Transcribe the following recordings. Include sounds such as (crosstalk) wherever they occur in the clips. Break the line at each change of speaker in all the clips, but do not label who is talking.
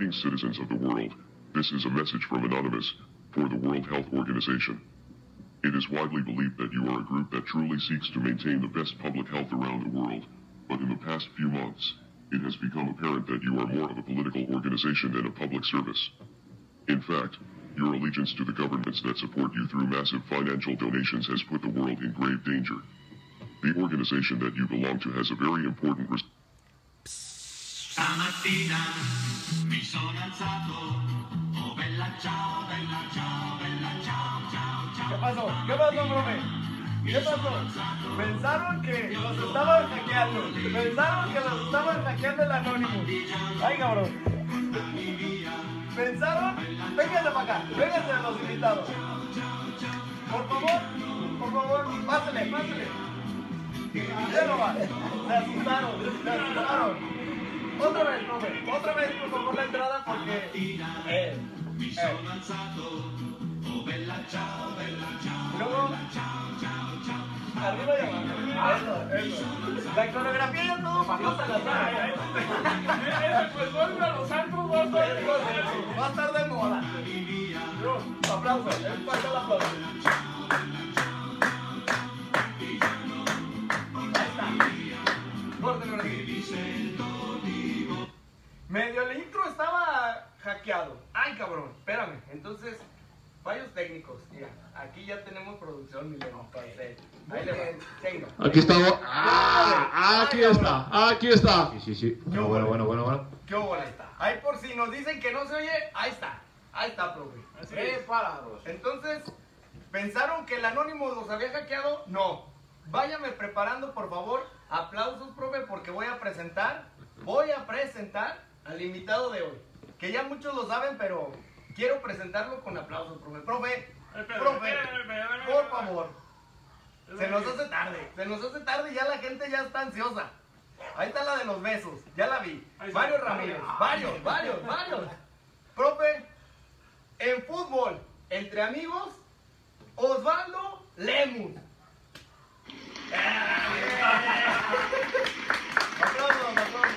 Greetings, citizens of the world. This is a message from Anonymous for the World Health Organization. It is widely believed that you are a group that truly seeks to maintain the best public health around the world, but in the past few months, it has become apparent that you are more of a political organization than a public service. In fact, your allegiance to the governments that support you through massive financial donations has put the world in grave danger. The organization that you belong to has a very important res-
Stamattina mi sono alzato, oh bella ciao, bella ciao, bella ciao, ciao, ciao.
¿Qué pasó? ¿Qué pasó, profe? ¿Qué pasó? Pensaron que los estaban hackeando. Pensaron que los estaban hackeando el Anonymous. Ay, cabrón. Pensaron, vénganse para acá, vénganse a los invitados. Por favor, por favor, pásale, pásale. Ya no va. Se asustaron, se asustaron. Otra vez, profe, otra vez, por favor, la entrada porque. Eh, eh. Luego, arriba y abajo. Eso, eso. La coreografía ya todo pasó hasta la sabe. (laughs)
Pues vuelve a los antros, va a estar de
Va a estar de moda. Aplausos, él pasa el aplauso. Medio el intro estaba hackeado. Ay, cabrón, espérame. Entonces, fallos técnicos. Mira, aquí ya tenemos producción, mi león. Ahí le va. Venga.
Aquí estamos. Ah, aquí está, aquí está.
Sí, sí, sí.
Yo,
Bueno, bueno, bueno, bueno.
¿Qué? Ahí está. Ahí por si nos dicen que no se oye, ahí está. Ahí está, profe.
Así es.
Preparados. Entonces, ¿pensaron que el anónimo los había hackeado? No. Váyame preparando, por favor. Aplausos, profe, porque voy a presentar, voy a presentar al invitado de hoy. Que ya muchos lo saben, pero quiero presentarlo con aplausos, profe. Profe, profe, por favor. Se nos hace tarde, se nos hace tarde y ya la gente ya está ansiosa. Ahí está la de los besos, ya la vi. Varios Ramírez, varios, varios, varios. Profe, en fútbol, entre amigos, Osvaldo Lemus. (laughs) aplausos, aplausos.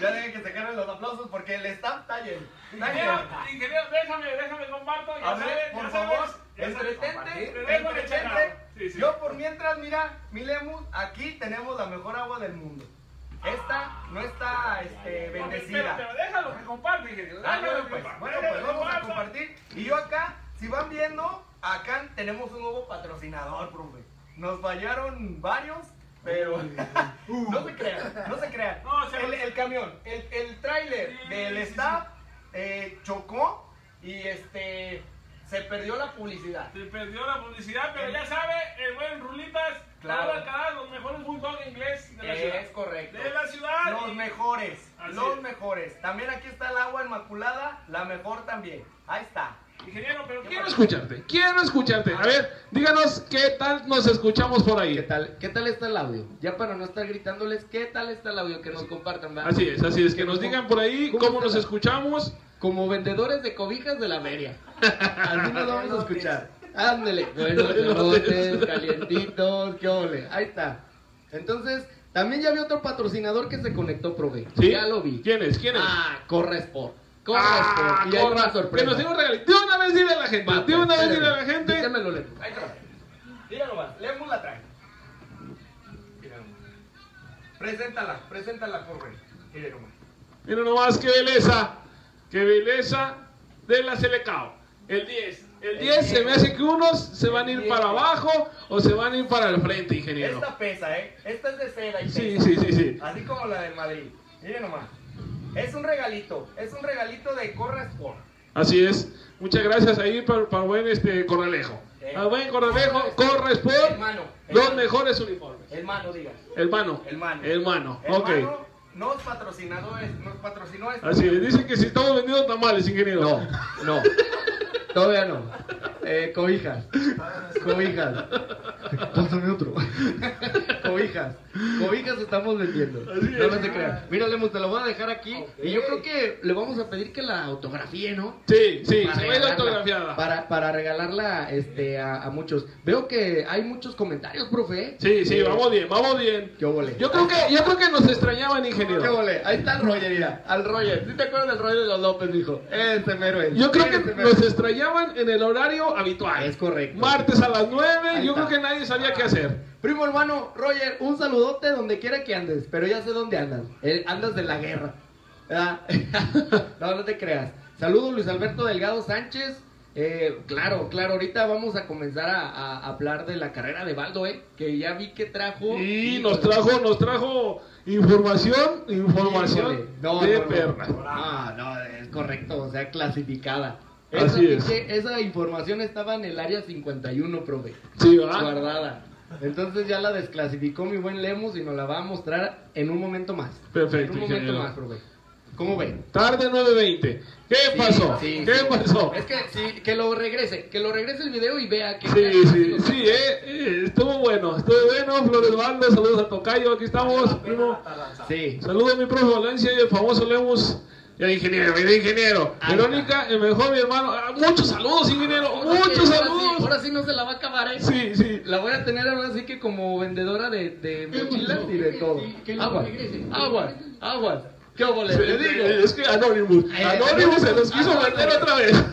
Ya dejen que se carguen los aplausos porque el staff. Está
Ingeniero, ingeniero, déjame, déjame comparto. Ya
A ver, por
ya
favor,
sabes,
entretente.
Sí, sí.
Yo por mientras, mira, mi Lemus, aquí tenemos la mejor agua del mundo. Esta no está este, bendecida.
pero déjalo que comparte, ingeniero.
Ah,
Déjalo
bueno, pues, bueno, pues vamos a compartir. Y yo acá, si van viendo, acá tenemos un nuevo patrocinador, profe. Nos fallaron varios, pero (laughs) no se crean, no se crean.
No, se-
el, el camión, el, el tráiler
Sí,
del
sí,
staff eh, chocó y este se perdió la publicidad.
Se perdió la publicidad, pero ya sabe, el buen Rulitas,
Claro.
Alcalá, los mejores bulldogs inglés de la ciudad.
Es correcto.
De la ciudad.
Los mejores,
Así
los
es.
mejores. También aquí está el agua inmaculada, la mejor también. Ahí está.
Ingeniero, pero
Quiero escucharte, quiero escucharte. A ver, díganos qué tal nos escuchamos por
¿Qué
ahí.
tal, ¿Qué tal está el audio? Ya para no estar gritándoles, ¿qué tal está el audio? Que nos compartan, ¿verdad?
Así es, así es, que nos digan por ahí cómo nos escuchamos.
Como vendedores de cobijas de la feria. (laughs) Así nos vamos a escuchar. Ándele. (laughs) Buenos elotes, calientitos, qué ole. Ahí está. Entonces, también ya vi otro patrocinador que se conectó, profe.
¿Sí?
Ya lo vi.
¿Quién es? ¿Quién es?
Ah, Corre Sport. Corre
Ah.
Y hay una
Que
sorpresa.
nos diga un regalito. De una vez dile a la gente.
Va,
De
pues,
una vez dile a la gente.
Dígamelo, Leto.
Ahí está. Dígalo más, Lemus la trae. Preséntala, preséntala, por. Mira nomás.
Mira nomás qué belleza. Qué belleza de la Selecao. El 10. El 10 se me hace que unos se van a ir para abajo o se van a ir para el frente, ingeniero.
Esta pesa, ¿eh? Esta es de seda y
Sí,
pesa.
sí, sí, sí.
Así como la del Madrid. Miren nomás. Es un regalito, es un regalito de Corra Sport.
Así es. Muchas gracias ahí para, para buen este Corralejo.
Eh,
buen Corralejo, Corre Sport,
Hermano,
los
hermano.
mejores uniformes.
El mano, diga.
El mano.
El mano.
El mano,
El
ok.
mano nos patrocinó, nos patrocinó esto.
Así es. Dicen que si estamos vendiendo tamales, ingeniero.
No, no. Todavía no. Eh, cobijas. Cobijas. Pásame otro. (laughs) Cobijas. Cobijas estamos vendiendo. No, no se crean. Mira, Lemus, te lo voy a dejar aquí. Y yo creo que le vamos a pedir que la autografíe, ¿no?
Sí, sí,
Para
se va a ir autografiada.
Para,
para, regalarla este, a, a muchos. Veo que hay muchos comentarios, profe. ¿eh?
Sí, sí,
Eh,
vamos bien, vamos bien.
¿Qué óvole?
Yo creo que, yo creo que nos extrañaban,
¿Qué
ingeniero.
óvole? Ahí está el Roger, mira. Al Roger. ¿Sí te acuerdas del Roger de los López, dijo? Ese mero es.
Yo creo que
Ese mero
nos extrañaban en el horario habitual.
Es correcto.
Martes a las 9,
Ahí
yo creo que nadie sabía qué hacer.
Primo hermano, Roger, un saludote donde quiera que andes, pero ya sé dónde andas. Andas de la guerra. ¿verdad? (laughs) no, no te creas. Saludos Luis Alberto Delgado Sánchez. Eh, claro, claro, ahorita vamos a comenzar a, a hablar de la carrera de Baldo, eh, que ya vi que trajo.
Y nos trajo, nos trajo información, información
no,
de
no, no.
perra.
No, no, es correcto, o sea, clasificada.
Así
esa,
es.
pinche- esa información estaba en el área 51, profe.
Sí, ¿va?
guardada. Entonces ya la desclasificó mi buen Lemus y nos la va a mostrar en un momento más.
Perfecto,
En un momento
ingeniero.
más, profe. ¿Cómo ven?
Tarde 9.20. ¿Qué pasó?
Sí,
¿Qué
sí.
pasó?
Es que sí, que lo regrese, que lo regrese el video y vea que
Sí, sí, sí, eh, eh, estuvo bueno, estuvo bueno, Flores Baldo, saludos a Tocayo, aquí estamos, primo.
Sí.
Saludos a mi profe Valencia y el famoso Lemus, y al ingeniero, y al ingeniero. Verónica, el mejor, mi hermano. Ah, muchos saludos, ingeniero,
Ahora sí,
muchos
ahora
saludos.
Sí, ahora sí no se la va a acabar, ¿eh?
Sí, sí.
La voy a tener ahora sí que como vendedora de, de mochilas y de todo.
regrese.
aguas, aguas. ¿Qué óvole?
Sí. Es que Anonymous,
Eh,
Anonymous se los quiso
Anonymous.
meter otra vez.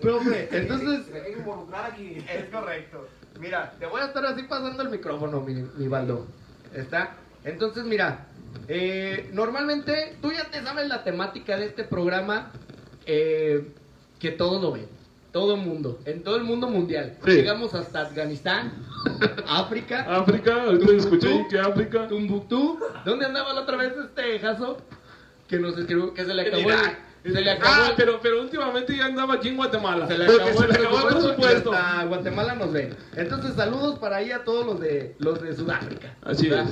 Profe, (laughs) entonces
Me tengo que involucrar aquí.
Es correcto. Mira,
te voy a estar así pasando el micrófono, mi, mi Baldo. ¿Está? Entonces, mira, eh, normalmente tú ya te sabes la temática de este programa eh, que todos lo ven. Todo el mundo, en todo el mundo mundial.
Sí.
Llegamos hasta Afganistán, (laughs) África,
África, ahorita escuché que África.
Tumbuctú. ¿Dónde andaba la otra vez este Jaso? Que nos escribió, que se le acabó el. Se le acabó
Ah, pero, pero últimamente ya andaba aquí en Guatemala.
se le acabó
se le acabó el
presupuesto hasta Guatemala nos ven. Entonces, saludos para ahí a todos los de los de Sudáfrica.
Así
¿verdad?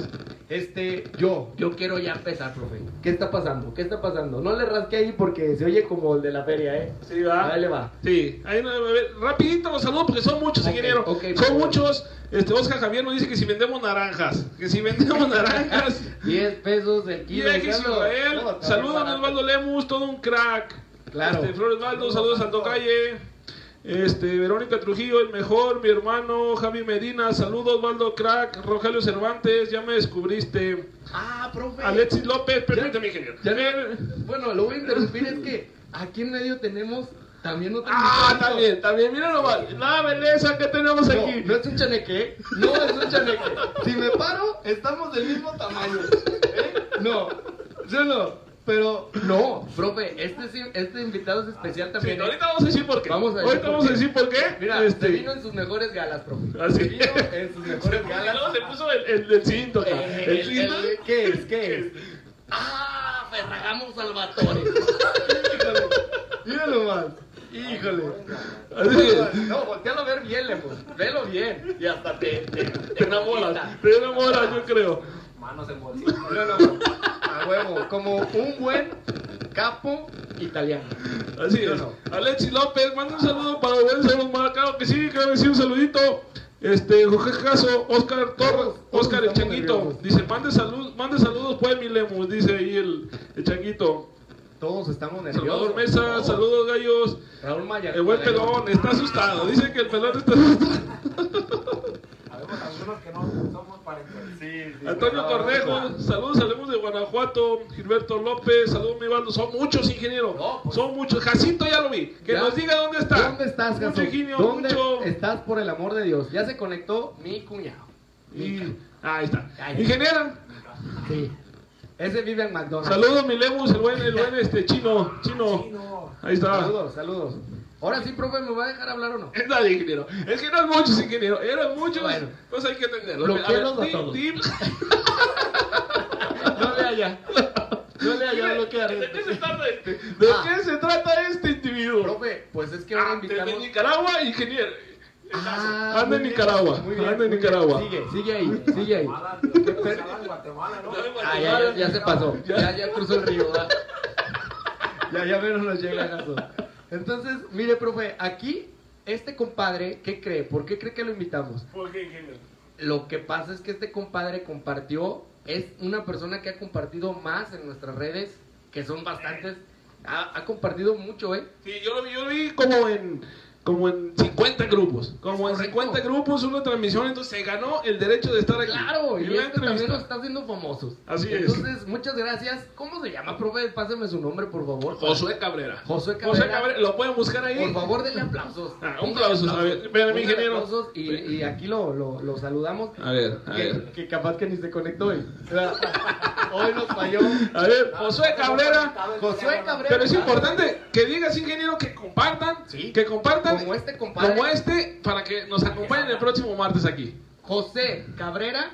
es.
Este, yo, yo quiero ya empezar, profe. ¿Qué está pasando? ¿Qué está pasando? No le rasque ahí porque se oye como el de la feria, ¿eh?
Sí, va.
Ahí le va.
Sí, ahí a ver, rapidito los saludos porque son muchos,
Ok,
ingeniero.
ok,
son
favor.
muchos. Este, Oscar Javier nos dice que si vendemos naranjas, que si vendemos (laughs) naranjas.
10 pesos el
Y
kilo.
Israel,
No,
saludos a. Osvaldo Lemus, todo un crack.
Claro.
Este, Flores Baldo, saludos a Tocalle. Este, Verónica Trujillo, el mejor, mi hermano Javi Medina, saludos Osvaldo Crack, Rogelio Cervantes, ya me descubriste.
Ah, profe.
Alexis López, permíteme, ingeniero.
Ya no- bueno, lo voy a interrumpir, es que aquí en medio tenemos también otro
Ah, también, también, mira nomás, la belleza que tenemos
No,
aquí.
no es un chaneque, ¿eh? no es un chaneque. Si me paro, estamos del mismo tamaño. ¿eh? No, yo no. Pero, no, profe, este, este invitado es especial
Sí,
también. ¿eh?
ahorita vamos a decir por qué.
Vamos a decir
ahorita
por
vamos a
qué.
decir por qué.
Mira,
este,
se vino en sus mejores galas, profe.
Así.
Se vino en sus (laughs) mejores galas.
luego se puso el, el, el cinto.
Eh,
El,
el-
cinto.
¿Qué es? ¿Qué es? ¡Ah! Ferragamo Salvatore. (laughs) Mira nomás. Híjole.
Así.
No, voltealo a ver bien, Lemos. Velo bien. Y hasta te, te, te
enamoras, te enamoras, yo creo.
Manos en bolsillo.
A huevo. Como un buen capo italiano.
Así es.
no.
Alexis López, manda un saludo para buen saludo Claro que sí, claro que sí, un saludito. Este, Jorge Caso, Oscar Torres, Oscar el Changuito. Dice, mande, salud, mande saludos pues mi Lemus, dice ahí el, el Changuito.
Todos estamos nerviosos.
Salvador Mesa, saludos gallos.
Raúl Maya.
El buen pelón está asustado, dice que el pelón está asustado.
Habemos algunos que no somos parientes.
Sí, sí.
Antonio
No,
Cornejo, saludos, saludos de Guanajuato, Gilberto López, saludos mi bando, son muchos ingenieros,
No, pues.
son muchos, Jacinto ya lo vi, que
Ya.
nos diga dónde está.
¿Dónde estás,
Mucho
Gaso?
ingenio,
¿Dónde
mucho...
estás por el amor de Dios? Ya se conectó mi cuñado.
Y... Ahí está.
Ahí.
Ingeniero,
Sí. Ese vive en McDonald's.
saludos mi Lemus, el buen, el buen este chino, chino.
Sí, no.
Ahí está.
Saludos, saludos. Ahora sí, profe, ¿me va a dejar hablar o no?
Es nadie, ingeniero. Es que eran muchos ingenieros, eran muchos,
Bueno.
pues hay que
a
di-
todos.
di- (laughs)
No le haya. No le haya bloquear.
¿De qué se trata este? ¿De
Ah.
qué se trata este individuo?
Profe, pues es que ahora
Ah, desde
invitamos...
Nicaragua, ingeniero.
Ah,
Anda en Nicaragua,
muy bien,
anda en. Nicaragua.
Sigue, sigue ahí, sigue ahí. Ah, ya, ya, ya se pasó. Ya, ya cruzó el río. ¿verdad? (laughs) Ya, ya menos nos llega Gaso. Entonces, mire, profe, aquí, este compadre, ¿qué cree? ¿Por qué cree que lo invitamos?
¿Por qué, ingeniero?
Lo que pasa es que este compadre compartió, es una persona que ha compartido más en nuestras redes, que son bastantes. Ha, ha compartido mucho, ¿eh?
Sí, yo lo vi, yo lo vi como en, como en 50 grupos. Como en
Correcto.
50 grupos, una transmisión, entonces se ganó el derecho de estar aquí.
Claro, y
En la
este también lo está haciendo famosos.
Así es.
Entonces, muchas gracias. ¿Cómo se llama, profe? Pásame su nombre, por favor.
Josué Cabrera.
Josué
José
Cabrera.
Cabrera, lo pueden buscar ahí.
Por favor, denle aplausos.
Ah, un aplauso, a ver, ven a mi ingeniero.
aplausos Y, y aquí lo, lo, lo saludamos.
A ver, a
que,
ver.
que capaz que ni se conectó hoy. (laughs) hoy nos falló.
A ver, Josué Cabrera.
Josué Cabrera.
Pero es importante que digas, ingeniero, que compartan,
Sí.
que compartan
Como este compadre.
como este, para que nos acompañen el próximo martes aquí.
José Cabrera,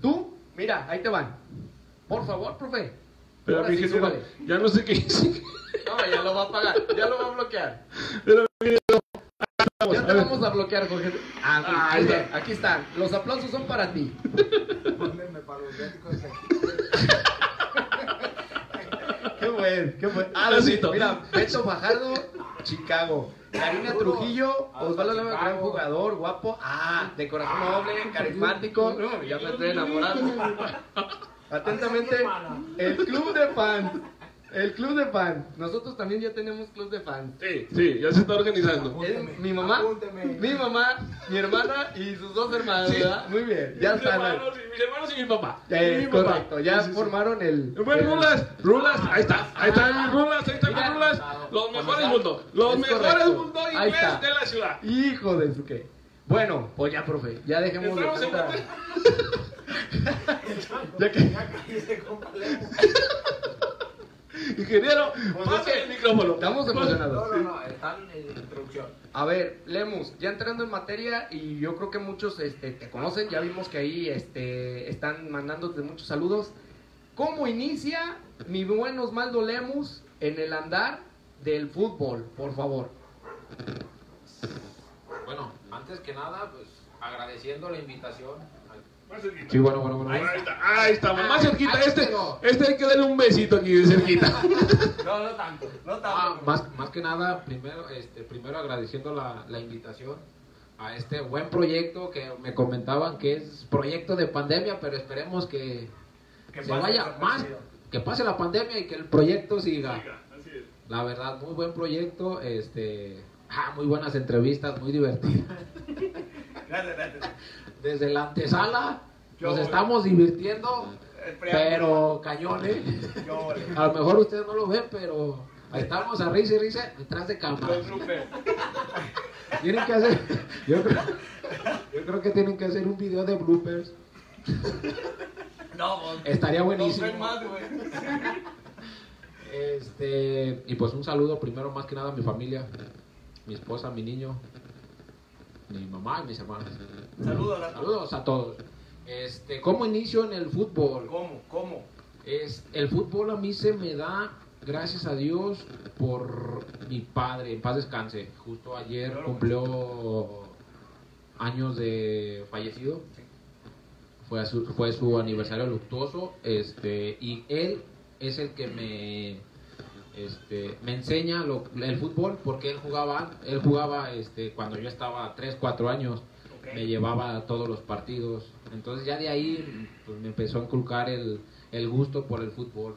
tú, mira, ahí te van. Por favor, profe.
Pero
Ahora
mi
sí, súbale.
ya no sé qué hice.
No, ya lo va a pagar, ya lo va a bloquear.
Pero estamos,
Ya
a
te
ver.
vamos a bloquear, Jorge. Ah,
Ah,
ahí
ahí
está, aquí están. Los aplausos son para ti.
Para los viáticos de aquí. (laughs)
Qué buen, qué buen. Ah, mira, Beto Fajardo, Chicago. Karina Trujillo, Osvaldo Lema, gran jugador, guapo. Ah, de corazón noble, carismático. No, ya me estoy enamorando. (laughs) Atentamente, el club de fans. El club de fans. Nosotros también ya tenemos club de fans.
Sí, sí, ya se está organizando.
Es mi mamá,
apúnteme.
mi mamá, mi hermana y sus dos hermanos,
Sí.
¿verdad? Muy bien, ya
mis,
están. ahí.
hermanos, y- mis hermanos y mi papá.
Eh,
Y mi papá.
correcto, ya
Sí, sí, sí.
formaron el.
Bueno,
el-
Rulas, Rulas, ahí está, ahí están mis Rulas, ahí están mis
Mira,
Rulas, los mejores del mundo, los
Es
mejores mundo inglés
está.
de la ciudad.
Hijo de su qué. Bueno, pues ya, profe, ya dejemos de. (laughs) Ya que
Ya Lemo. (laughs)
Ingeniero, pase el micrófono.
estamos emocionados.
No, no, no, están en introducción.
A ver, Lemus, ya entrando en materia y yo creo que muchos este, te conocen, ya vimos que ahí este, están mandándote muchos saludos. ¿Cómo inicia mi buen Osvaldo Lemus en el andar del fútbol, por favor?
Bueno, antes que nada, pues agradeciendo la invitación.
Más cerquita.
Sí, bueno, bueno, bueno.
Ahí está, ahí está, más cerquita. Este, este hay que darle un besito aquí de cerquita. (laughs)
No, no tanto, no tanto.
Ah, más, más que nada, primero, este, primero agradeciendo la, la invitación a este buen proyecto que me comentaban que es proyecto de pandemia, pero esperemos que,
Que
se vaya más, que pase la pandemia y que el proyecto siga.
Así es.
La verdad, muy buen proyecto, este, ah, muy buenas entrevistas, muy divertidas. (laughs)
Gracias, gracias.
Desde la antesala nos estamos divirtiendo, pero cañón, ¿eh? (laughs) A lo mejor ustedes no lo ven, pero ahí estamos a risa y risa detrás de cámara. (laughs) Tienen que hacer, yo creo, yo creo que tienen que hacer un video de bloopers. (laughs)
No, pues,
Estaría
no
buenísimo.
soy más, güey.
Este, y pues un saludo primero más que nada a mi familia, mi esposa, mi niño, mi mamá y mis hermanos.
Saludos a
Saludos a todos. Este, ¿cómo inicio en el fútbol?
¿Cómo? ¿Cómo?
Es, el fútbol a mí se me da, gracias a Dios, por mi padre, en paz descanse. Justo ayer cumplió años de fallecido. Fue su, fue su aniversario luctuoso. Este, y él es el que me, este, me enseña lo- el fútbol porque él jugaba, él jugaba este, cuando yo estaba 3, 4 años Me llevaba a todos los partidos. Entonces ya de ahí pues, me empezó a inculcar el, el gusto por el fútbol.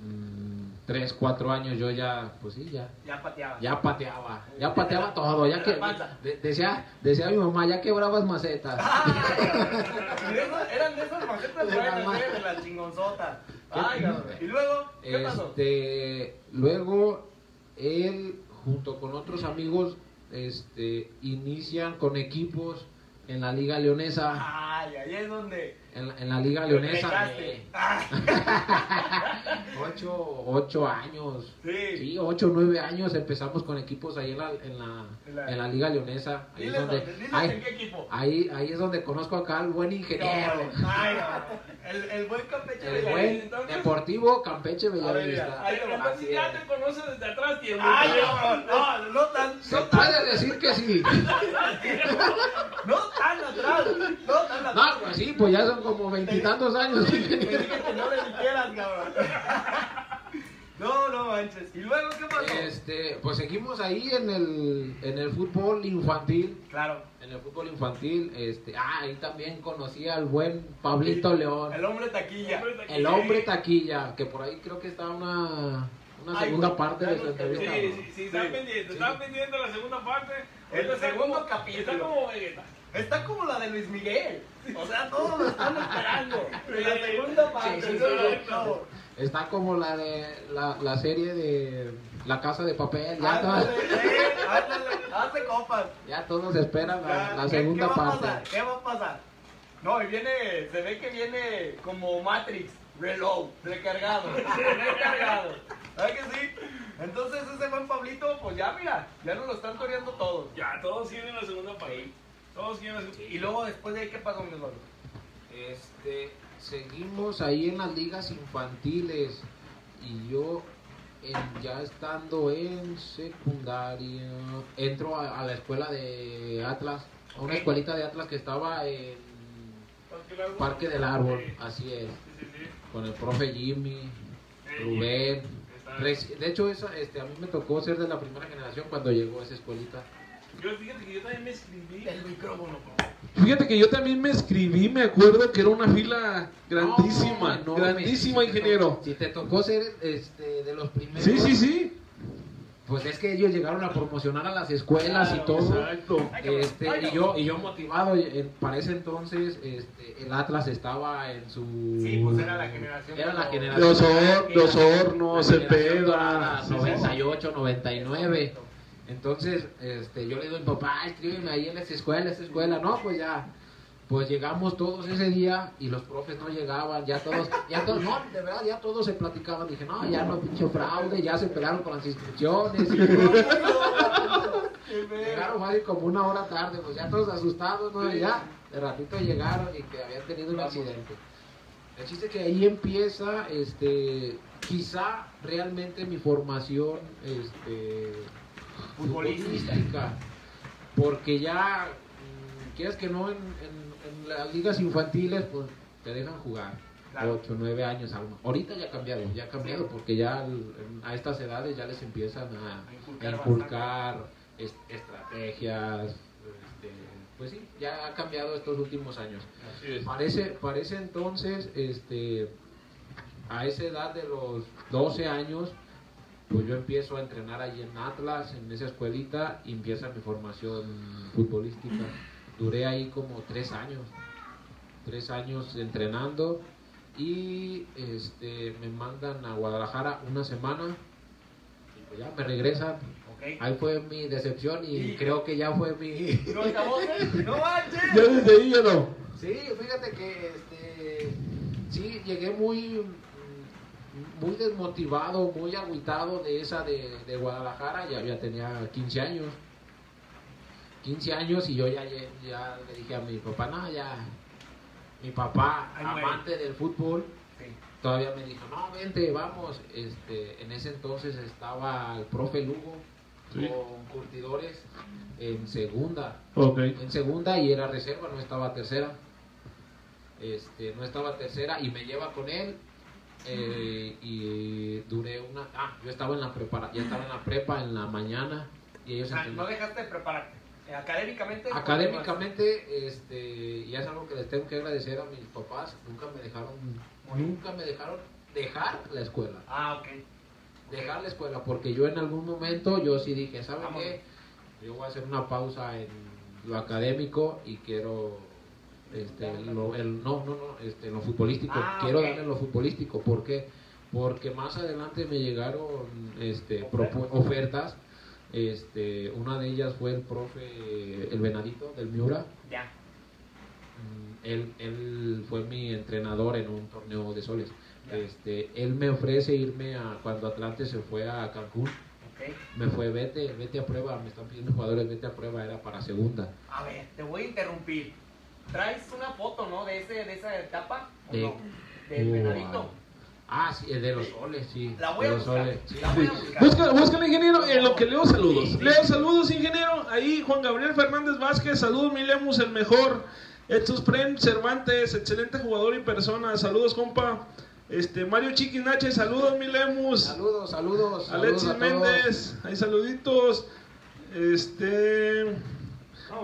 Mm, tres, cuatro años yo ya, pues sí, ya,
Ya pateaba.
ya pateaba, ya pateaba (laughs) todo, ya que de- decía, decía mi mamá, ya quebrabas macetas. (laughs)
Esas- eran de esas macetas buenas, güey, de las chingonzotas. Ay. Y luego, ¿qué pasó?
Este, luego él junto con otros amigos este, inician con equipos en la liga leonesa,
Ay, ahí es donde.
En, la- en la liga leonesa. eh, (laughs) Ocho, ocho años.
Sí.
Sí, ocho, nueve años empezamos con equipos ahí en la, en la,
En la-
Liga Leonesa. Ahí es donde, ahí,
en qué equipo.
ahí, ahí es donde conozco acá al buen ingeniero.
Ay, el, el buen Campeche
El
Bellavista.
buen
Entonces-
Deportivo Campeche
A ver, mira,
Bellavista.
ahí
ya te conoce desde atrás tiempo.
Ay. No, no tan,
Se
no tan,
puede decir que sí. (laughs)
no tan atrás. No tan atrás.
No, pues sí, pues ya son como veintitantos años.
Te dije que no le dijeras, cabrón. No, no manches. ¿Y luego qué pasó?
Este, pues seguimos ahí en el, en el fútbol infantil.
Claro.
En el fútbol infantil, este, ah, ahí también conocí al buen Pablito León.
El hombre taquilla.
El hombre taquilla, que por ahí creo que está una, una
Ay,
segunda parte de su entrevista.
Sí, sí, sí, están
Sí.
pendientes, están pendientes la segunda parte.
El
está
segundo
como-
capítulo.
Está como Vegeta.
Está como la de Luis Miguel. O sea, todos lo están esperando. La segunda parte.
Sí, sí,
¿no?
sí.
No.
Está como la de la, la serie de La Casa de Papel. Ya,
Ándale,
todos,
ándale, hazte copas.
ya todos esperan la, la
¿qué-
segunda
¿qué a
parte.
pasar? ¿Qué va a pasar? No, y viene, se ve que viene como Matrix, reload, recargado, recargado. ¿Verdad que sí? Entonces ese buen Pablito, pues ya mira, ya nos lo están toreando todos.
Ya, todos quieren la segunda parte. Todos
Y luego después de ahí, ¿qué pasó, mi Osvaldo?
Este, seguimos ahí en las ligas infantiles y yo en- ya estando en secundaria entro a, a la escuela de Atlas, a una escuelita de Atlas que estaba en
Parque del Árbol.
Parque del Árbol,
Sí,
así es,
sí, sí, sí.
con el profe Jimmy, Rubén. De hecho, esa, este, a mí me tocó ser de la primera generación cuando llegó a esa escuelita.
Yo fíjate que yo también me escribí.
El micrófono.
Fíjate que yo también me escribí, me acuerdo que era una fila grandísima,
No, no,
grandísima, ingeniero.
tocó- Si te tocó ser este, de los primeros.
Sí, sí, sí.
Pues es que ellos llegaron a promocionar a las escuelas y todo.
Exacto.
Este,
Ay,
y yo y yo motivado eh, para ese entonces este, el Atlas estaba en su
Sí, pues era la generación.
era la generación
Los, hor- los hornos,
la generación
Cepeda.
dorada,
sí, sí, sí.
98 99 entonces este yo le digo a mi papá escríbeme ahí en esa escuela esa escuela no pues ya pues llegamos todos ese día y los profes no llegaban, ya todos, ya todos, no, de verdad, ya todos se platicaban. Dije, no, ya no, pinche fraude, ya se pelearon con las inscripciones. Llegaron fácil como una hora tarde, pues ya todos asustados, ¿no? Y ya, de ratito llegaron y que habían tenido un accidente. El chiste que ahí empieza, este, quizá realmente mi formación, este, futbolística, porque ya, mm, quieras que no, en, en- en las ligas infantiles, pues te dejan jugar.
Claro.
8, 9 años algo. Ahorita ya ha cambiado, ya ha cambiado porque ya a estas edades ya les empiezan a,
A
a
inculcar
inculcar est- estrategias. este, pues sí, ya ha cambiado estos últimos años. Parece, parece entonces, este, a esa edad de los 12 años, pues yo empiezo a entrenar ahí en Atlas, en esa escuelita, y empieza mi formación futbolística. Duré ahí como tres años, tres años entrenando, y este, me mandan a Guadalajara una semana, y pues ya me regresan. Ahí fue mi decepción y
Y-
creo que ya fue mi...
¿No acabó? (laughs) ¡No manches!
Ya desde ahí ya no.
Sí, fíjate que este, sí, llegué muy, muy desmotivado, muy agüitado de esa de, de Guadalajara, ya, ya tenía 15 años. 15 años y yo ya, ya le dije a mi papá, no, ya, mi papá, amante del fútbol, todavía me dijo, no, vente, vamos. Este, en ese entonces estaba el profe Lugo
Sí.
con curtidores en segunda en segunda y era reserva, no estaba tercera. Este, no estaba tercera y me lleva con él eh, y duré una ah, yo estaba en la prepara, ya estaba en la prepa en la mañana y ellos
no dejaste de prepararte. Eh, Académicamente.
académicamente este y es algo que les tengo que agradecer a mis papás, nunca me dejaron nunca me dejaron dejar la escuela
Ah, ok.
dejar la escuela porque yo en algún momento yo sí dije, ¿saben qué? Yo voy a hacer una pausa en lo académico y quiero este lo, el, no, no, no, este lo futbolístico,
Ah,
quiero darle lo futbolístico, ¿por qué? Porque más adelante me llegaron este ofertas este, una de ellas fue el profe el Venadito del Miura.
Ya.
Mm, Él, él fue mi entrenador en un torneo de soles.
Ya.
Este, él me ofrece irme a cuando Atlante se fue a Cancún. Me fue, vete, vete a prueba, me están pidiendo jugadores, vete a prueba, era para segunda.
A ver, te voy a interrumpir. ¿Traes una foto, no? De, ese, de esa etapa. ¿o
De-
no? Del
Uh,
venadito.
Ah, sí, el de los soles, sí.
La voy
de
a
los
buscar.
soles, sí.
La voy a
Sí.
buscar.
Búscalo, búscalo, ingeniero, en lo que leo saludos.
Sí, sí.
Leo saludos, ingeniero. Ahí Juan Gabriel Fernández Vázquez, saludos, mi Lemus, el mejor. Estos Fren Cervantes, excelente jugador y persona. Saludos, compa. Este, Mario Chiquinache, saludos, mi Lemus.
Saludos, saludos.
Alexis
saludos.
Méndez, ahí saluditos. Este.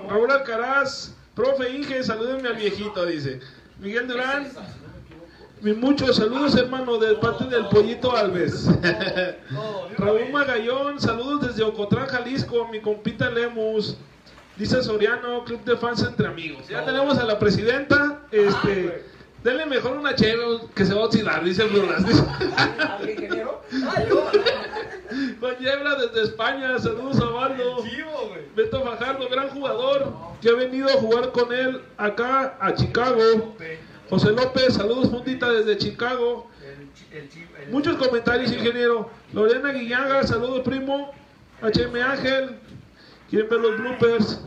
Raúl Alcaraz, profe Inge, salúdenme al viejito, dice. Miguel Durán. Mi muchos saludos, hermano, de parte del Pollito Alves. (laughs) Raúl. Magallón, saludos desde Ocotlán, Jalisco, mi compita Lemus. Dice Soriano, Club de Fans entre amigos. Ya tenemos a la presidenta. Este, denle mejor una cheve que se va a oxidar, dice Brunas.
¿Al ingeniero?
Juan Yebra desde España, saludos a Baldo. Beto Fajardo, gran jugador, que ha venido a jugar con él acá a Chicago. José López, saludos puntita desde Chicago. Muchos comentarios, ingeniero. Lorena Guillaga, saludos primo. HM Ángel, quieren ver los bloopers.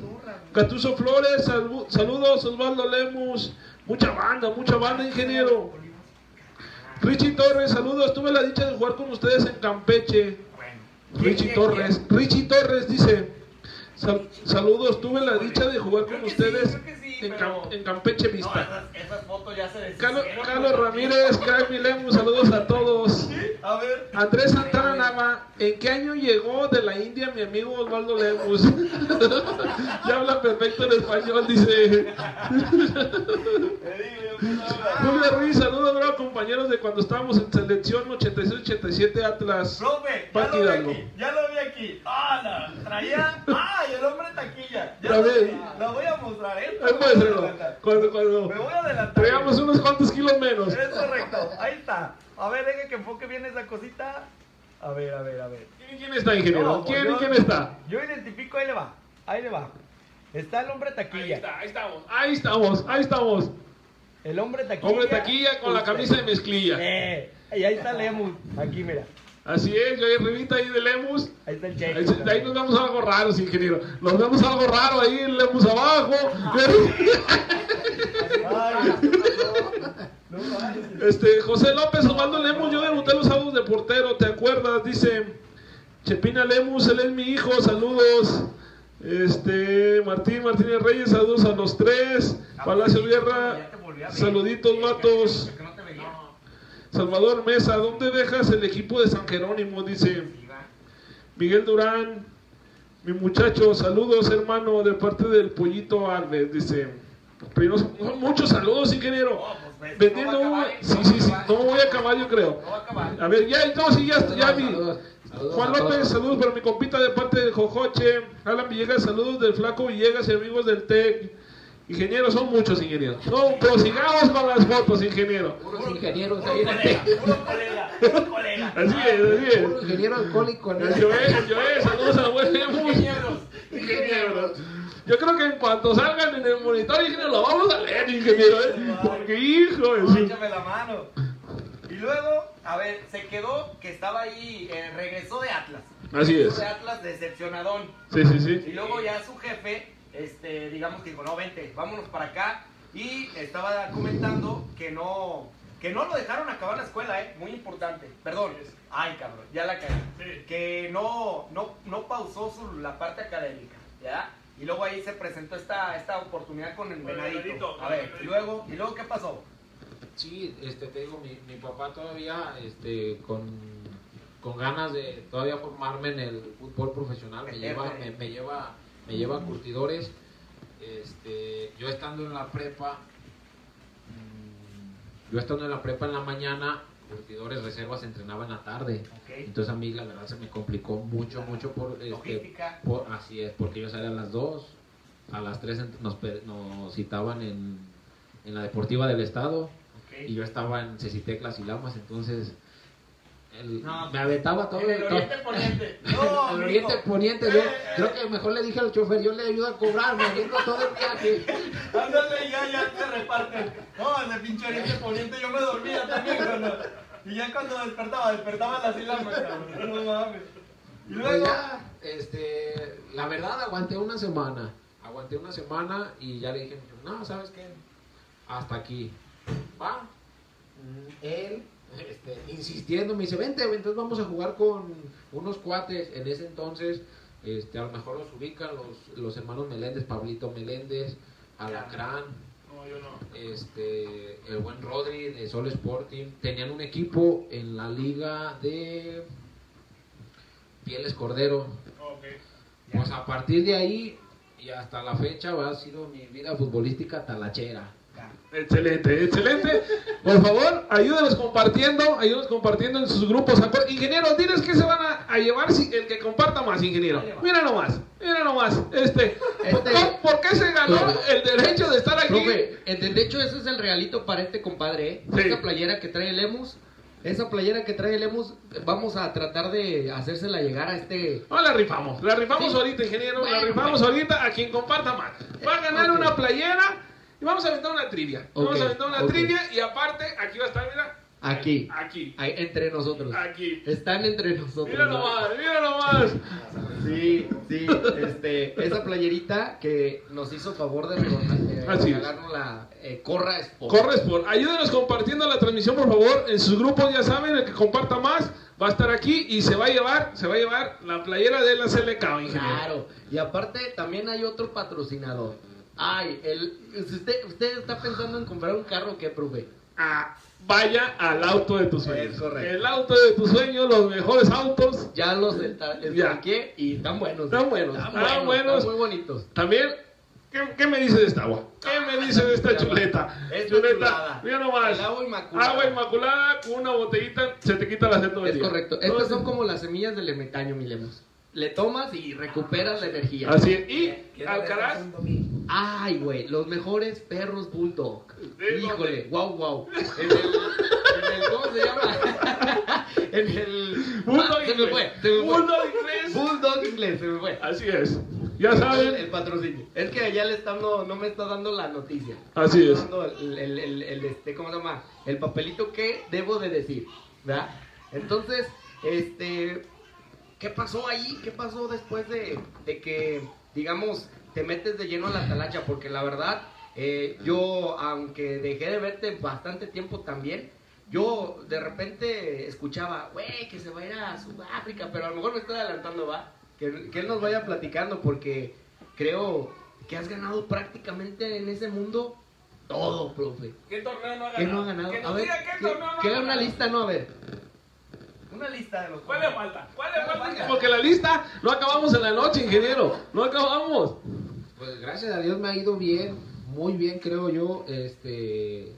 Catuso Flores, salu- saludos. Osvaldo Lemus, mucha banda, mucha banda, ingeniero. Richie Torres, saludos. Tuve la dicha de jugar con ustedes en Campeche. Richie Torres, Richie Torres dice: "Sal- Saludos, tuve la dicha de jugar con ustedes en,
pero-
Cam- en Campeche
No,
Vista.
esas, esas fotos ya se
Carlos,
deshicieron.
Carlos Ramírez, Craig Lemus, saludos a todos.
A ver.
Andrés Santana Nava, ¿en qué año llegó de la India mi amigo Osvaldo Lemus? (laughs) ya habla perfecto el español, dice. (laughs) Julio Ruiz, saludos, bro, compañeros de cuando estábamos en selección 86-87 Atlas.
Profe, ya lo aquí, ya lo vi aquí. Ah, la traía. ¡Ay, el hombre taquilla! Ya lo. La voy a mostrar, ¿eh?
Ahí muéstralo. Cuando, cuando
Me voy a adelantar.
traíamos unos cuantos kilos menos.
Es correcto, ahí está. A ver, deje que enfoque bien esa cosita. A ver, a ver, a ver.
¿Quién, quién está, ingeniero?
No,
¿Quién,
yo-
¿Quién está?
Yo identifico, ahí le va. Ahí le va. Está el hombre
Ahí
taquilla.
está, ahí estamos. Ahí estamos, ahí estamos.
El hombre taquilla.
Hombre taquilla con la camisa de mezclilla.
Eh, y ahí está Lemus. Aquí, mira.
Así es, yo ahí arribita ahí de
Lemus.Í está el
Ahí,
cheque.
ahí nos vemos algo raro, ingeniero. Nos vemos algo raro ahí, Lemus abajo. (laughs) Este, José López, Osvaldo Lemus, yo debuté los sábados de portero, ¿te acuerdas? Dice Chepina Lemus, él es mi hijo, saludos. Este, Martín Martínez Reyes, saludos a los tres. Palacio Guerra,
Ya te volví a ver.
saluditos, matos.
Que no te veía.
Salvador Mesa, ¿dónde dejas el equipo de San Jerónimo? Dice Miguel Durán, mi muchacho, saludos hermano de parte del Pollito Alves, dice. Pero son muchos saludos, ingeniero.
Pues,
Vendiendo
no.
Sí,
No
sí, sí, no voy a acabar, yo creo.
No a acabar.
A ver, ya, no, sí, ya, ya.
Saludos, saludos
Juan. López, saludos para mi compita de parte del Jojoche. Alan Villegas, saludos del Flaco Villegas y amigos del TEC. Ingeniero, son muchos ingenieros. No, prosigamos con las fotos, ingeniero.
Ingenieros
Puro
ahí.
Así es, así
Puro
es.
ingeniero alcohólico
El
el
Joel, el Joel, saludos a buen.
Ingenieros.
Ingenieros. Yo creo que en cuanto salgan en el monitor, ingeniero, lo vamos a leer, ingeniero. ¿eh? Porque, hijo,
No, échame la mano. Y luego, a ver, se quedó que estaba ahí, eh, regresó de Atlas.
Así es.
Regresó de Atlas decepcionadón.
Sí, sí,
Y
sí.
luego ya su jefe, este, digamos que dijo, no, vente, vámonos para acá. Y estaba comentando que no, que no lo dejaron acabar la escuela, ¿eh? Muy importante. Perdón. Ay, cabrón, ya la caí. Que no, no, no pausó su, la parte académica, ¿ya? Y luego ahí se presentó esta, esta oportunidad con el Venadito.
Venadito,
A ver, y luego, ¿y luego qué pasó?
Sí, este, te digo, mi, mi papá todavía, este, con, con ganas de todavía formarme en el fútbol profesional, me lleva, me, me lleva, me lleva a curtidores. Este, yo estando en la prepa, mm, yo estando en la prepa en la mañana, curtidores reservas entrenaba en la tarde. Entonces a mí la verdad se me complicó mucho, mucho por, este, por- así es, porque yo salía a las 2, a las 3 nos, nos citaban en, en la deportiva del estado y yo estaba en Ceciteclas y Lamas, entonces el-
No,
me aventaba todo.
En el
todo-
oriente poniente. (laughs) No,
el
mijo.
oriente poniente, yo
Eh,
creo que mejor le dije al chofer, yo le ayudo a cobrar, me aviento todo el viaje. (laughs)
Ándale, ya, ya se reparten. No, en el pinche oriente poniente yo me dormía también cuando. Y ya cuando despertaba, despertaba las islas. No mames. Y
Pues
luego.
ya, este, la verdad aguanté una semana, aguanté una semana y ya le dije, no, ¿sabes qué? Hasta aquí. Va. Mm, Él, este, insistiendo, me dice, vente, entonces vamos a jugar con unos cuates. En ese entonces, este, a lo mejor los ubican los, los hermanos Meléndez, Pablito Meléndez, Alacrán,
No, yo no.
este, el buen Rodri de Sol Sporting. Tenían un equipo en la liga de Pieles Cordero.
Ok.
Pues a partir de ahí y hasta la fecha ha sido mi vida futbolística talachera.
Excelente, excelente. Por favor, ayúdenos compartiendo, ayúdenos compartiendo en sus grupos. Ingeniero, diles que se van a, a llevar si- el que comparta más, ingeniero. Mira nomás, mira nomás. Este,
Este-
¿por, qué se ganó el derecho de estar aquí?
Profe, eh, de hecho ese es el regalito para este compadre, ¿eh?
Sí.
Esa playera que trae el Emus, esa playera que trae el Emus, vamos a tratar de hacérsela llegar a este...
No, la rifamos, la rifamos
Sí.
ahorita, ingeniero, la
Bueno,
rifamos
bueno.
ahorita a quien comparta más. Va a ganar
Ok.
una playera y vamos a aventar una trivia. Vamos
Ok,
a aventar una
ok.
trivia y aparte, aquí va a estar, mira.
Aquí.
Aquí.
Ahí, entre nosotros.
Aquí.
Están entre nosotros.
Mira
¿no?
nomás, mira nomás.
Sí, sí, este, esa playerita que nos hizo favor de regalarnos la eh, Corra Sport.
Corre Sport. Ayúdenos compartiendo la transmisión, por favor. En sus grupos, ya saben, el que comparta más va a estar aquí y se va a llevar, se va a llevar la playera de la CLK, ingeniero.
Claro, y aparte también hay otro patrocinador. Ay, el, usted, usted está pensando en comprar un carro, ¿qué, profe?
Ah, vaya al auto de tus sueños.
Es correcto.
El auto de tus sueños, los mejores autos.
Ya los estanqué y están buenos.
Están buenos,
Están
están
buenos,
buenos.
están muy bonitos.
También, ¿qué, qué me dice de esta agua? ¿Qué me dice de esta chuleta?
Esta
chuleta,
chulada.
mira nomás.
El agua inmaculada.
Agua inmaculada con una botellita, se te quita la el
Es correcto. Estas son como las semillas del ermitaño, mi lemos. Le tomas y recuperas la energía.
Así es. Y Alcaraz,
Ay, güey, los mejores perros bulldog.
¿De
Híjole, wow, wow. En el, en el ¿cómo se llama? (laughs) en el
Bulldog
Ah, se me
inglés.
fue, se me fue.
Bulldog inglés.
Bulldog inglés, se me fue.
Así es. Ya saben.
el patrocinio. Es que allá le están no, no me está dando la noticia.
Así
Me
es.
está dando el, el, el, el, este, ¿cómo se llama? El papelito que debo de decir, ¿verdad? Entonces, este, ¿qué pasó ahí? ¿Qué pasó después de, de que, digamos, te metes de lleno a la talacha? Porque la verdad, eh, yo, aunque dejé de verte bastante tiempo también, yo de repente escuchaba, güey, que se va a ir a Sudáfrica, pero a lo mejor me estoy adelantando, va. Que, que él nos vaya platicando, porque creo que has ganado prácticamente en ese mundo todo, profe.
¿Qué torneo no ha
¿Qué
ganado?
no ha ganado?
Que
A ver,
qué
¿qué-
no
que una lista, no, a ver.
Una lista de los
¿Cuál le falta? ¿Cuál le falta?
Porque la lista no acabamos en la noche, ingeniero. No acabamos.
Pues gracias a Dios me ha ido bien, muy bien creo yo, este,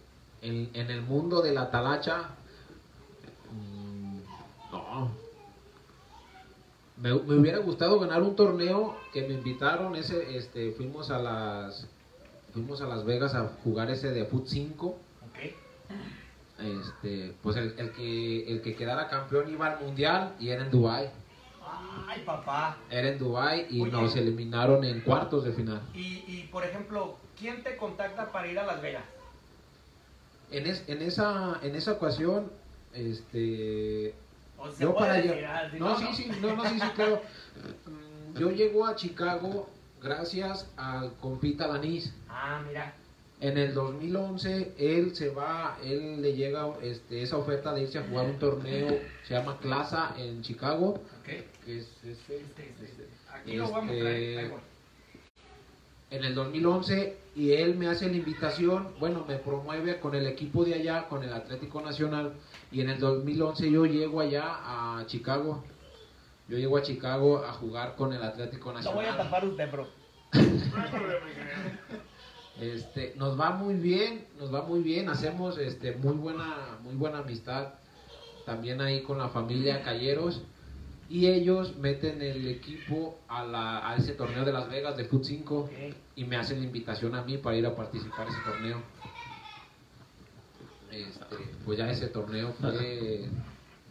en, en el mundo de la talacha. mm, No. Me, me hubiera gustado ganar un torneo que me invitaron, ese, este, fuimos a las, fuimos a Las Vegas a jugar ese de Foot 5. Este, pues el, el que el que quedara campeón iba al mundial y era en Dubai.
Ay, papá.
Era en Dubai y
Oye.
nos eliminaron en cuartos de final.
Y, y, por ejemplo, ¿quién te contacta para ir a Las Vegas?
En, es- en esa en esa ocasión este
O se
yo
puede
para allá
ah, si
no sí sí no no sí sí claro Mm, yo llego a Chicago gracias al compita Lanís
Ah, mira.
En el 2011 él se va él le llega este esa oferta de irse a jugar un torneo se llama Clasa en Chicago
Ok.
que es este,
Este, este, este. Aquí lo vamos a
Este,
traer.
En el 2011 y él me hace la invitación, bueno, me promueve con el equipo de allá, con el Atlético Nacional y en el 2011 yo llego allá a Chicago. Yo llego a Chicago a jugar con el Atlético
Lo voy a
Nacional.
tapar usted, bro. (laughs) (laughs)
Este, nos va muy bien, nos va muy bien, hacemos este muy buena muy buena amistad también ahí con la familia Calleros y ellos meten el equipo a, la, a ese torneo de Las Vegas de Foot 5
Ok.
y me hacen la invitación a mí para ir a participar ese torneo. Este, pues ya ese torneo fue,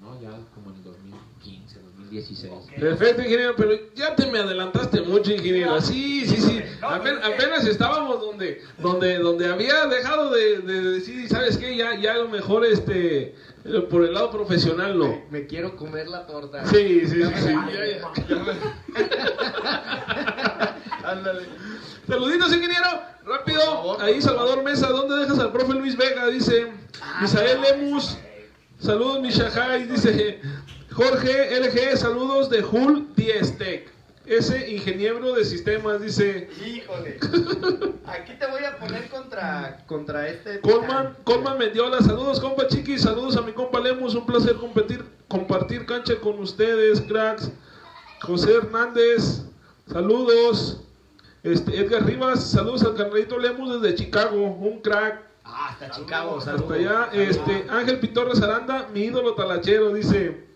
no, ya como en el 2015, 2016.
Perfecto, ingeniero, pero ya te me adelantaste mucho, ingeniero. Sí, sí, sí. Apen- apenas estábamos donde, donde, donde había dejado de, de decir, ¿sabes qué? Ya, ya a lo mejor este, por el lado profesional no.
Me, me quiero comer la torta.
Sí, sí, sí, sí. (laughs)
Ándale.
Saluditos, ingeniero. Rápido. Ahí. Salvador Mesa. ¿Dónde dejas al profe Luis Vega? Dice Misael Lemus. Saludos, Mishajay. Dice Jorge LG. Saludos de Hull Diestec. Ese ingeniero de sistemas. Dice
Híjole. Aquí te voy a poner contra, contra este.
Colman, Colman Mendiola. Saludos, compa Chiqui. Saludos a mi compa Lemus. Un placer competir, compartir cancha con ustedes, cracks. José Hernández. Saludos. Este, Edgar Rivas, saludos al carnalito Lemus desde Chicago, un crack.
Ah, hasta Chicago,
Hasta
saludos.
allá, este, Ángel Pitorres Aranda, mi ídolo talachero, dice,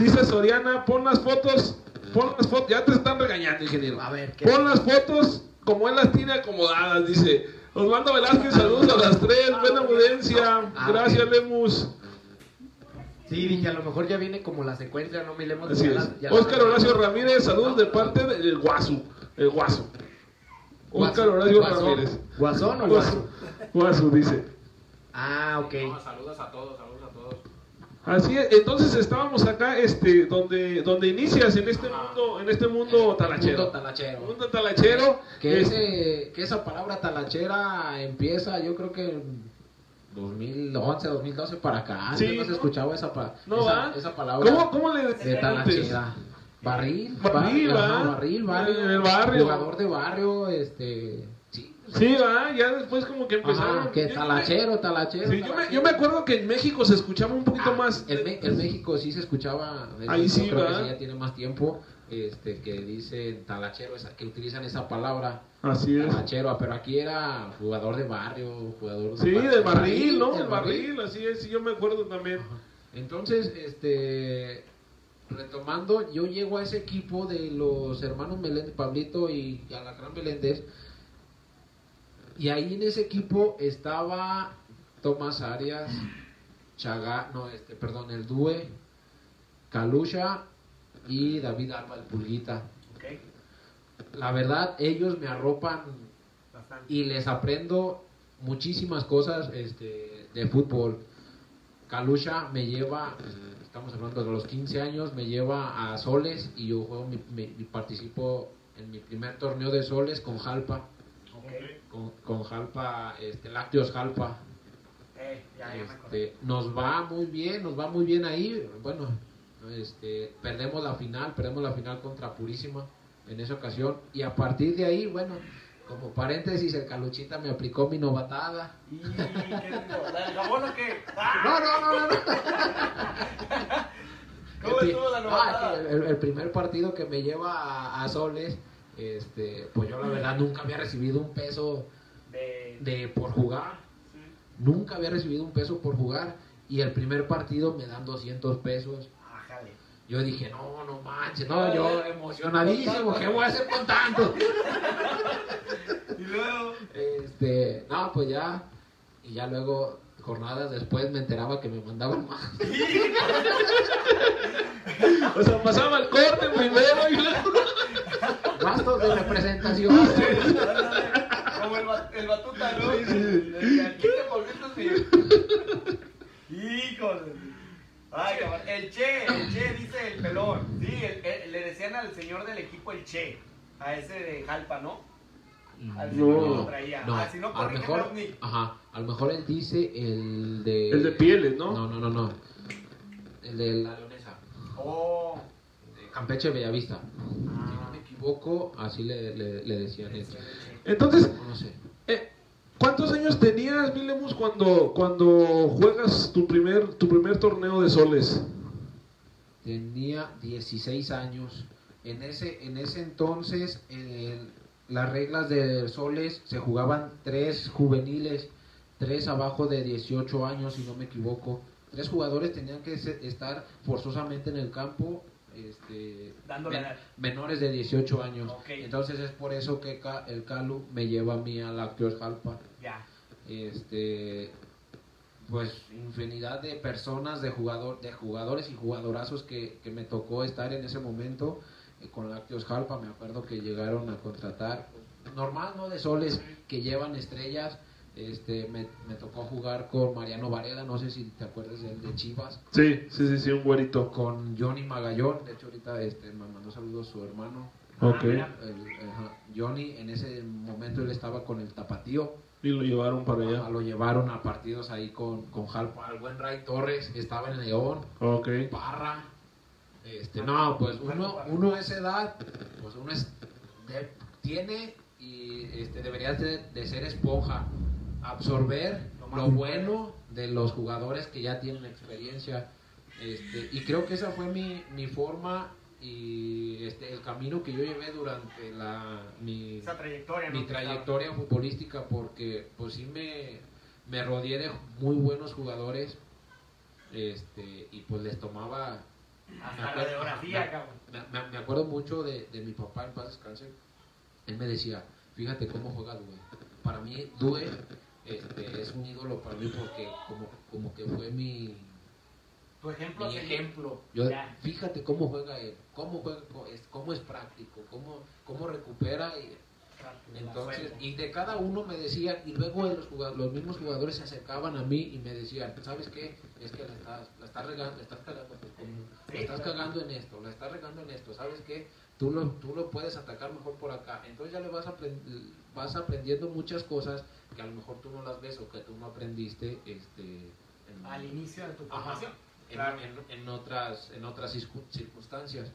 dice Soriana, pon las fotos, pon las fotos, ya te están regañando, ingeniero.
A ver, ¿qué?
Pon las fotos como él las tiene acomodadas, dice. Osvaldo Velázquez, saludos a las tres, buena audiencia,
Ah,
gracias. Lemus.
Sí, dije, a lo mejor ya viene como la secuencia, no miremos.
Así
ya
es. Oscar Horacio Ramírez, saludos de parte del Guaso, el Guaso. Oscar Horacio
Guasón.
Ramírez.
¿Guasón o
Guaso,
guaso?
Guaso dice.
Ah, ok.
No, saludos a todos, saludos a todos.
Así es, entonces estábamos acá, este, donde, donde inicias en este mundo, en este mundo talachero.
Mundo talachero.
Mundo talachero.
Que,
es-
ese, que esa palabra talachera empieza, yo creo que en 2011, 2012 para acá.
Sí,
no se escuchaba esa, pa-
No,
esa, palabra
¿Cómo, cómo le
de talachera. Barril,
Barril,
barril, barrio,
En el barrio.
jugador de barrio, este, sí,
va, ya después como que empezaron.
Ajá, que talachero, talachero.
Sí, yo me, yo me acuerdo que en México se escuchaba un poquito
Ah,
más.
En, en México sí se escuchaba.
Ahí sí,
creo que ya tiene más tiempo. Este, que dicen talachero, que utilizan esa palabra.
Así es.
Talachero, pero aquí era jugador de barrio, jugador de
Sí,
bar-
del barril, ¿no?
del
El barril, así es, sí, yo me acuerdo también.
Entonces, este, retomando, yo llego a ese equipo de los hermanos Meléndez, Pablito y Alacrán Meléndez. Y ahí en ese equipo estaba Tomás Arias, Chaga, no, este, perdón, el Due, Calusha y David Alba, el Pulguita. La verdad, ellos me arropan
bastante.
y les aprendo muchísimas cosas este, de fútbol. Calusha me lleva, estamos hablando de los 15 años, me lleva a Soles y yo juego mi- participo en mi primer torneo de Soles con Jalpa, con, con Jalpa, este, Lácteos Jalpa.
eh, ya, ya me acordé.
Este, nos va muy bien, nos va muy bien ahí. Bueno, este, perdemos la final, perdemos la final contra Purísima en esa ocasión. Y a partir de ahí, bueno, como paréntesis, el Caluchita me aplicó mi novatada.
¿Y. ¡Ah! (laughs)
No, no, no, no. no. (laughs)
¿Cómo
El
estuvo la novatada?
ah, el- el primer partido que me lleva a, a Soles, este, pues yo la verdad nunca había recibido un peso
De...
de por jugar. Nunca había recibido un peso por jugar. Y el primer partido me dan 200 pesos. Yo dije, no, no manches, no, yo emocionadísimo, ¿qué voy a hacer con tanto? (laughs)
Y luego...
Este, no, pues ya, y ya luego, jornadas después me enteraba que me mandaban más. (laughs)
O sea, pasaba el corte primero y luego.
Gastos de representación. (laughs)
Como el, el batuta, ¿no? Cabrón. El Che, el Che, dice el pelón. Sí, el- el- le decían al señor del equipo el Che. A ese de Jalpa, ¿no?
No,
ah, no,
a lo mejor, ajá, a lo mejor él dice el de...
El de pieles, ¿no?
No, no, no, no. El de la leonesa.
Oh.
de Campeche Bellavista. Si no me equivoco, así le, le, le decían eso.
Entonces,
No sé.
eh, ¿cuántos años tenías, Milemus, cuando, cuando juegas tu primer, tu primer torneo de soles?
Tenía 16 años. En ese, en ese entonces, eh, las reglas de Soles se jugaban tres juveniles, tres abajo de 18 años, si no me equivoco. Tres jugadores tenían que estar forzosamente en el campo. Este,
Dándole
men-
la-
menores de 18 años. Entonces es por eso que Ca- el Calu me lleva a mí a Lácteos Jalpa.
Ya.
este pues infinidad de personas de jugador de jugadores y jugadorazos que, que me tocó estar en ese momento con Lácteos Jalpa me acuerdo que llegaron a contratar normal no de soles que llevan estrellas este me, me tocó jugar con Mariano Varela no sé si te acuerdas de él de Chivas
Sí, sí, sí, sí, un güerito.
con Johnny Magallón de hecho ahorita este me mandó saludos su hermano
Ok.
el- ajá, Johnny en ese momento él estaba con el tapatío
Y lo llevaron para allá.
lo llevaron a partidos ahí con, con Jalpa. El buen Ray Torres estaba en León.
Ok.
Parra. Este, no, pues uno, uno a esa edad, pues uno es, de- tiene y este, debería de, de ser esponja. Absorber lo bueno de los jugadores que ya tienen experiencia. Este, y creo que esa fue mi, mi forma y este, el camino que yo llevé durante la, mi,
Esa trayectoria,
mi trayectoria futbolística porque pues sí me, me rodeé de muy buenos jugadores este y pues les tomaba
Hasta
me
la
acuerdo-
radiografía,
me-
cabrón.
me, me- me acuerdo mucho de, de mi papá en paz descanse él me decía fíjate cómo juega Due para mí Due este, es un ídolo para mí porque como, como que fue mi
Tu ejemplo
mi ejemplo. Yo, fíjate cómo juega él, cómo juega, cómo es, cómo es práctico, cómo, cómo recupera. y- entonces, y de cada uno me decían, y luego los, jugad- los mismos jugadores se acercaban a mí y me decían, ¿sabes qué? Es que la estás, la estás regando, la estás cagando, pues, la estás cagando en esto, la estás regando en esto, ¿sabes qué? Tú lo, tú lo puedes atacar mejor por acá. Entonces ya le vas, aprend- vas aprendiendo muchas cosas que a lo mejor tú no las ves o que tú no aprendiste este, en-
Al inicio de tu formación.
en,
Claro.
en- en otras en otras circu- circunstancias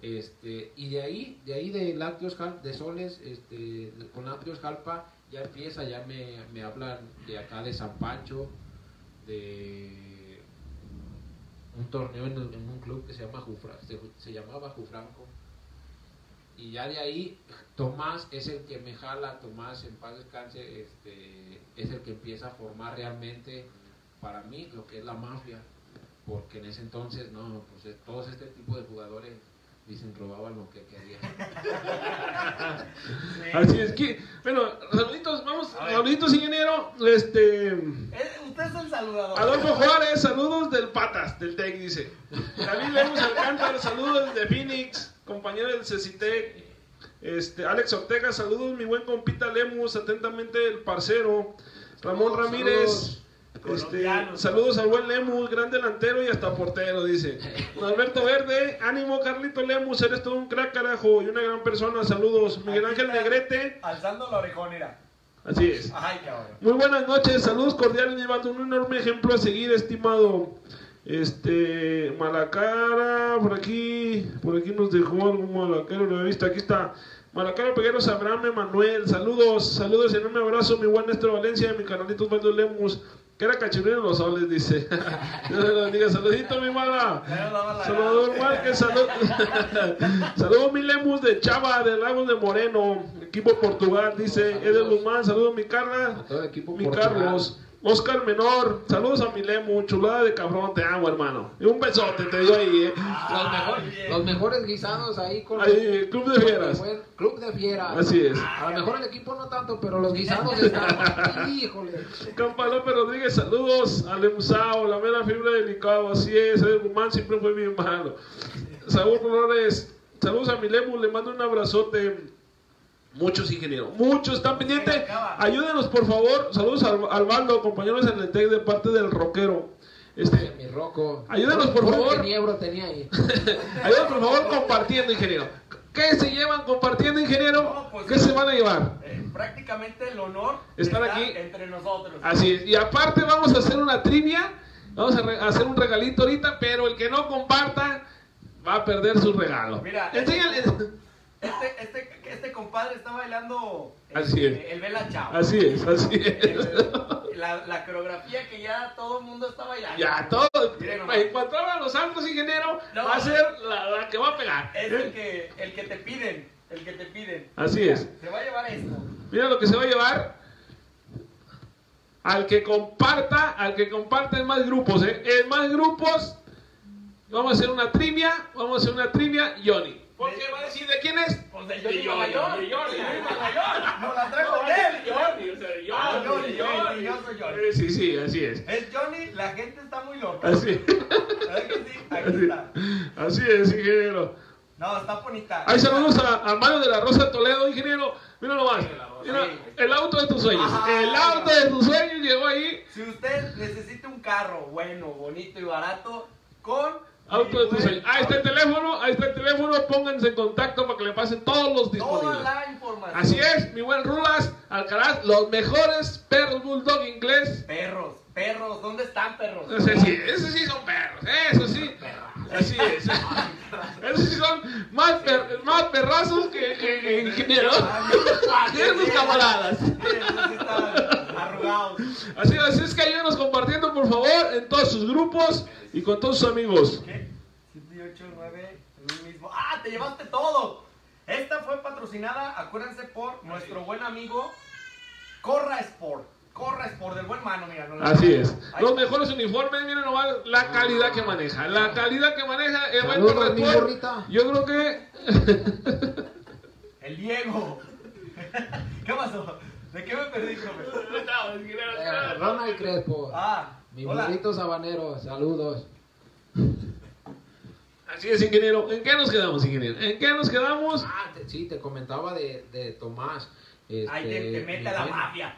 este y de ahí de ahí de Lácteos de Soles este con Lácteos Jalpa ya empieza ya me, me hablan de acá de San Pancho de un torneo en, un club que se llama Jufra, se, llamaba Jufranco. Y ya de ahí Tomás es el que me jala Tomás en paz descanse este es el que empieza a formar realmente para mí lo que es la mafia porque en ese entonces no pues todos este tipo de jugadores dicen robaban lo que querían (laughs)
Así es que, bueno, saluditos, vamos, saluditos, ingeniero. Este.
Eh, Usted es el saludador.
Adolfo Juárez, saludos del Patas, del TEC, dice. David Lemos Alcántara, saludos de Phoenix, compañero del CECITEC. Este, Alex Ortega, saludos, mi buen compita Lemus, atentamente el parcero. Ramón
Saludos,
Ramírez, este, saludos al buen Lemus, gran delantero y hasta portero, dice. (laughs) Alberto Verde, ánimo Carlito Lemus, eres todo un crack carajo y una gran persona, saludos. Miguel
Aquí
Ángel. Negrete,
Alzando la orejonera.
así es.
Ay.
Muy buenas noches, saludos cordiales, vato, un enorme ejemplo a seguir, estimado. Este, Malacara, por aquí, por aquí nos dejó algún Malacaro, lo he visto, aquí está. Malacaro Pegueros Abraham Emanuel, saludos, saludos, enorme abrazo, mi buen Néstor Valencia, mi canalito Osvaldo Lemus, que era los soles, dice. Dios le bendiga, saludito, mi mala. Salvador. Márquez, salud. (laughs) saludos mi Lemus de Chava, de Lagos de Moreno, equipo Portugal, dice Eder Guzmán, saludos mi Carla,
a todo el equipo
mi
Portugal.
Carlos, Oscar Menor, saludos a mi Lemu, chulada de cabrón, te amo hermano. Y un besote te dio ahí, eh.
los, mejor-
bien.
los mejores guisados ahí con
Ahí, Club de Fieras.
Buen Club de Fieras.
Así es.
A lo mejor el equipo no tanto, pero los guisados están. (laughs) Híjole.
Campa López Rodríguez, saludos a Lemusao, la mera fibra delicada, así es, el Guzmán siempre fue bien malo. Saúl Flores, saludos a mi Lemu, le mando un abrazote. Muchos ingenieros, muchos están pendientes. Ayúdenos por favor. Saludos al al Baldo, compañeros en el TEC de parte del rockero. Este,
Mi roco.
Ayúdanos, por favor.
Tenía ahí. (laughs)
Ayúdanos por favor compartiendo, ingeniero. ¿Qué se llevan compartiendo, ingeniero?
No, pues,
¿Qué se van a llevar?
Eh, prácticamente el honor de
Estar aquí.
entre nosotros.
Así es. Y aparte vamos a hacer una trivia. Vamos a a hacer un regalito ahorita, pero el que no comparta va a perder su regalo.
Mira,
Enséñale.
Este, este, este compadre está bailando el,
Así es.
el Vela Chao.
Así es, así es.
El- la, la coreografía que ya todo el mundo está bailando.
Ya, todo.
Miren nomás.
En cuanto abran los santos, ingeniero,
No.
va a ser la, la que va a pegar.
Es
¿eh?
el que, el que te piden. El que te piden.
Así es.
Se va a llevar esto.
Mira lo que se va a llevar. Al que comparta, al que comparta en más grupos, ¿eh? En más grupos, vamos a hacer una trivia, vamos a hacer una trivia, Johnny. ¿Por qué va a decir de quién es?
Pues de Johnny
Johnny,
Magallanes.
de Johnny.
No la traigo de él.
Johnny, o sea, de
Ah,
Johnny,
Johnny,
de
Johnny, yo soy Johnny.
Eh, Sí, sí, así es.
Es Johnny, la gente está muy loca.
Así,
¿Verdad que sí? Aquí
así,
está.
así es, ingeniero.
No, está bonita.
Hay saludos a, a Mario de la Rosa Toledo, ingeniero. Mira nomás. Mira, el auto de tus sueños.
Ajá.
El auto de tus sueños llegó ahí.
Si usted necesita un carro bueno, bonito y barato, con.
Auto de tus sueños. Ahí está el teléfono, ahí está el teléfono. Pónganse en contacto para que le pasen todos los
Toda
disponibles.
la información.
Así es, mi buen Rulas, Alcaraz, los mejores perros bulldog inglés.
Perros, perros, ¿dónde están perros?
Ese sí, esos sí son perros, eso sí. Así es. Esos sí son más, per- más perrazos que, que, que ingenieros. (laughs) Sus camaradas.
Sí, esos sí están arrugados.
Así, así es que ayúdenos compartiendo, por favor, en todos sus grupos y con todos sus amigos.
¿Qué? 7 y 8, 9, el mismo. ¡Ah, te llevaste todo! Esta fue patrocinada, acuérdense, por nuestro buen amigo Corra Sport. Corra Sport, del buen mano, mira. no
Así es.
Ahí
Los mejores uniformes, miren nomás la calidad que maneja. La calidad que maneja el buen
gorrita.
Yo creo que (laughs)
El Diego. (laughs) ¿Qué pasó? ¿De qué me perdí, profe? (laughs)
Eh, Ronald Crespo.
Ah,
Mi
hola.
burrito sabanero, saludos.
Así es, ingeniero. ¿En qué nos quedamos, ingeniero? ¿En qué nos quedamos?
Ah, te- sí, te comentaba de, de Tomás. Este,
Ahí te, te mete a la mafia.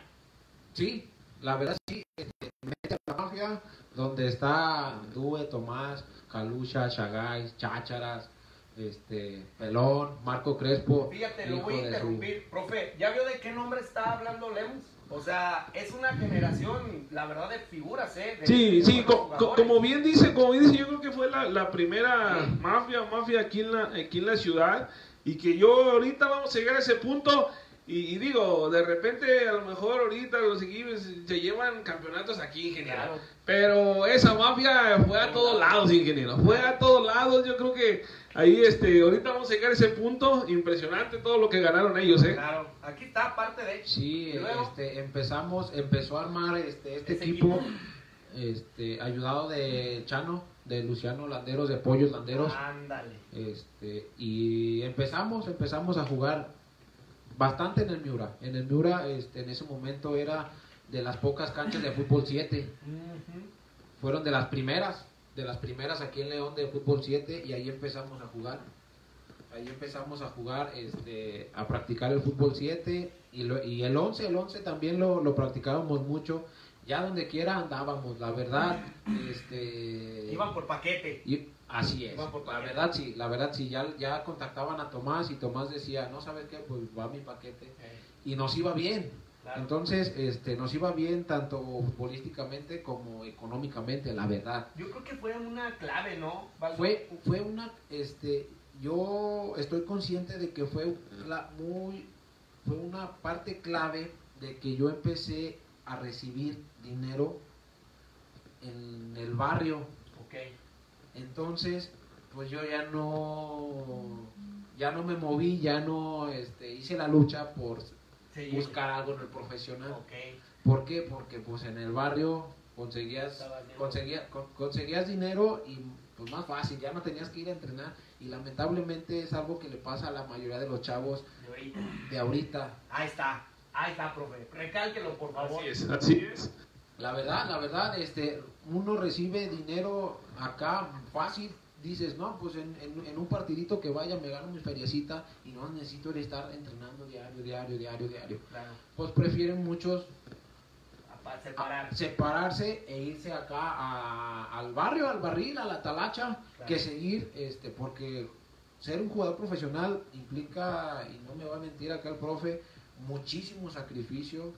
Sí, la verdad sí, este, mete la mafia donde está Due, Tomás, Calucha, Chagay, Chácharas, este, Pelón, Marco Crespo.
Fíjate, lo voy a
su-
interrumpir. Profe, ¿ya vio de qué nombre está hablando Lemus? O sea, es una generación, la verdad, de figuras, ¿eh? De-
Sí,
de
sí, co- co- como bien dice, como bien dice, yo creo que fue la, la primera
Sí.
mafia, mafia aquí en la, aquí en la ciudad y que yo ahorita vamos a llegar a ese punto y, y digo, de repente a lo mejor ahorita los equipos se llevan campeonatos aquí, ingeniero.
Claro.
Pero esa mafia fue a todos lados, ingeniero. Fue a todos lados. Yo creo que ahí, este, ahorita vamos a llegar a ese punto. Impresionante todo lo que ganaron ellos, ¿eh?
Claro, aquí está parte de.
Sí, este, empezamos, empezó a armar este, este equipo,
equipo.
este, ayudado de Chano, de Luciano Landeros, de Pollos Landeros.
Ándale.
Este, y empezamos, empezamos a jugar bastante en el Miura. En el Miura, este, en ese momento era de las pocas canchas de fútbol 7. Fueron de las primeras, de las primeras aquí en León de fútbol 7 y ahí empezamos a jugar. Ahí empezamos a jugar, este, a practicar el fútbol 7 y, lo- y el 11, el 11 también lo, lo practicábamos mucho. Ya donde quiera andábamos, la verdad, este...
Iban por paquete.
Y así es. La verdad sí, la verdad sí, ya, ya contactaban a Tomás y Tomás decía, no sabes qué, pues va mi paquete. Y nos iba bien.
Claro.
Entonces, este, nos iba bien tanto futbolísticamente como económicamente, la verdad.
Yo creo que fue una clave, ¿no? Valdo?
Fue, fue una, este, yo estoy consciente de que fue la, muy, fue una parte clave de que yo empecé a recibir dinero en el barrio. Entonces, pues yo ya no, ya no me moví, ya no, este, hice la lucha por
Sí.
buscar algo en el profesional. ¿Por qué? Porque pues en el barrio conseguías, conseguías, con- conseguías dinero y pues más fácil, ya no tenías que ir a entrenar y lamentablemente es algo que le pasa a la mayoría de los chavos
De ahorita.
de ahorita.
Ahí está. Ahí está, profe. Recálquelo, por favor.
Así es, así es.
La verdad, la verdad, este, uno recibe dinero acá fácil, dices, no, pues en, en- en un partidito que vaya me gano mi feriecita y no necesito estar entrenando diario, diario, diario, diario.
Claro.
Pues prefieren muchos a-
separar.
separarse e irse acá a- al barrio, al barril, a la talacha,
Claro.
que seguir, este, porque ser un jugador profesional implica, y no me va a mentir acá el profe, muchísimo sacrificio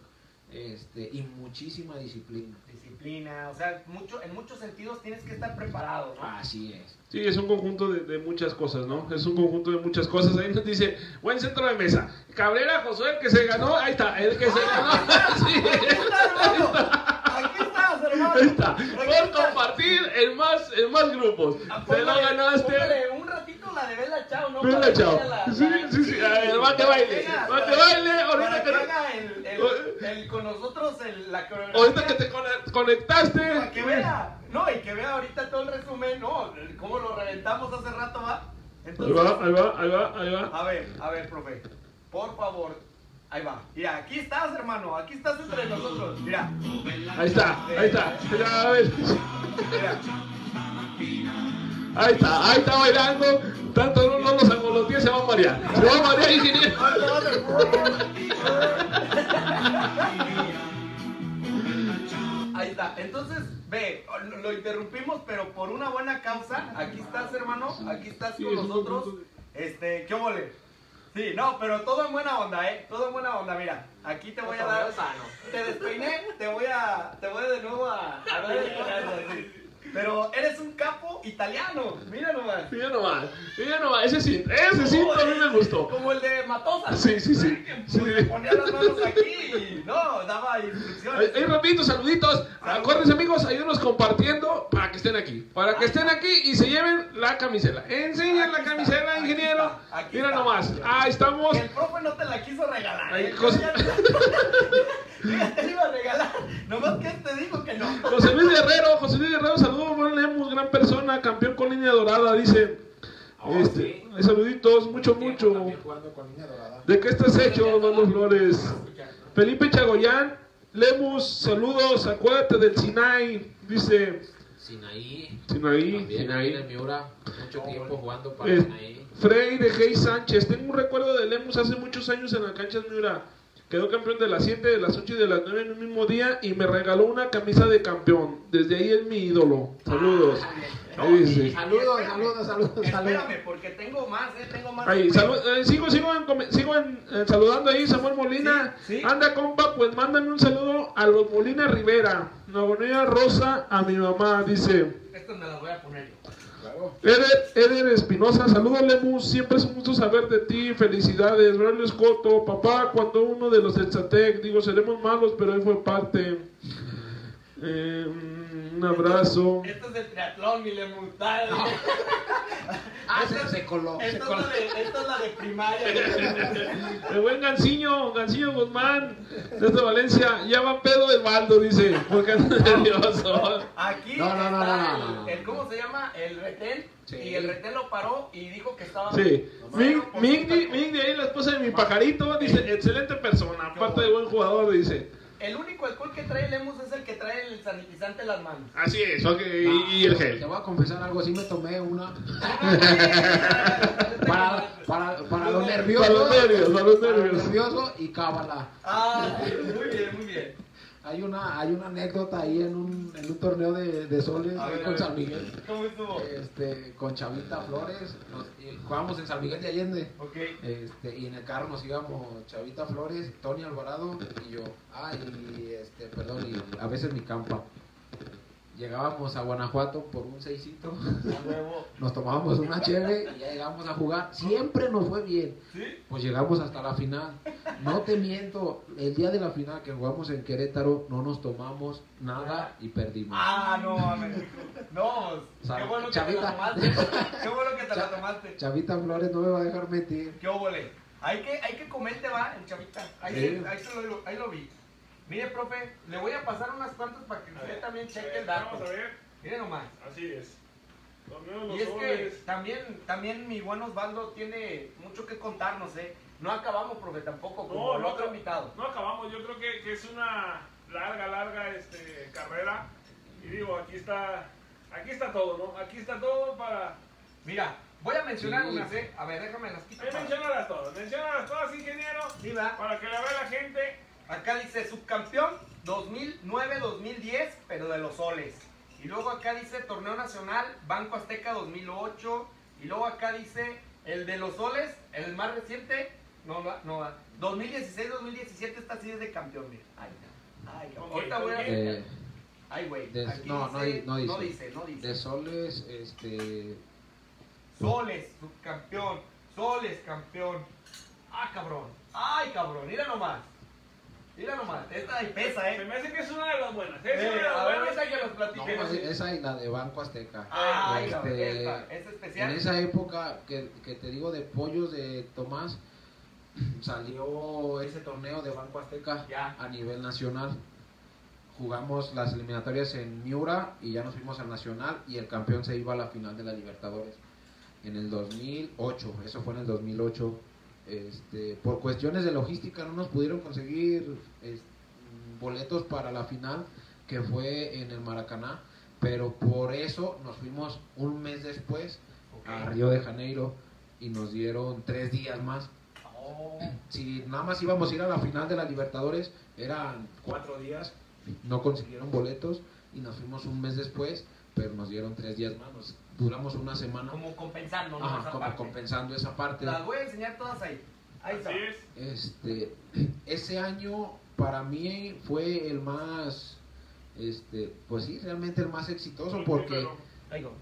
este, y muchísima disciplina.
Disciplina. O sea, mucho, en muchos sentidos tienes que estar preparado, ¿no?
Así es.
Sí, es un conjunto de, de muchas cosas, ¿no? Es un conjunto de muchas cosas. Ahí nos dice, buen centro de mesa. Cabrera Josué, el que se ganó, ahí está, el que se ganó. Sí,
Aquí está, hermano. Aquí estás, hermano.
ahí está.
Aquí
Por compartir en más, en más grupos.
Ah,
Se lo ganaste.
póngale un ratito la de Bella Chao, ¿no? Que
Chao.
la-
Sí,
la-
sí, sí. A ver, va que baile.
Para-
baile. Ahorita
para
que,
que haga el, el, el- con nosotros el, la coreografía.
ahorita que te cone- conectaste.
Para que vea. No, y que vea ahorita todo el resumen. No, cómo lo reventamos hace rato, ¿va?
Ahí
Entonces,
va, ahí va, ahí va, ahí va.
a ver, a ver, profe. Por favor. Ahí va. Mira, aquí estás, hermano. Aquí estás entre nosotros. Mira,
Ahí está, ahí está. Mira, a ver.
mira.
Ahí está, ahí está bailando. Tanto no, no nos angolotees, se va a marear. Se va a marear, ingeniero.
Ahí está. Entonces, ve, lo- interrumpimos, pero por una buena causa. Aquí estás, hermano. Aquí estás con
un
nosotros. Este, ¿qué mole? Sí, no, pero todo en buena onda, ¿eh? Todo en buena onda. Mira, aquí te voy a dar. Te despeiné, te voy a. Te voy de nuevo a. a sí. Pero eres un capo italiano. Mira nomás.
Mira nomás, mira nomás. Ese sí, ese sí a mí me gustó.
Como el de Matosa.
Sí, sí, sí. Sí.
Ponía las manos aquí y. No, da- daba
Ahí,
instrucciones.
ahí rapidito, saluditos. Acuérdense amigos, ayúdenos compartiendo para que estén aquí. Para que estén aquí y se lleven la camisela. Enseñan la
está,
camisela,
aquí
ingeniero.
está, aquí
Mira nomás. Ahí estamos.
El profe no te la quiso regalar. ¿eh? Ya (laughs) (laughs) te la iba a regalar. Nomás que él te dijo que no.
José Luis Guerrero, José Luis Guerrero, saludos, buen Lemus, gran persona, campeón con línea dorada, dice.
Oh,
este,
sí.
saluditos, mucho, mucho. ¿De qué estás hecho, Lolo Flores? Felipe Chagoyán, Lemus, saludos, acuérdate del Sinai, dice
Sinaí.
Sinaí,
También
Sinaí.
Miura. Mucho tiempo jugando para
Eh,
Sinaí.
Frey de Gay Sánchez, tengo un recuerdo de Lemus hace muchos años en la cancha de Miura. Quedó campeón de las 7, de las 8 y de las 9 en un mismo día y me regaló una camisa de campeón. Desde ahí es mi ídolo. Saludos. Ahí dice.
Saludos, saludos, saludos, saludos.
Espérame, porque tengo más, ¿eh? Tengo más.
Ahí, salu- eh, sigo, sigo, en sigo en- eh, saludando ahí, Samuel Molina.
Sí, sí.
Anda, compa, pues mándame un saludo a los Molina Rivera. Nueva Rosa, a mi mamá, dice.
Estas me las voy a poner yo.
Eder, Eder Espinosa, saludos Lemus, siempre es un gusto saber de ti, felicidades, Braulio Escoto, papá, cuando uno de los del Zatec, digo, seremos malos, pero él fue parte. Eh, un abrazo.
Esto es del triatlón, mi lemutal.
Ah, se, se coló. Se
Esta es,
coló.
la de, esta es la de primaria.
El buen Ganciño, Ganciño Guzmán, desde Valencia, ya va pedo el baldo, dice, porque anda nervioso.
Aquí
No, no, no,
está
no, no,
el,
no.
el- ¿cómo se llama? El retén.
Sí.
Y el retén lo paró y dijo que estaba.
Sí, Mig, Mig. Mig de ahí, la esposa de mi pajarito, dice, excelente persona, aparte de buen jugador, dice.
El único alcohol que trae Lemus es el que trae el sanitizante en las manos.
Así es, ok, y, y el
Te
gel.
voy a confesar algo, sí me tomé una. (laughs) Para, para, para los nerviosos.
Para los nervios, para los
nerviosos y cábala.
Ah, muy bien, muy bien.
Hay una, hay una anécdota ahí en un, en un torneo de, de soles
ver,
con
ver.
San Miguel.
¿Cómo estuvo?
Este, con Chavita Flores. Nos, y jugábamos en San Miguel de Allende.
Ok.
Este, y en el carro nos íbamos Chavita Flores, Tony Alvarado y yo. Ah, y este, perdón, y a veces mi campa. Llegábamos a Guanajuato por un seisito, (laughs) nos tomábamos una cheve y ya llegábamos a jugar. Siempre nos fue bien. Pues llegamos hasta la final. No te miento, el día de la final que jugamos en Querétaro no nos tomamos nada y perdimos.
Ah, no mames. No, qué bueno que te
Chavita.
la tomaste. Qué bueno que te la tomaste.
Chavita Flores no me va a dejar mentir.
¿Qué óvole? Hay que, hay que comerte, va, el chavita. Ahí,
Sí.
se- ahí, se lo, ahí lo vi. Mire, profe, le voy a pasar unas cuantas para que usted
ver,
también cheque
ver,
el dato.
Vamos a ver.
Mire nomás.
Así es. Los
Y es que también, también mi buen Osvaldo tiene mucho que contarnos, ¿eh? No acabamos, profe, tampoco, como
No,
el
no,
otro
acab-
invitado.
No acabamos, yo creo que, que es una larga, larga este, carrera. Y digo, aquí está, aquí está todo, ¿no? Aquí está todo para...
Mira, voy a mencionar
Sí.
unas, ¿eh? A ver, déjame las quito.
Ahí menciónalas todas, menciónalas todas, ingeniero,
Sí, va.
para que la vea la gente.
Acá dice subcampeón 2009-2010, pero de los soles. Y luego acá dice torneo nacional, Banco Azteca 2008. Y luego acá dice el de los soles, el más reciente, no, no, no 2016-2017, esta sí es de campeón, mira. Ay, no. Ay, no.
Ok,
Ahorita voy a...
Eh,
Ay, güey.
no, no
dice,
di- no dice.
No dice, no dice.
De soles, este.
Soles, subcampeón. Soles, campeón. Ah, cabrón. Ay, cabrón. Mira nomás. Mira nomás. Esta ahí pesa,
Se
¿eh?
me hace que es una de las buenas. Es
Eh,
una de las
a ver,
buenas.
ahorita que los
No, esa y la de Banco Azteca.
Ay,
Este,
cabrón. Esta, es
En
especial.
esa época que, que te digo de pollos de Tomás, salió ese torneo de Banco Azteca
Ya.
a nivel nacional. Jugamos las eliminatorias en Miura y ya nos fuimos al nacional y el campeón se iba a la final de la Libertadores en el 2008. Eso fue en el 2008. Este, por cuestiones de logística no nos pudieron conseguir es, boletos para la final que fue en el Maracaná, pero por eso nos fuimos un mes después a Río de Janeiro y nos dieron tres días más.
Oh,
Si nada más íbamos a ir a la final de la Libertadores, eran cuatro días, no consiguieron boletos y nos fuimos un mes después, pero nos dieron tres días más, nos duramos una semana
como compensando, ¿no?
ajá,
Esa
como
parte.
compensando esa parte.
Las voy a enseñar todas ahí. Ahí está.
Este, (clears throat) ese año para mí fue el más, este, pues sí, realmente el más exitoso porque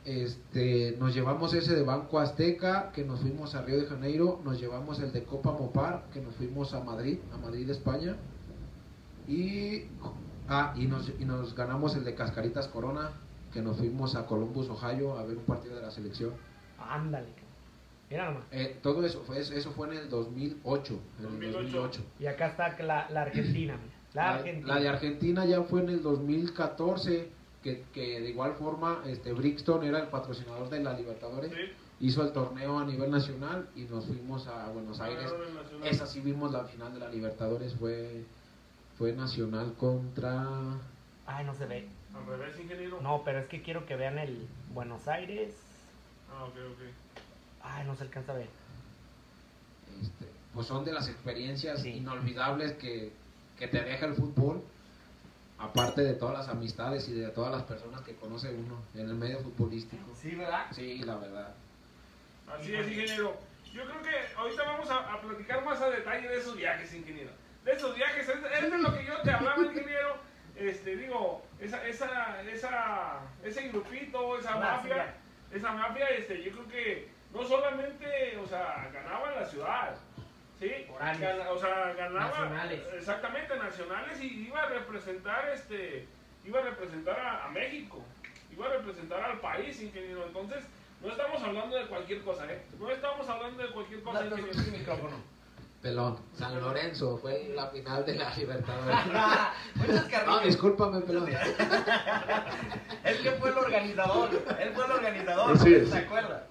este, nos llevamos ese de Banco Azteca, que nos fuimos a Río de Janeiro, nos llevamos el de Copa Mopar, que nos fuimos a Madrid, a Madrid, España, Y, ah, y, nos, y nos ganamos el de Cascaritas Corona, que nos fuimos a Columbus, Ohio, a ver un partido de la selección.
Ándale. Mira nomás.
Eh, todo eso fue, eso fue en el 2008. En el
2008.
2008.
Y acá está la, la Argentina, mira. La
La,
Argentina.
la de Argentina ya fue en el 2014, que, que de igual forma este Brixton era el patrocinador de la Libertadores.
Sí.
Hizo el torneo a nivel nacional y nos fuimos a Buenos Aires. Esa sí vimos la final de la Libertadores, fue, fue nacional contra...
Ay, no se ve.
Al revés, ingeniero.
No, pero es que quiero que vean el Buenos Aires.
Ah, ok, ok.
Ay, no se alcanza a ver.
este, pues son de las experiencias
Sí.
inolvidables que, que te deja el fútbol, aparte de todas las amistades y de todas las personas que conoce uno en el medio futbolístico.
Sí, ¿verdad?
Sí, la verdad.
Así es, ingeniero. Yo creo que ahorita vamos a, a platicar más a detalle de esos viajes, ingeniero. De esos viajes, es, es de lo que yo te hablaba, ingeniero. Este, digo, esa, esa, esa, ese grupito, esa mafia, esa mafia, este, yo creo que no solamente, o sea, ganaba en la ciudad, ¿sí? O sea, ganaba,
Nacionales.
exactamente, nacionales y iba a representar, este, iba a representar a, a México, iba a representar al país, ingeniero. Entonces, no estamos hablando de cualquier cosa, ¿eh? No estamos hablando de cualquier cosa, ingeniero.
Pelón, San Lorenzo fue la final de la Libertadores. (laughs)
Muchas
No, discúlpame, Pelón. (laughs)
Es que fue el organizador. Él fue el organizador.
Así es.
¿Se acuerda?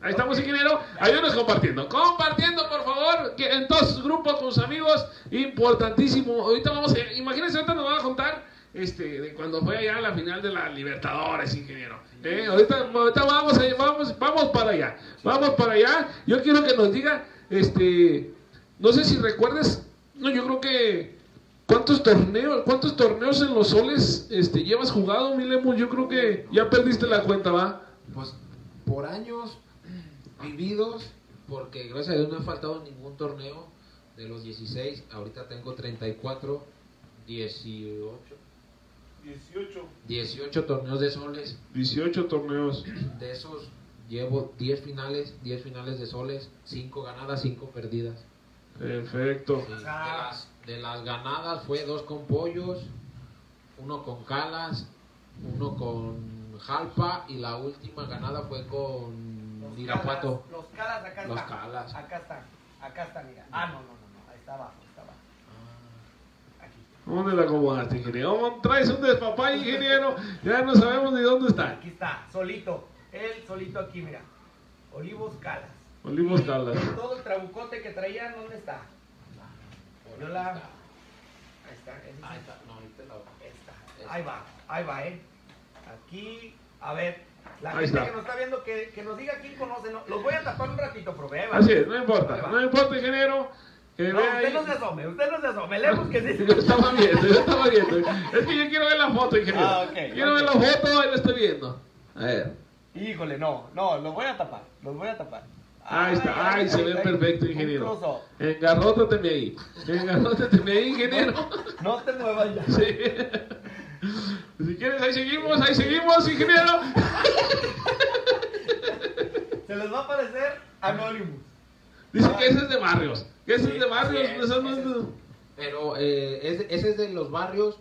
Ahí estamos, ingeniero. Ayúdenos compartiendo. Compartiendo, por favor, que en todos sus grupos con sus amigos. Importantísimo. Ahorita vamos a. Imagínense, ahorita nos van a contar este, de cuando fue allá la final de la Libertadores, ingeniero. Eh, ahorita, ahorita vamos, vamos, vamos para allá. Vamos para allá. Yo quiero que nos diga, este. No sé si recuerdes. No, yo creo que. ¿Cuántos torneos, cuántos torneos en los soles este, llevas jugado, Milemos? Yo creo que ya perdiste la cuenta, ¿va?
Pues por años vividos, porque gracias a Dios no he faltado ningún torneo de los 16, ahorita tengo 34, 18,
18.
18 torneos de soles,
18 torneos.
de esos llevo 10 finales, 10 finales de soles, 5 ganadas, 5 perdidas.
Perfecto.
Sí, de, las, de las ganadas fue dos con pollos, uno con calas, uno con jalpa y la última ganada fue con
Los
Irapuato.
calas, Los calas acá
Los
están.
calas.
Acá están. Acá están, mira. Ah, no, no, no, no. Ahí está abajo, está abajo.
¿Dónde la acomodaste, ingeniero? ¿Cómo traes un despapay, ingeniero? Ya no sabemos ni dónde está.
Aquí está, solito. Él solito aquí, mira. Olivos Calas.
Olivos
Y
Calas.
Todo el trabucote que traían, ¿dónde está? Yo la... Ahí está.
Ahí está, no, ahorita la-
Está. Ahí va, ahí va, ¿eh? Aquí, a ver, la
Ahí
gente
está.
que nos está viendo, que, que nos diga quién conoce. ¿no? Los voy a tapar un ratito, profe. ahí va.
Así es, no
Ahí
importa. No importa, ingeniero. Que
No, usted
ahí.
no se asome, usted no se asome. Leemos que sí.
Yo estaba viendo, yo estaba viendo. Es que yo quiero ver la foto, ingeniero.
Ah, ok,
quiero
ok.
ver la foto, ahí la estoy viendo. A ver.
Híjole, no, no, los voy a tapar, los voy a tapar.
Ahí está, ay, se ve perfecto, ingeniero.
close-up.
Engarrótateme ahí. Engarrótateme ahí, ingeniero.
No te muevas ya.
Sí. Si quieres, ahí seguimos, ahí seguimos, ingeniero.
Se les va a aparecer Anonymous.
Dice que ese es de barrios. Que ese
Sí,
es de barrios.
así es,
eso no es
ese
de-
Pero eh, es- ese es de los barrios,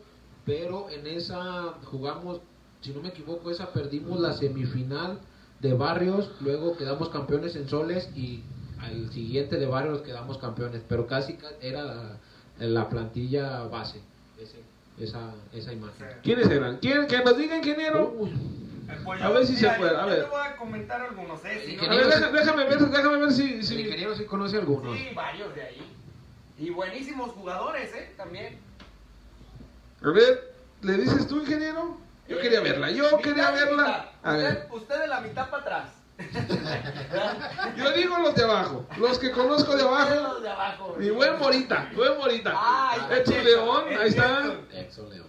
pero en esa jugamos, si no me equivoco, esa perdimos la semifinal de barrios, luego quedamos campeones en soles y al siguiente de barrios quedamos campeones, pero casi ca- era la, la plantilla base, ese- esa, esa imagen.
¿Quiénes eran? ¿Quién? Que nos diga, ingeniero.
Uy,
Pues
A
yo-
ver si se acuerda, a
yo
ver.
te voy a comentar algunos, ¿eh? Si
A
no-
ver, deja- déjame ver, déjame ver si.
el
si...
ingeniero sí conoce algunos.
Sí, varios de ahí. Y buenísimos jugadores, ¿eh? También.
A ver, ¿le dices tú, ingeniero? Yo
Eh,
quería verla, yo quería verla. A ver,
Usted, usted de la mitad para atrás. (laughs)
yo digo los de abajo, los que conozco de abajo.
Los de abajo.
Mi buen Morita, buen Morita.
Ah,
Edson León, ahí está.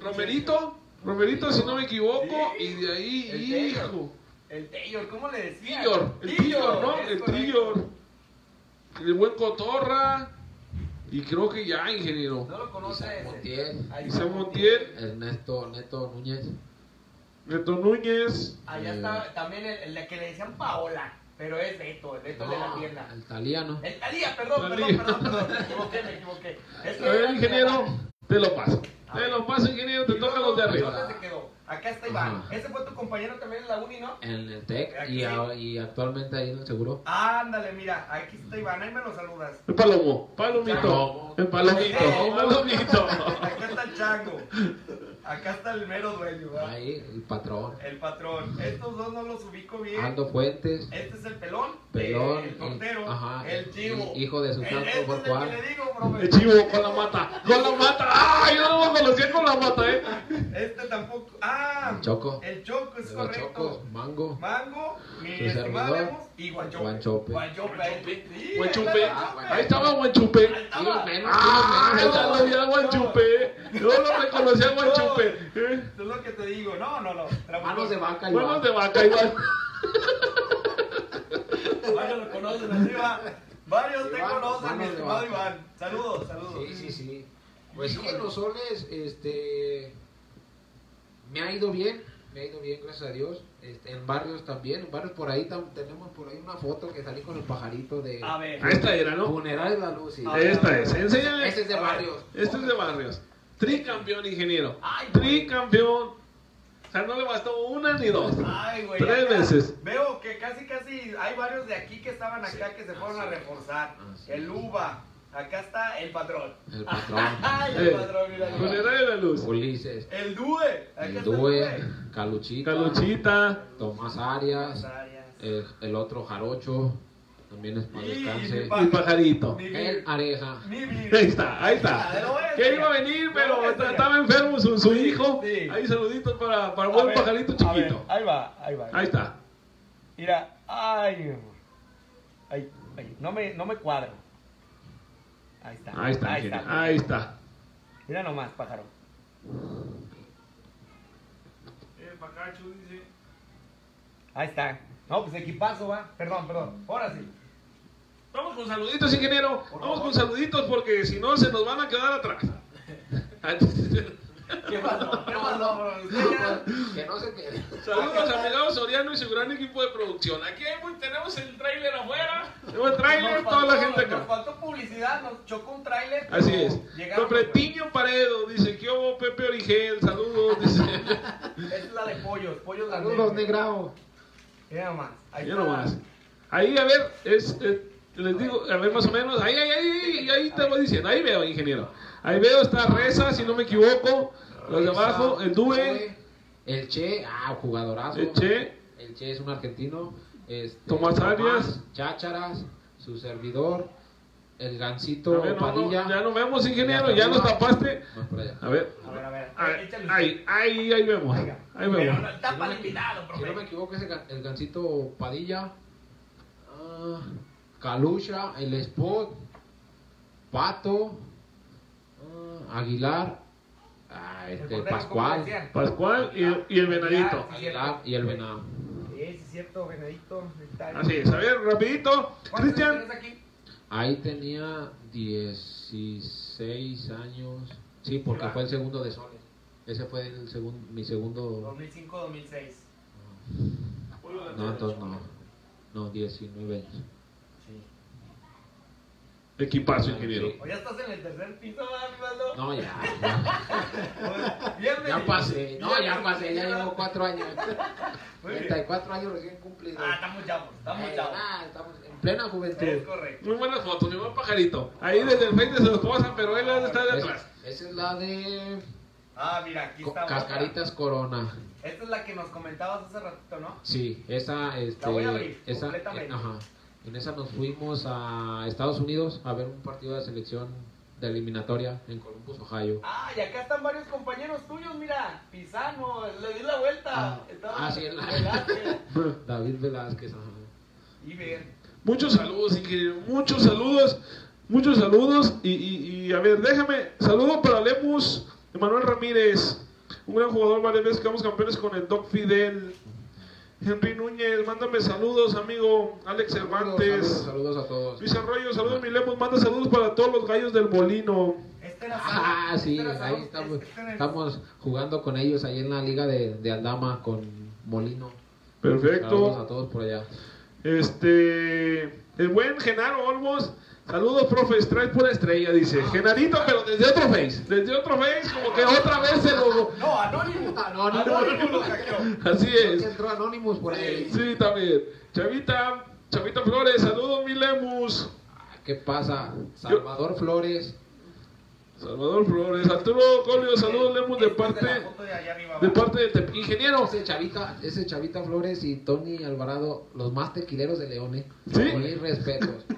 Romerito, Romerito, si no me equivoco.
Sí.
Y de ahí,
El
hijo.
El Taylor, ¿cómo le decía?
Tillor, el Tillor, ¿no? El. Tillor. El buen Cotorra. Y creo que ya, ingeniero.
No lo conoce
Isaac. Montiel.
Isaac Montiel,
Ernesto Neto Núñez.
Neto Núñez.
Allá
Eh.
está también el, que le decían Paola, pero es Beto, el Beto de la
No,
tienda.
el Taliano.
El Talía, perdón,
Talía.
perdón, perdón, perdón, me equivoqué, me equivoqué. Es que
A ver, ingeniero, te lo paso.
A
Te lo paso, ingeniero, te toca los de
¿dónde
arriba.
se quedó? Acá está Iván.
Ajá.
Ese fue tu compañero también en la uni, ¿no?
En el TEC
Aquí
y,
sí.
y actualmente ahí en el seguro.
Ándale, mira, aquí está Iván, ahí me lo saludas.
El palomo, palomito, el palomito, palomito.
Acá está el chango. Acá está el mero dueño, ¿verdad?
Ahí, el patrón.
El patrón. Estos dos no los ubico bien.
Aldo Fuentes,
Este es el pelón.
Pelón,
el portero.
ajá,
el chivo.
hi- hijo de su
El- este
por
es el
Juan.
que le digo, profe.
El chivo con la mata, con la mata. ¡Ah! Yo no lo conocía con la mata, eh.
Este tampoco. Ah,
El Choco.
El choco es
los
correcto.
chocos, mango.
Mango, mi
Su
estimado Lemos y Guanchope.
Guanchope.
Guanchope. Sí,
Guanchupe.
ahí
estaba Guanchupe.
Ahí estaba.
¡Ah! Ya lo vi a Guanchupe. Yo no reconocía a Guanchupe. ¿Eh?
Es lo que te digo. No, no, no.
Manos de vaca y
Buenos de vaca, igual.
Varios lo conocen arriba. Varios te
Iván,
conocen, mi
manos
estimado. Iván. Saludos, saludos.
Sí, sí, sí. Pues sí, en los soles, este. Me ha ido bien, me ha ido bien, gracias a Dios. Este, en barrios también, en barrios por ahí tam- tenemos por ahí una foto que salí con el pajarito de.
A ver.
Esta era, ¿no?
Funeral de la Luz. sí.
A ver,
Esta es. Enséñale.
Este es de barrios.
Este es de Barrios. Tricampeón, ingeniero.
Ay.
Tricampeón. O sea, no le bastó una ni dos.
Ay, güey.
Tres
acá
veces.
Veo que casi, casi hay varios de aquí que estaban acá que se fueron a reforzar.
Así
El UBA. Acá está el patrón.
El patrón. (laughs)
Ay, el
Eh,
patrón, mira.
Funeral de la luz.
Ulises.
El DUE. Acá
El
está
Due, Caluchita,
Caluchita.
Tomás Arias,
Arias.
el, el otro Jarocho, también es para descanse.
mi
pajarito.
Mi
El. Areja.
Mi.
Ahí está, ahí está.
Ah,
Que iba a venir, pero estaba enfermo su, su
Sí,
hijo.
sí.
Ahí saluditos para, para buen
ver,
pajarito
ver,
chiquito.
ahí va, ahí va.
Ahí está.
Mira, ay. Ay, ay, no me, no me cuadro. Ahí está.
Ahí está,
Ahí está.
Ahí está.
Mira nomás, pájaro.
El Pacacho dice.
Ahí está. No, pues equipazo va. Perdón, perdón. Ahora sí.
Vamos con saluditos, ingeniero. Vamos con saluditos porque si no se nos van a quedar atrás. (laughs)
¿Qué pasó? ¿Qué pasó?
Que no se quede.
Saludos a mi lado Soriano y su gran equipo de producción. Aquí tenemos el tráiler afuera. Tenemos el tráiler,
Nos
toda la gente
Nos
acá.
faltó publicidad, nos chocó un tráiler.
Así es. Pretiño Paredo dice que hubo Pepe Origel. Saludos. Dice. (laughs)
Esta es la de pollos, pollos
Saludos. Negrao.
Mira nomás. Ahí
Ya
está.
nomás. Ahí, a ver, es, eh, les digo, a ver más o menos. Ahí, ahí, ahí, ahí te voy diciendo. Ahí veo, ingeniero. Ahí veo, está Reza, si no me equivoco. Los de abajo, el Due,
El Che, ah, jugadorazo.
el Che,
El Che es un argentino. Este,
Tomás Arias.
Chácharas, su servidor. El
A
Gancito
ver, no, no,
Padilla.
ya nos vemos, ingeniero,
Ya
nos tapaste.
Por allá.
A ver,
A ver, a ver.
ahí, ahí, ahí, ahí vemos.
Oiga.
Ahí
Pero
vemos.
no,
Si
Tapa
no me- Si no me equivoco, es el, el Gancito Padilla. Ah, Calucha, el Spot. Pato. ah, Aguilar. ah,
El
este,
¿cómo
Pascual.
Pascual y, y el Venadito.
Aguilar y el Venado.
Sí, sí, es cierto, ahí.
Así es, a ver, rapidito.
¿Cuántos
Cristian?
Ahí tenía 16 años. Sí, porque fue el segundo de Soles. Ese fue el segundo, mi segundo.
2005-2006.
No, entonces no. No, 19 años.
Equipazo, ingeniero.
Sí.
O ya estás en el tercer piso.
No, ya. (laughs) Ya,
Bienvenido.
ya pasé. No, ya pasé. Ya llevo 4 años. (laughs)
Muy bien.
34 años recién cumplidos.
Ah, estamos chavos, estamos
Eh,
chavos.
ah, estamos en plena juventud.
Es correcto.
Muy buenas fotos, mi buen pajarito. Ahí desde el frente se los posan, pero él está de
Es-
atrás.
Esa es la de
Ah, mira, aquí está.
Cascaritas Corona.
Esta es la que nos comentabas hace ratito, ¿no?
Sí, esa, este,
La voy a abrir,
esa,
completamente.
eh, ajá. En esa nos fuimos a Estados Unidos a ver un partido de selección de eliminatoria en Columbus, Ohio.
Ah, y acá están varios compañeros tuyos, mira. Pisano, le di la vuelta.
Ah, ah, sí, en la-
Velázquez. (laughs)
David Velázquez, ajá.
Y bien.
Muchos saludos, ingeniero. Muchos saludos. Muchos saludos. Y, y, y, a ver, déjame. Saludo para Lemus, Emanuel Ramírez. Un gran jugador, varias veces quedamos campeones con el Doc Fidel. Henry Núñez, mándame saludos, amigo. Alex Cervantes.
Saludos, saludos a todos.
Luis Arroyo, saludos, mi Lemus. Manda saludos para todos los gallos del molino.
Este era
Ah, sí,
este
ahí estamos,
este
estamos jugando con ellos ahí en la liga de, de Aldama con Molino. Saludos a
Perfecto.
todos por allá.
Este. El buen Genaro Olmos. Saludos, profes, traes pura estrella, dice. Genarito, pero desde otro face. Desde otro face, como que otra vez se lo...
No, Anónimo.
Anónimo.
Anónimo lo hackeó.
Así es.
entró Anonymous por ahí.
Sí, también. Chavita, Chavita Flores, saludos, mi Lemus.
¿Qué pasa? Salvador Flores.
Salvador Flores, Arturo Colio, saludos, Lemus, de parte,
de
parte de Tep- Ingeniero.
Ese Chavita, ese Chavita Flores y Tony Alvarado, los más tequileros de León, ¿eh?
¿Sí?
Con mis respetos. (laughs)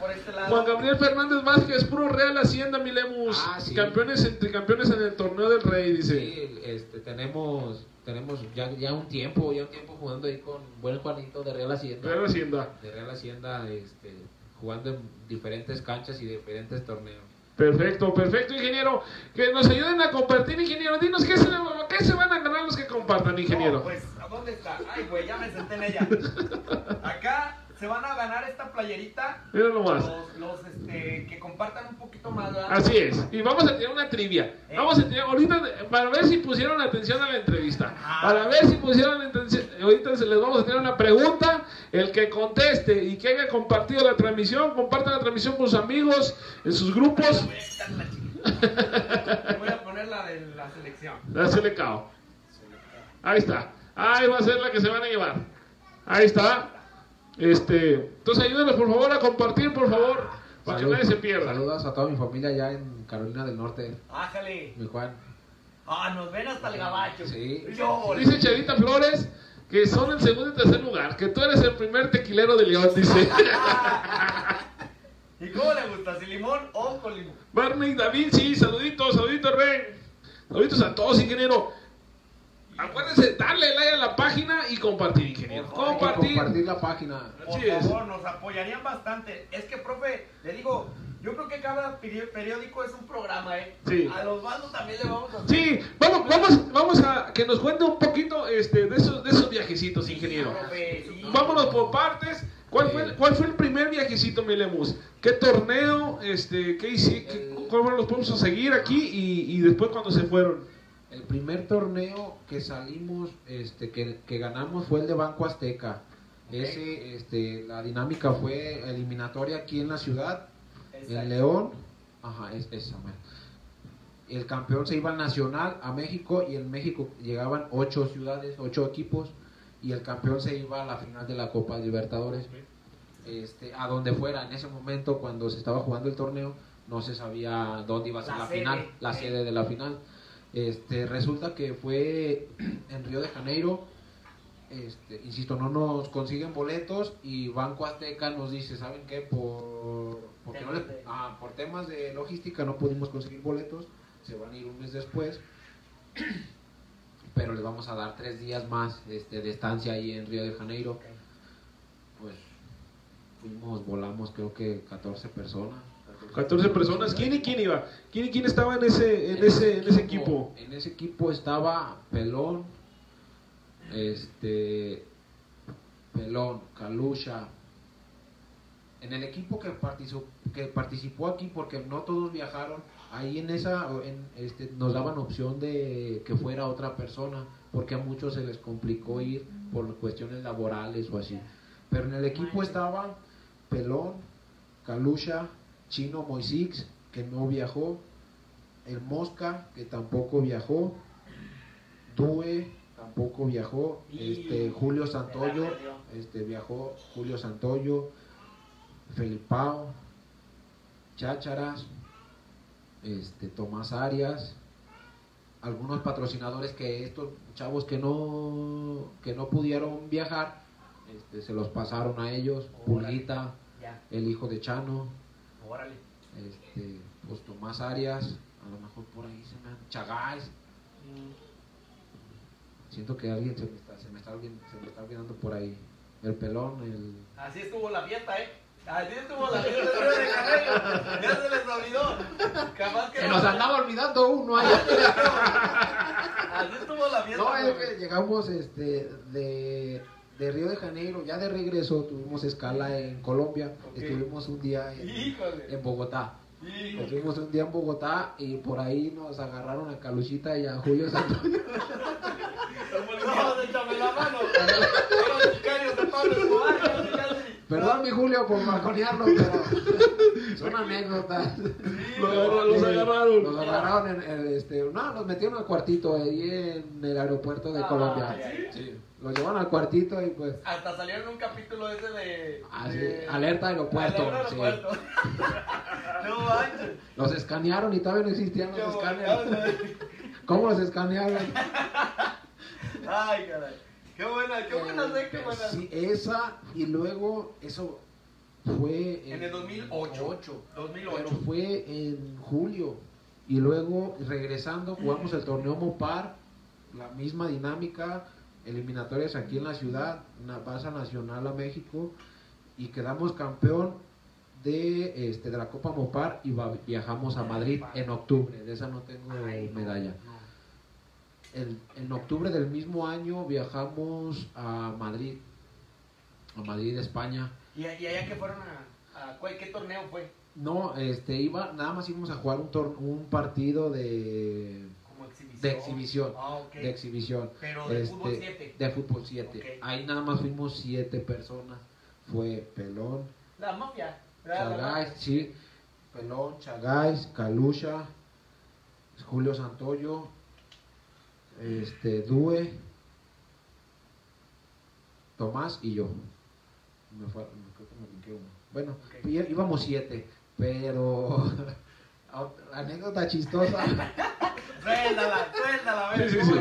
Por este lado.
Juan Gabriel Fernández Vázquez, puro Real Hacienda, mi Lemus.
Ah, sí.
Campeones entre campeones en el torneo del Rey, dice.
Sí, este, tenemos, tenemos ya, ya un tiempo, ya un tiempo jugando ahí con buen Juanito de Real Hacienda.
Real Hacienda.
De Real Hacienda, este, jugando en diferentes canchas y diferentes torneos.
Perfecto, perfecto, ingeniero. Que nos ayuden a compartir, ingeniero. Dinos qué se, qué se van a ganar los que compartan, ingeniero.
No, pues, ¿a dónde está? Ay, güey, ya me senté en ella. Acá se van a ganar esta playerita.
Mira nomás.
Los, los este, que compartan un poquito más, ¿verdad?
Así es. Y vamos a tener una trivia. Vamos a tener ahorita para ver si pusieron atención a la entrevista. Para ver si pusieron atención. Ahorita se les vamos a tener una pregunta. El que conteste y que haya compartido la transmisión, compartan la transmisión con sus amigos, en sus grupos.
Voy a la poner la de la selección.
Dásele cao. Ahí está. Ahí va a ser la que se van a llevar. Ahí está. Este, entonces ayúdenos por favor a compartir, por favor, para que nadie se pierda.
Saludos a toda mi familia allá en Carolina del Norte,
Ájale.
mi Juan.
Ah, nos ven hasta el gabacho.
Sí.
Yo,
Dice Chavita Flores que son el segundo y tercer lugar, que tú eres el primer tequilero de León, dice. (laughs)
¿Y cómo le gusta? ¿Si limón o con limón?
Barney David, sí, saluditos, saluditos, Rey. Saluditos a todos, ingeniero. Acuérdense, darle like a la página y compartir, ingeniero.
Por favor,
Compartir.
Compartir la página.
Por
Así es.
favor, nos apoyarían bastante. Es que, profe, le digo, yo creo que cada peri- periódico es un programa, ¿eh?
Sí.
A los bandos también le vamos a hacer.
Sí, vamos, vamos, vamos a que nos cuente un poquito este, de, esos, de esos viajecitos, ingeniero.
Profe, sí.
Vámonos por partes. ¿Cuál fue, ¿Cuál fue el primer viajecito, Milemus? ¿Qué torneo? Este, ¿qué hici- qué- ¿Cuál fueron los puntos a seguir aquí? Y, y después cuando se fueron.
El primer torneo que salimos, este, que, que ganamos fue el de Banco Azteca. Ese, este, la dinámica fue eliminatoria aquí en la ciudad,
Exacto.
en León. Ajá, es esa. El campeón se iba al Nacional, a México, y en México llegaban ocho ciudades, ocho equipos, y el campeón se iba a la final de la Copa Libertadores. Este, a donde fuera, en ese momento, cuando se estaba jugando el torneo, no se sabía dónde iba a ser
La
final, la sede de la final. Este, resulta que fue (clears throat) en Río de Janeiro. Este, insisto, no nos consiguen boletos y Banco Azteca nos dice, ¿saben qué? Por, porque no le-
Temas de-
ah, por temas de logística no pudimos conseguir boletos, se van a ir un mes después, (clears throat) pero les vamos a dar tres días más este, de estancia ahí en Río de Janeiro. Pues fuimos, volamos creo que 14 personas.
14 personas. ¿Quién y quién iba? ¿Quién y quién estaba en ese, en ese, en ese equipo?
En ese equipo estaba Pelón, este, Pelón, Calusha. En el equipo que participó, que participó aquí, porque no todos viajaron, ahí en esa, en, este, nos daban opción de que fuera otra persona, porque a muchos se les complicó ir por cuestiones laborales o así. Pero en el equipo estaban Pelón, Calusha, Chino Moisix, que no viajó, el Mosca, que tampoco viajó, Due tampoco viajó, este Julio Santoyo, este viajó. Julio Santoyo, Felipao, Chácharas, este Tomás Arias, algunos patrocinadores que estos chavos que no que no pudieron viajar, este, se los pasaron a ellos, Pulguita, el hijo de Chano,
órale.
este, pues Tomás Arias, a lo mejor por ahí se me han, Chagáis, siento que alguien se me está, se me está, se me está olvidando por ahí, el pelón, el
Así estuvo la fiesta, ¿eh? Así estuvo la (laughs) fiesta de Janeiro. Ya se les olvidó. Capaz que
se
no.
nos andaba olvidando uno ahí.
Así estuvo la fiesta.
No, es que llegamos este de, de Río de Janeiro, ya de regreso tuvimos escala en Colombia, estuvimos un día en, Bogotá.
Híjole.
Estuvimos un día en Bogotá y por ahí nos agarraron a Caluchita y a Julio Santos. (laughs)
Échame la mano. Eran sicarios de Pablo Escobar.
Perdón, mi Julio, por balconearlo, pero son anécdotas.
Agarra- los agarraron.
Los agarraron en, en, este, no, los metieron al cuartito ahí en el aeropuerto de
Ah,
Colombia.
¿sí?
Sí, los llevaron al cuartito y pues
Hasta salieron un capítulo ese de.
Ah, sí,
de-
alerta aeropuerto,
Alerta
sí.
aeropuerto. (laughs) no manches.
los escanearon y todavía no existían los
bueno.
¿Cómo los escanearon? (laughs)
Ay, caray. Qué buena, qué buena, sé, qué buena.
Sí, esa y luego eso fue
En el 2008.
2008.
2008.
Pero fue en julio. Y luego regresando jugamos el torneo Mopar, la misma dinámica, eliminatorias aquí en la ciudad, una base nacional a México y quedamos campeón de este de la Copa Mopar y va- viajamos a Madrid en octubre, de esa no tengo medalla. El- en octubre del mismo año viajamos a Madrid, a Madrid, España.
¿Y, y allá que fueron a, a cuál- qué torneo fue?
No, este iba, nada más íbamos a jugar un tor- un partido de
Como exhibición.
de exhibición,
Ah, ok.
de exhibición,
Pero de
Este,
fútbol 7.
de fútbol 7.
Ok.
Ahí nada más fuimos siete personas. Fue Pelón,
La mafia. mafia.
sí, Pelón, Chagay, Calucha, Julio Santoyo, este Due, Tomás y yo. Me fue- me- creo que me uno. Bueno, íbamos siete, pero (laughs) anécdota chistosa. (laughs)
Suéltala, suéltala, a ver.
Sí, sí,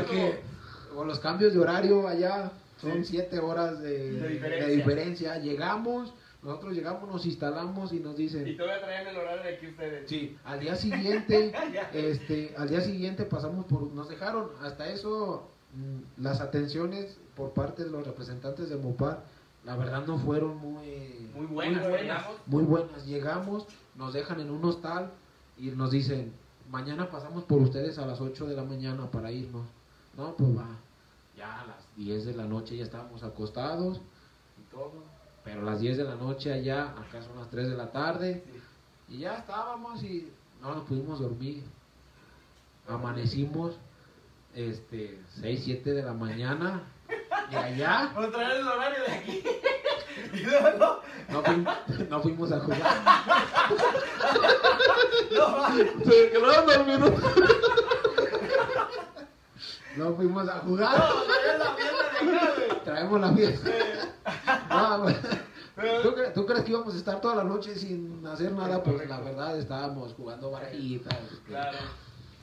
con los cambios de horario allá son
Sí.
siete horas de,
De
de
diferencia.
diferencia. Llegamos, nosotros llegamos, nos instalamos y nos
Y
dicen,
todavía traían el horario de aquí ustedes.
sí, al día siguiente, (laughs) este, al día siguiente pasamos por, nos dejaron, hasta eso, mm, las atenciones por parte de los representantes de Mopar, la verdad no fueron muy,
Muy buenas,
muy buenas. Muy buenas. Llegamos, nos dejan en un hostal y nos dicen, mañana pasamos por ustedes a las 8 de la mañana para irnos. No, pues va. Ya a las 10 de la noche ya estábamos acostados y todo. Pero a las 10 de la noche allá, acá son las 3 de la tarde. Y ya estábamos y no nos pudimos dormir. Amanecimos este 6, 7 de la mañana. Y allá
Vamos a traer el horario de aquí. (laughs) luego,
no, fuim- no fuimos a jugar.
no.
Se quedaron dormidos.
No fuimos a jugar.
No, traer la fiesta de acá, güey.
Traemos la fiesta. No, güey. ¿Tú, cre- tú crees que íbamos a estar toda la noche sin hacer nada? Pues la verdad estábamos jugando barajitas. este,
Claro.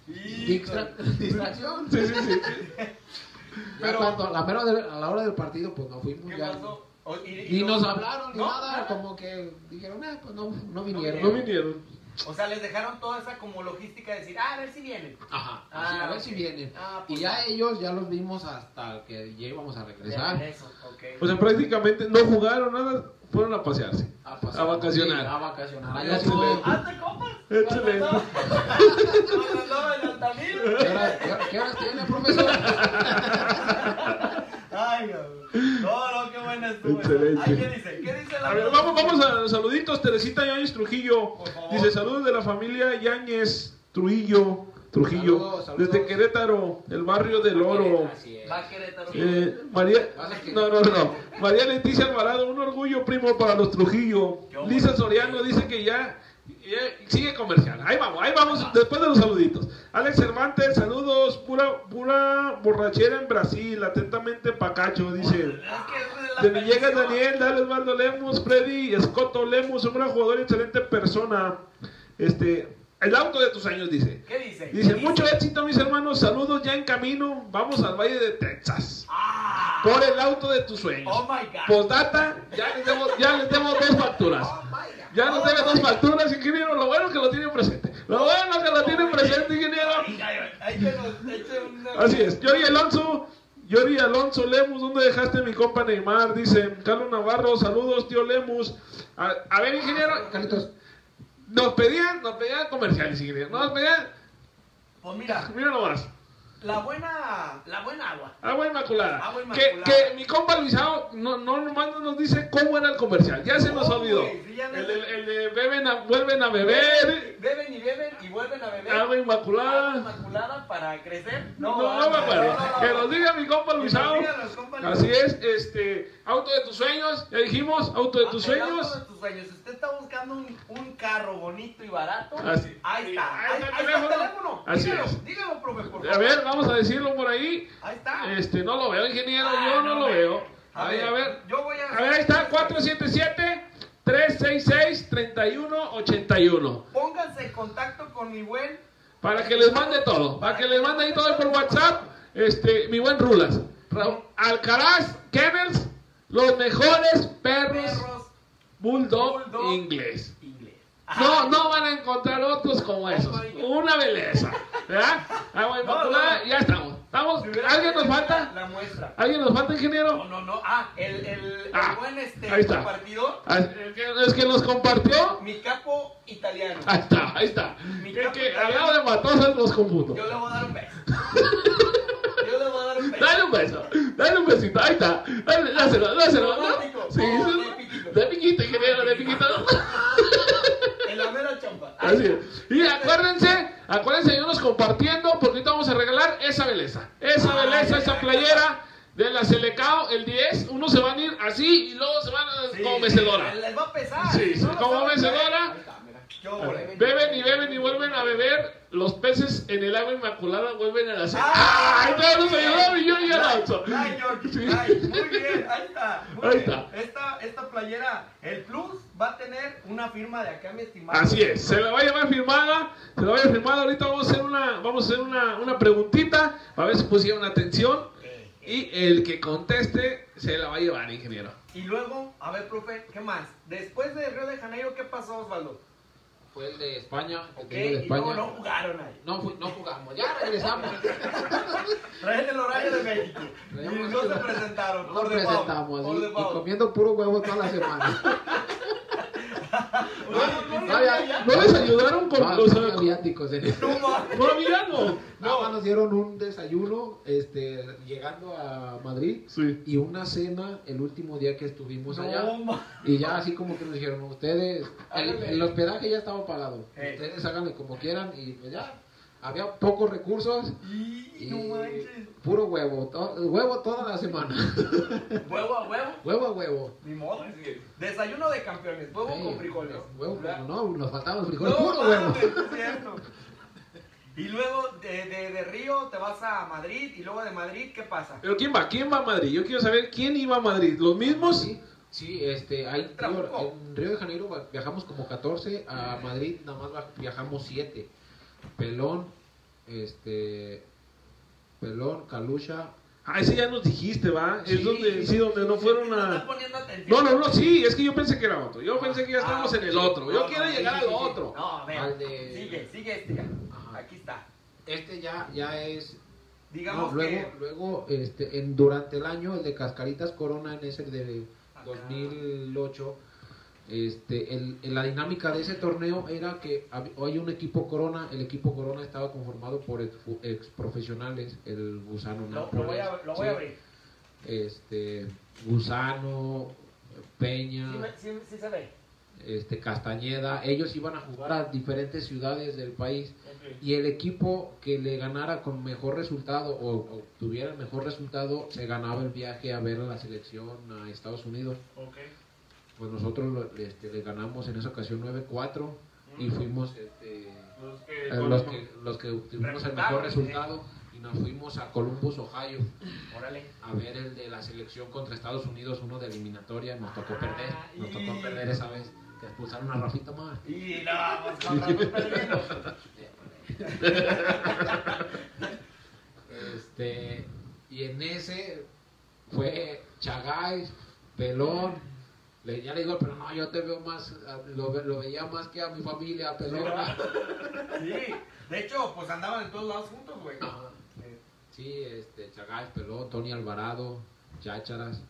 distra- (laughs) distracción.
Sí, sí, sí. (laughs)
Pero-
cuando, a la, mera de- a la hora del partido, pues no fuimos.
¿Qué
ya.
pasó? Y- y
nos
no-
hablaron ni
¿No?
nada, como que dijeron, ah, pues no, no vinieron.
No vinieron.
O sea, les dejaron toda esa como logística de decir, ah, a ver si vienen.
Ajá,
Ah,
así, a ver si vienen.
Ah,
y
pues
ya ellos ya los vimos hasta que ya íbamos a regresar.
Eso, ok.
O sea, prácticamente no jugaron nada, fueron a pasearse.
A, pasear.
A vacacionar.
Sí, a vacacionar. Allá sí
excelente. (laughs)
¿Qué hora- qué hora- qué horas tiene, profesor?
Ay, cabrón. No, no, qué buena estuvo.
Excelente.
Ay, ¿qué dice? ¿Qué dice la
A ver, vamos, vamos a los saluditos. Teresita Yáñez Trujillo.
Por favor.
Dice saludos de la familia Yáñez Trujillo. Trujillo.
Saludos, saludos.
Desde Querétaro, el barrio del Oro. Eh, María, no, no, no. María Leticia Alvarado, un orgullo primo para los Trujillo. Lisa Soriano dice que ya, ya sigue comercial. Ahí vamos, ahí vamos, después de los saluditos. Alex Cervantes, saludos, pura, pura borrachera en Brasil, atentamente Pacacho, dice. De Villegas. Daniel, Dale Osvaldo Lemos, Freddy, Escoto Lemos, un gran jugador y excelente persona. Este, el auto de tus años dice.
¿Qué dice?
Dice,
¿Qué
mucho éxito mis hermanos, saludos ya en camino, vamos al Valle de Texas.
Ah,
Por el auto de tus sueños.
Oh my God.
Postdata, ya les debo, ya les debo dos facturas. Ya nos debe dos facturas, ingeniero. Lo bueno es que lo tienen presente. Lo bueno es que lo tienen presente, ingeniero. Así es. Yori Alonso, Yori Alonso Lemus, ¿dónde dejaste mi compa Neymar? Dice Carlos Navarro, saludos, tío Lemus. A, a ver, ingeniero,
Carlitos,
nos pedían, nos pedían comerciales, ingeniero. Nos pedían,
Pues mira,
mira nomás.
la buena, la buena agua.
Agua Inmaculada.
Agua
Que,
Inmaculada.
que mi compa Luisao no, no nomás no nos dice cómo era el comercial. Ya se nos
No,
olvidó.
sí, no
El, de beben a- vuelven a beber.
Beben y beben y vuelven a beber.
Agua inmaculada.
Agua inmaculada para crecer.
No,
No,
no, me acuerdo. Que
no.
nos diga mi compa
Que
Luisao. Así es, este, auto de tus sueños, ya dijimos, auto de tus
El auto
sueños.
de tus sueños. Si usted está buscando un, un carro bonito y barato,
Así.
ahí está.
Ahí
Ahí,
está el
ahí está el
teléfono.
teléfono.
Así
dígalo,
es.
dígalo, profe, por favor.
A ver, vamos a decirlo por ahí.
Ahí está.
Este, no lo veo, ingeniero,
Ah,
yo no lo
ve.
veo.
A
Ahí,
ver,
a ver,
yo voy a
a ver, ahí está, 477-366-3181.
Pónganse en contacto con mi buen.
Para que les mande todo, para que les mande ahí todo por WhatsApp, este, mi buen Rulas. Ra- Alcaraz, Kennels, los mejores perros
Perros
Bulldog,
Bulldog.
inglés.
inglés.
No, no van a encontrar otros como esos. Una belleza. Inmaculada,
no.
ya estamos. ¿Alguien nos falta?
La, muestra.
¿Alguien nos falta,
No,
ingeniero?
no, no. Ah, el, el, el
Ah,
buen este
ahí está.
compartidor,
Ah, El que, el que nos compartió.
mi capo italiano.
Ahí está, ahí está.
Mi
El que al lado de Matosas los confundo.
Yo le voy a dar un beso. (laughs) Yo le voy a dar un beso.
Dale un beso, dale un besito, ahí está. Dale, dáselo, dáselo. ¿no? Sí, sí.
de piquito.
De ingeniero, de piquito. (laughs)
En la mera chompa.
Así es. Y acuérdense, acuérdense, irnos compartiendo, porque vamos a regalar esa belleza. Esa belleza, esa
ay,
playera de la Selecao, el 10. Unos se van a ir así y luego se van a
Sí,
como mecedora.
Les va a pesar.
Sí, sí,
no
como mecedora. Beben y beben y vuelven a beber. Los peces en el agua inmaculada vuelven a la sed.
¡Ay!
¡Ay! Todos nos ayudó y yo y Alonso.
Ay, George,
Sí.
ay, muy bien, ahí está. (laughs) muy
Ahí
bien.
está.
Esta, esta playera, el plus, va a tener una firma de acá, mi estimado.
Así es, se la va a llevar firmada, se la va a llevar firmada. Ahorita vamos a hacer una, vamos a hacer una, una preguntita, a ver si pusieron atención. Y el que conteste se la va a llevar, ingeniero.
Y luego, a ver, profe, ¿qué más? Después de Río de Janeiro, ¿qué pasó, Osvaldo?
Fue el de España, el de
y
España.
luego no jugaron ahí.
No, no jugamos, ya regresamos. (laughs)
Traen el horario de México. Y no se presentaron.
No
por default,
presentamos
por
y, y comiendo puro huevo toda la semana. (laughs)
No, no, no,
No, ya-
ya,
¿No les ayudaron con
No,
los
viáticos en.
No, mames.
No, no.
Nos dieron un desayuno este, llegando a Madrid
Sí.
y una cena el último día que estuvimos allá.
Ma-
Y ya así como que nos dijeron, ustedes, el hospedaje ya estaba pagado,
Eh.
ustedes háganle como quieran y pues ya, había pocos recursos
Y
y
no manches.
puro huevo, to- huevo toda la semana, (laughs)
Huevo a huevo.
huevo a huevo.
Ni modo. Desayuno de campeones, huevo
Sí,
con frijoles.
Huevo, no, nos faltaban los frijoles,
No,
puro
mames,
huevo.
es cierto. Y luego de, de, de Río te vas a Madrid y luego de Madrid, ¿qué pasa?
Pero ¿quién va? ¿Quién va a Madrid? Yo quiero saber quién iba a Madrid. ¿Los mismos?
Sí, sí, este, hay, digo,
Trabuco.
en Río de Janeiro viajamos como 14, a Madrid nada más viajamos 7. Pelón, este, Pelón, Calucha,
Ah, ese ya nos dijiste, ¿va? Es donde, sí, donde no fueron a... No, no, no, sí, es que yo pensé que era otro. Yo pensé que ya estábamos
Ah,
en el otro. Yo
No,
quiero
no,
llegar
sí,
al
sí, sí.
otro.
No, a ver.
Al de-
Sigue, sigue este. ya.
Ajá.
Aquí está.
este ya, ya es
Digamos
No, luego,
que.
luego este, en, durante el año, el de Cascaritas Corona, en ese de
Acá.
2008, este, el, la dinámica de ese torneo era que hay un equipo Corona, el equipo Corona estaba conformado por ex, ex profesionales, el Gusano
Lo,
Nápoles,
lo voy a, lo voy
sí,
a abrir.
este, Gusano, Peña,
Sí, sí- sí se ve.
este, Castañeda, ellos iban a jugar a diferentes ciudades del país y el equipo que le ganara con mejor resultado o obtuviera el mejor resultado se ganaba el viaje a ver a la selección a Estados Unidos.
Ok.
Pues nosotros este, le ganamos en esa ocasión 9-4 y fuimos este,
Los que,
eh, los, que, los que obtuvimos el mejor resultado y nos fuimos a Columbus, Ohio
Órale.
a ver el de la selección contra Estados Unidos, uno de eliminatoria, nos tocó
Ah,
perder, nos tocó perder esa vez, que expulsaron a Rafita Mar.
Y no. (laughs)
Este, y en ese fue Chagay, Pelón. Le, ya le digo, pero no, yo te veo más, lo, lo veía más que a mi familia, a Pelón. (laughs)
Sí. De hecho, pues andaban en todos lados juntos, güey.
Ajá. Sí, este, Chagay, Pelón, Tony Alvarado, Chácharas.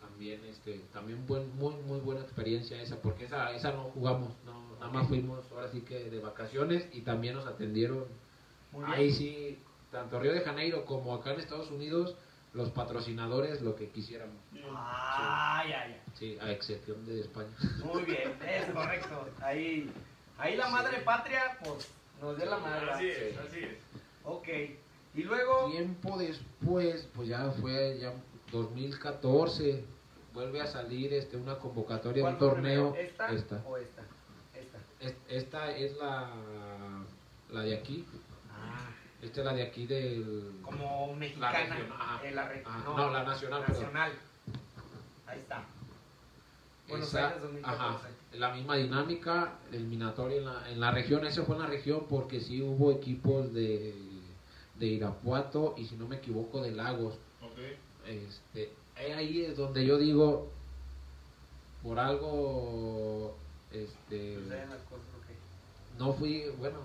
También, este, también buen, muy, muy buena experiencia esa, porque esa, esa no jugamos, no, nada más fuimos ahora sí que de vacaciones y también nos atendieron
Muy bien.
Ahí sí, tanto Río de Janeiro como acá en Estados Unidos, los patrocinadores lo que quisiéramos.
Ah, ya, ya.
Sí, a excepción de España.
Muy bien, es correcto. Ahí, ahí la madre patria, pues Nos dio la madre.
Así es,
Sí.
así es.
Ok. Y luego.
Tiempo después, pues ya fue ya 2014, vuelve a salir este una convocatoria de
¿cuál
un torneo.
¿Esta,
esta.
o esta? Esta.
Es- esta es la, la de aquí. Esta es la de aquí del.
como mexicana.
ajá.
Eh, la re-
Ajá. No, la nacional, perdón.
Nacional. Ahí está. Buenos
Esa-
Aires 2014.
ajá, la misma dinámica, eliminatoria en la, en la región. Eso fue en la región porque sí hubo equipos de, de Irapuato y si no me equivoco de Lagos.
Ok.
Este, ahí es donde yo digo, por algo, este, no fui, bueno,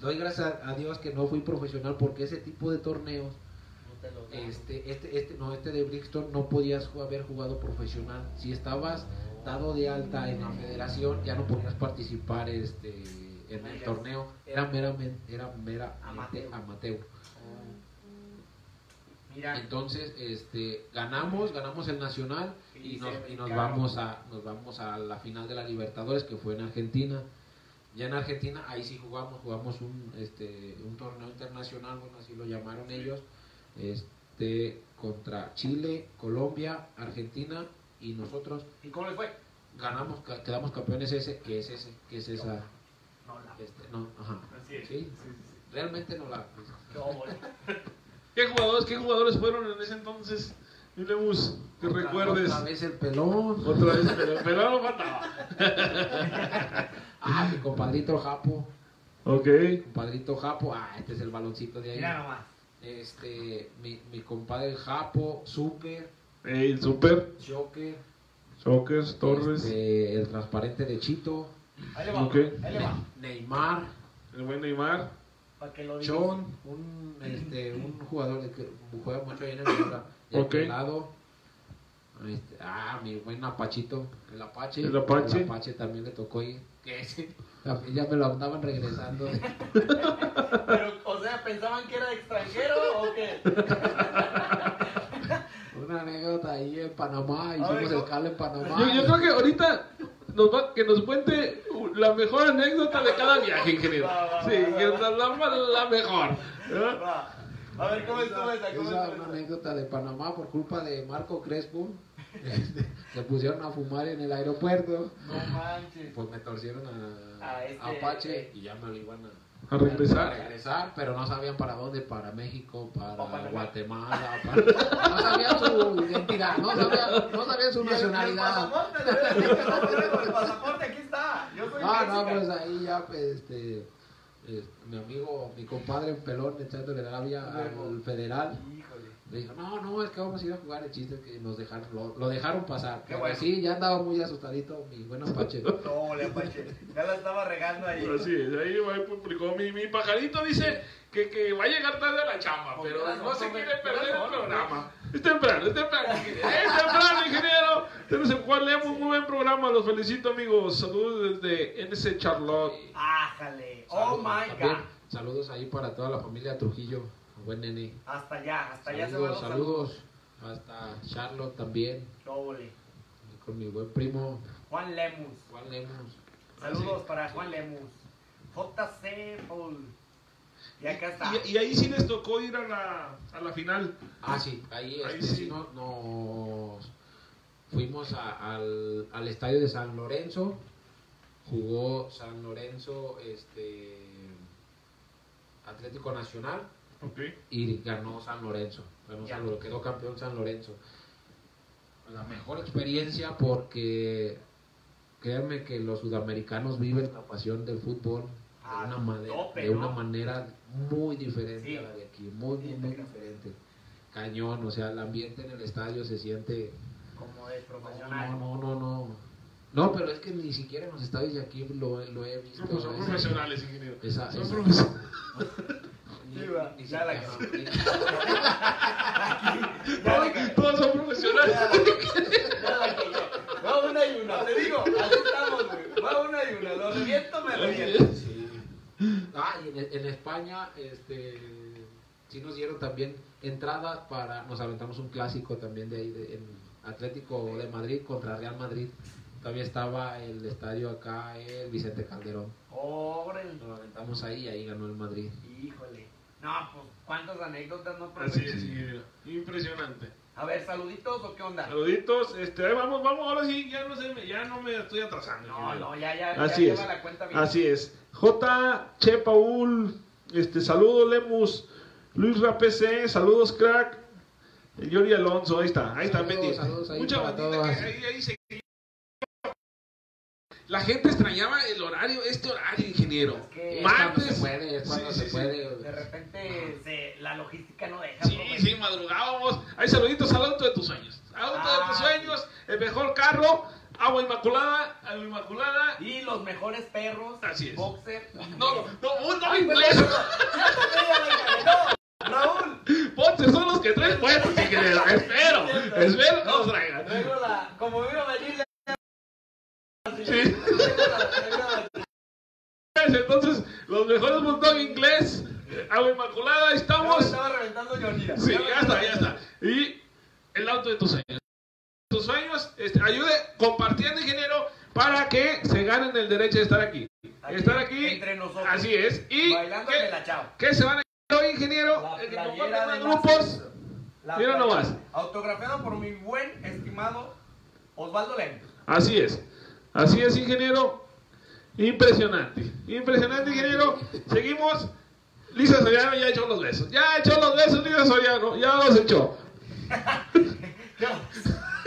doy gracias a Dios que no fui profesional porque ese tipo de torneos,
No te
este, este, este, no, este de Brixton no podías haber jugado profesional. Si estabas dado de alta en la federación, ya no podías participar, este, en el torneo. Era meramente, era meramente
Amateur.
amateur.
Mira,
Entonces, este, ganamos, ganamos el nacional y nos, y nos vamos a, nos vamos a la final de la Libertadores que fue en Argentina. Ya en Argentina, ahí sí jugamos, jugamos un, este, un torneo internacional, bueno, así lo llamaron ellos, este, contra Chile, Colombia, Argentina y nosotros
¿y cómo le fue?
ganamos, quedamos campeones ese, que es ese, que es esa,
No, la.
este, no, ajá,
Así es.
sí,
Sí, sí, sí.
realmente no la,
óvole.
¿Qué jugadores, qué jugadores fueron en ese entonces? Milemus, que
Otra-
recuerdes.
otra vez el pelón.
Otra vez, pero, pero no faltaba. (laughs)
Ah, mi compadrito Japo.
Ok.
Compadrito Japo. Ah, este es el baloncito de ahí.
Mira nomás.
Este, mi, mi compadre Japo, Super,
Ey, el Super,
Joker.
Chokers, Torres,
este, el transparente de Chito.
Ahí le va.
Ok.
Ahí le va.
Neymar.
el buen Neymar.
Para que lo digas.
Chon, un, este, un jugador que juega mucho ahí en el Honduras. De
Ok.
aquel lado. Este, ah, mi buen Apachito, el Apache.
El Apache.
El Apache también le tocó también ya me lo andaban regresando.
Pero, o sea, ¿pensaban que era extranjero o qué? (laughs)
Una anécdota ahí en Panamá, hicimos
ver,
el cable en Panamá.
Yo, yo creo que ahorita nos va, que nos cuente la mejor anécdota de cada viaje, ingeniero.
Va, va,
Sí,
va,
que la, la mejor. ¿eh?
A ver, ¿cómo estuvo esa? ¿Cómo
Esa una anécdota de Panamá por culpa de Marco Crespo. (laughs) Este, se pusieron a fumar en el aeropuerto.
No manches.
Pues me torcieron a,
A este,
a Apache
eh.
y ya me lo iban a,
A regresar.
a regresar, pero no sabían para dónde, para México, para
Panamá.
Guatemala, para- no sabían su identidad, no sabían, no sabían su
Y el- el
nacionalidad.
pasaporte, no, (laughs) el pasaporte, aquí está. Yo soy
No, no,
Mexican.
pues ahí ya, pues, este, eh, mi amigo, mi compadre en pelón echándole rabia al federal.
Híjole.
Le dijo, no, no, es que vamos a ir a jugar el chiste que nos dejaron, lo, lo dejaron pasar.
Qué
Pero
bueno.
sí, ya andaba muy asustadito mi buen Apache. (laughs)
No, le Apache. Ya la estaba regando ahí.
Así es, ahí va, publicó. Mi, mi pajarito dice que, que va a llegar tarde a la chamba,
Con
pero
razón,
no se quiere perder el programa. Es temprano, es temprano. Es temprano, ingeniero. Tenemos el cual leemos muy buen programa. Los felicito, amigos. Saludos desde NC Charlotte.
Ájale. Oh my god.
Saludos ahí para toda la familia Trujillo, buen nene.
Hasta allá, hasta allá se van
Saludos. Hasta Charlotte también, con mi buen primo
Juan Lemus.
Juan Lemos.
Saludos para Juan Lemus. JC Paul. Y acá está.
Y, y ahí sí les tocó ir a la, a la final.
Ah, sí, ahí,
Ahí
este,
sí.
sí no- nos fuimos a- al, al estadio de San Lorenzo. Jugó San Lorenzo este Atlético Nacional
Ok.
y ganó San Lorenzo. Ganó
Ya.
San Lorenzo, quedó campeón San Lorenzo. La mejor experiencia porque créanme que los sudamericanos viven la pasión del fútbol de
Ah,
una, manera,
tope,
de una
¿no?
manera muy diferente
Sí.
a la de aquí, muy, muy,
Sí,
muy
creo.
diferente. Cañón, o sea, el ambiente en el estadio se siente...
Como de
No,
profesional.
no, no, no. No, pero es que ni siquiera en los estadios de aquí lo, lo he visto.
No, pues son
Esa-
profesionales, ingeniero.
Esa,
Son
esa-
profesionales. (laughs)
ni- ni
ya la (laughs) Ya cagué.
Todos son profesionales.
Ya la cagué. Va una y una. Te digo, así estamos, güey. Va una y una. Lo reviento, me reviento.
Ah, y en, en España, este, sí nos dieron también entradas para, nos aventamos un clásico también de ahí, de, en Atlético de Madrid contra Real Madrid. todavía estaba el estadio acá, el Vicente Calderón.
Órale.
Nos aventamos ahí y ahí ganó el Madrid.
Híjole. No, pues, ¿cuántas anécdotas no
Así es. Impresionante.
A ver, saluditos o qué onda.
Saluditos, este, ahí vamos, vamos, ahora sí, ya no sé, ya no me estoy atrasando.
No, no, ya, ya,
Así
ya
es.
lleva la cuenta bien.
Así es. J. Che Paul, este, saludos Lemus, Luis Rapc, saludos crack, el Yori Alonso, ahí está, ahí está
Saludos,
pendiente.
saludos ahí
Mucha bandita que ahí, ahí se- La gente extrañaba el horario, este horario, ingeniero.
Es que-
Es cuando se puede, es cuando
Sí,
se
sí,
puede.
De repente se, la logística no deja.
Sí, sí, madrugábamos. Hay saluditos al auto de tus sueños. Auto de tus
Ah,
sueños, el mejor carro, agua inmaculada, agua inmaculada.
Y los mejores perros,
Así es.
boxer.
No, no, no, no, inglés.
No, Raúl.
Ponte son los que traen buenos, (laughs) ingeniero. Espero, espero que los traigan.
Traigo la, como vino venir.
Sí.
La-
Entonces, los mejores bulldog inglés, agua inmaculada, estamos.
estaba reventando Yonira.
Sí, ya está, ya está. Y el auto de sueños, este, ayude compartiendo, ingeniero, para que se ganen el derecho de estar aquí.
Aquí,
estar aquí.
entre nosotros.
Así es. Y
Bailando
que,
la chao.
que se van a hoy, ingeniero.
La
El que compartan grupos.
La
Mira nomás.
Autografiado por mi buen estimado Osvaldo Lemos.
Así es. Así es, ingeniero. Impresionante. Impresionante, ingeniero. Seguimos. Lisa Soriano ya echó los besos. Ya echó los besos, Lisa Soriano. Ya los echó. (laughs)
¿Qué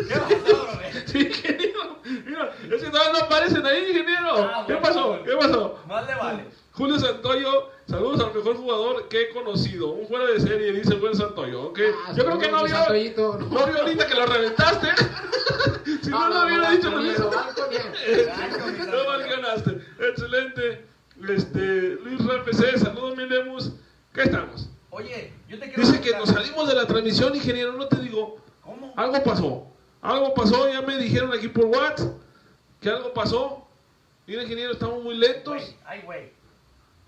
¿Qué pasó, profe?
Sí, ingeniero. Mira, es que todavía no aparecen ahí, ingeniero.
Ah,
¿Qué
bueno,
pasó?
bueno.
¿Qué pasó?
Más le vale.
Julio Santoyo, saludos al mejor jugador que he conocido. Un fuera de serie, dice Julio Santoyo. ¿ok?
Ah,
Yo creo que no vio,
Santoyito. (laughs)
no vio ahorita que lo reventaste. (laughs) si no, no, hubiera dicho lo
banco, ni-
Ay, mi
No mal ganaste. Excelente. Este, Luis RPC, saludos, mi Lemus. ¿Qué estamos?
Oye, yo te quiero
Dice que nos salimos de la transmisión, ingeniero. No te digo.
¿Cómo?
Algo pasó. Algo pasó. Ya me dijeron aquí por WhatsApp que algo pasó. Mira, ingeniero, estamos muy lentos.
Güey, Ay, güey.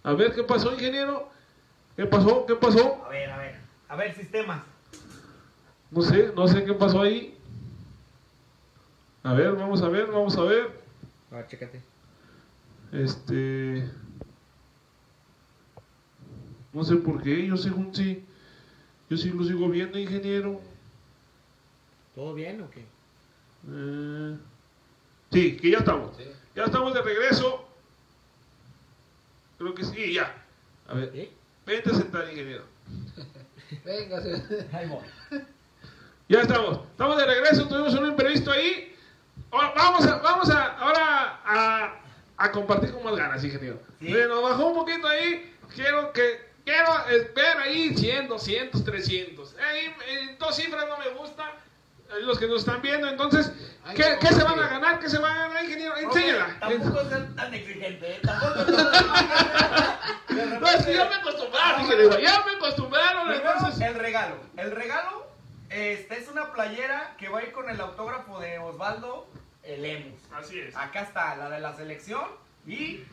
A ver, ¿qué pasó, ingeniero? ¿Qué pasó? ¿Qué pasó?
A ver, a ver. A ver, sistemas.
No sé, no sé qué pasó ahí. A ver, vamos a ver, vamos a ver.
Ah, chécate.
Este. No sé por qué, yo según sí. Yo sí lo sigo viendo, ingeniero.
¿Todo bien o qué?
Eh, sí, que ya estamos.
Sí.
Ya estamos de regreso. Creo que sí, ya. A ver,
¿Sí?
vente a sentar, ingeniero. (laughs)
Voy.
Ya estamos. Estamos de regreso, tuvimos un imprevisto ahí. Ahora, vamos a, vamos a, ahora a, a compartir con más ganas, ingeniero.
Sí.
Se nos bajó un poquito ahí. Quiero que, quiero eh, ver ahí 100, 200, 300. Ahí, en dos cifras no me gusta. Los que nos están viendo, entonces, ¿qué, qué se van a ganar? ¿Qué se van a ganar, ingeniero? Enséñala.
Tampoco seas tan exigente, ¿eh? Tampoco (laughs)
No, es que ya me acostumbraron, ingeniero. Ya me acostumbraron,
Primero,
entonces.
el regalo. El regalo este, es una playera que va a ir con el autógrafo de Osvaldo Lemus.
Así es.
Acá está la de la selección y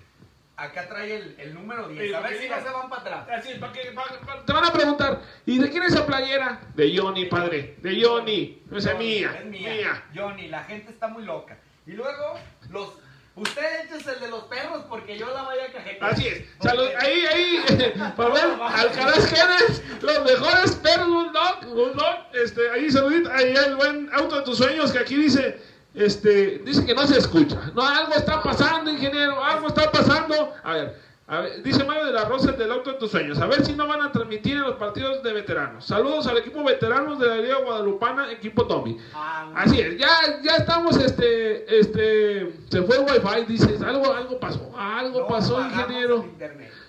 acá trae el, el número 10.
Sí,
A ver si no se van para atrás.
Así, para que, pa- pa- te van a preguntar, ¿y de quién es esa playera? De Johnny, padre, de Johnny, no es mía,
Es mía.
mía.
Johnny, la gente está muy loca. Y luego, los. Usted échese el de los perros porque yo la voy a cajetear.
Así es. Salud, ahí, ahí, (laughs) por ver, Alcaraz Jerez, los mejores perros Bulldog, Bulldog, este, ahí saludito, ahí el buen auto de tus sueños que aquí dice, este, dice que no se escucha. No, algo está pasando, ingeniero, algo está pasando. A ver, a ver, dice Mario de la Rosa del auto de tus sueños, a ver si no van a transmitir en los partidos de veteranos. Saludos al equipo veteranos de la Liga Guadalupana, equipo Tommy.
Ah,
Así es, ya, ya estamos, este, este, se fue el wifi, dices, algo, algo pasó, algo
no
pasó, ingeniero.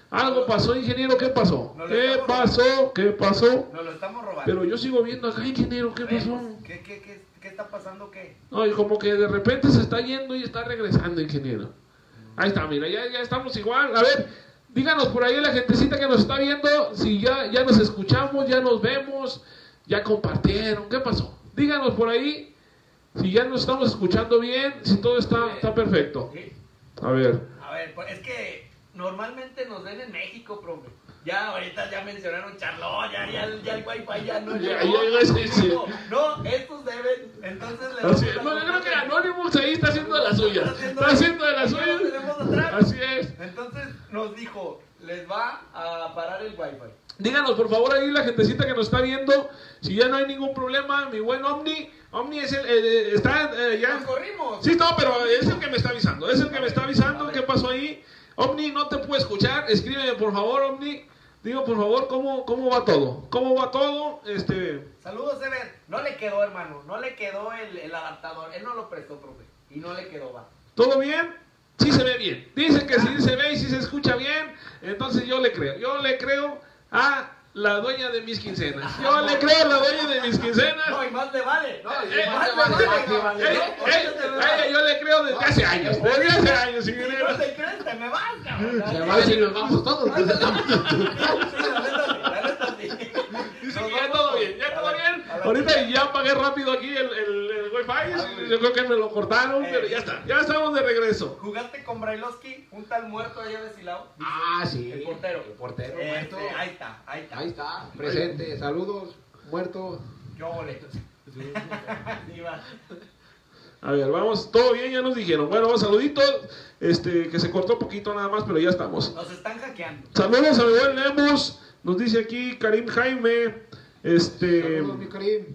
Algo pasó, ingeniero, ¿qué pasó? ¿Qué pasó? ¿Qué pasó?
Nos lo estamos robando.
Pero yo sigo viendo acá, ingeniero, ¿qué pasó?
¿Qué, qué, qué, qué está pasando? ¿Qué?
No, y como que de repente se está yendo y está regresando, ingeniero. Ahí está, mira, ya, ya estamos igual. A ver, díganos por ahí la gentecita que nos está viendo, si ya, ya nos escuchamos, ya nos vemos, ya compartieron, ¿qué pasó? Díganos por ahí si ya nos estamos escuchando bien, si todo está, está perfecto. A ver,
A ver, pues es que normalmente nos ven en México, profe. Ya, ahorita ya mencionaron Charlotte, ya, ya, el- ya el wifi ya no
Ya,
llegó.
ya, sí, sí.
No, estos deben, entonces le
Así es.
la
No, yo creo que. Anonymous ahí está haciendo de las suyas. Está haciendo de las
Ya lo
suyas.
tenemos atrás.
Así es.
Entonces nos dijo, les va a parar el wifi.
Díganos por favor ahí la gentecita que nos está viendo, si ya no hay ningún problema, mi buen Omni, Omni es el, eh, está eh, ya...
Nos corrimos.
Sí, no, pero es el que me está avisando, es el que me está avisando qué pasó ahí. Omni, no te puedo escuchar, escríbeme por favor, Omni, digo por favor cómo, cómo va todo, cómo va todo, este...
Saludos, Ever. No le quedó, hermano. No le quedó el, el adaptador. Él no lo prestó, profe. Y no le quedó, va.
¿Todo bien? Sí se ve bien. Dicen que sí se ve y sí se escucha bien. Entonces yo le creo. Yo le creo a la dueña de mis quincenas. Yo le creo a la dueña de mis quincenas.
No, y más te vale. No, y
Eh,
más te vale. vale.
eh, eh, yo le creo desde hace años. Desde hace años,
Si no te crees, te me vas, cabrón.
Se va si nos vamos todos. pues, estamos-
Sí, la neta sí, la neta sí.
Dice que ya todo bien, ya todo bien. Ahorita ya apagué rápido aquí el, el, el wifi. Yo creo que me lo cortaron,
Eh.
pero ya está. Ya estamos de regreso.
¿Jugaste con Brailovsky? Un tal muerto allá de Silao.
Ah, sí.
El portero.
El portero,
Este,
muerto.
ahí está, ahí está.
Ahí está, presente. Saludos, muerto.
Yo va.
A ver, vamos, todo bien, ya nos dijeron. Bueno, saluditos. Este, que se cortó un poquito nada más, pero ya estamos.
Nos están hackeando.
Saludos a mi buen Lemus. Nos dice aquí Karim Jaime. Este.
Saludos, mi Karim.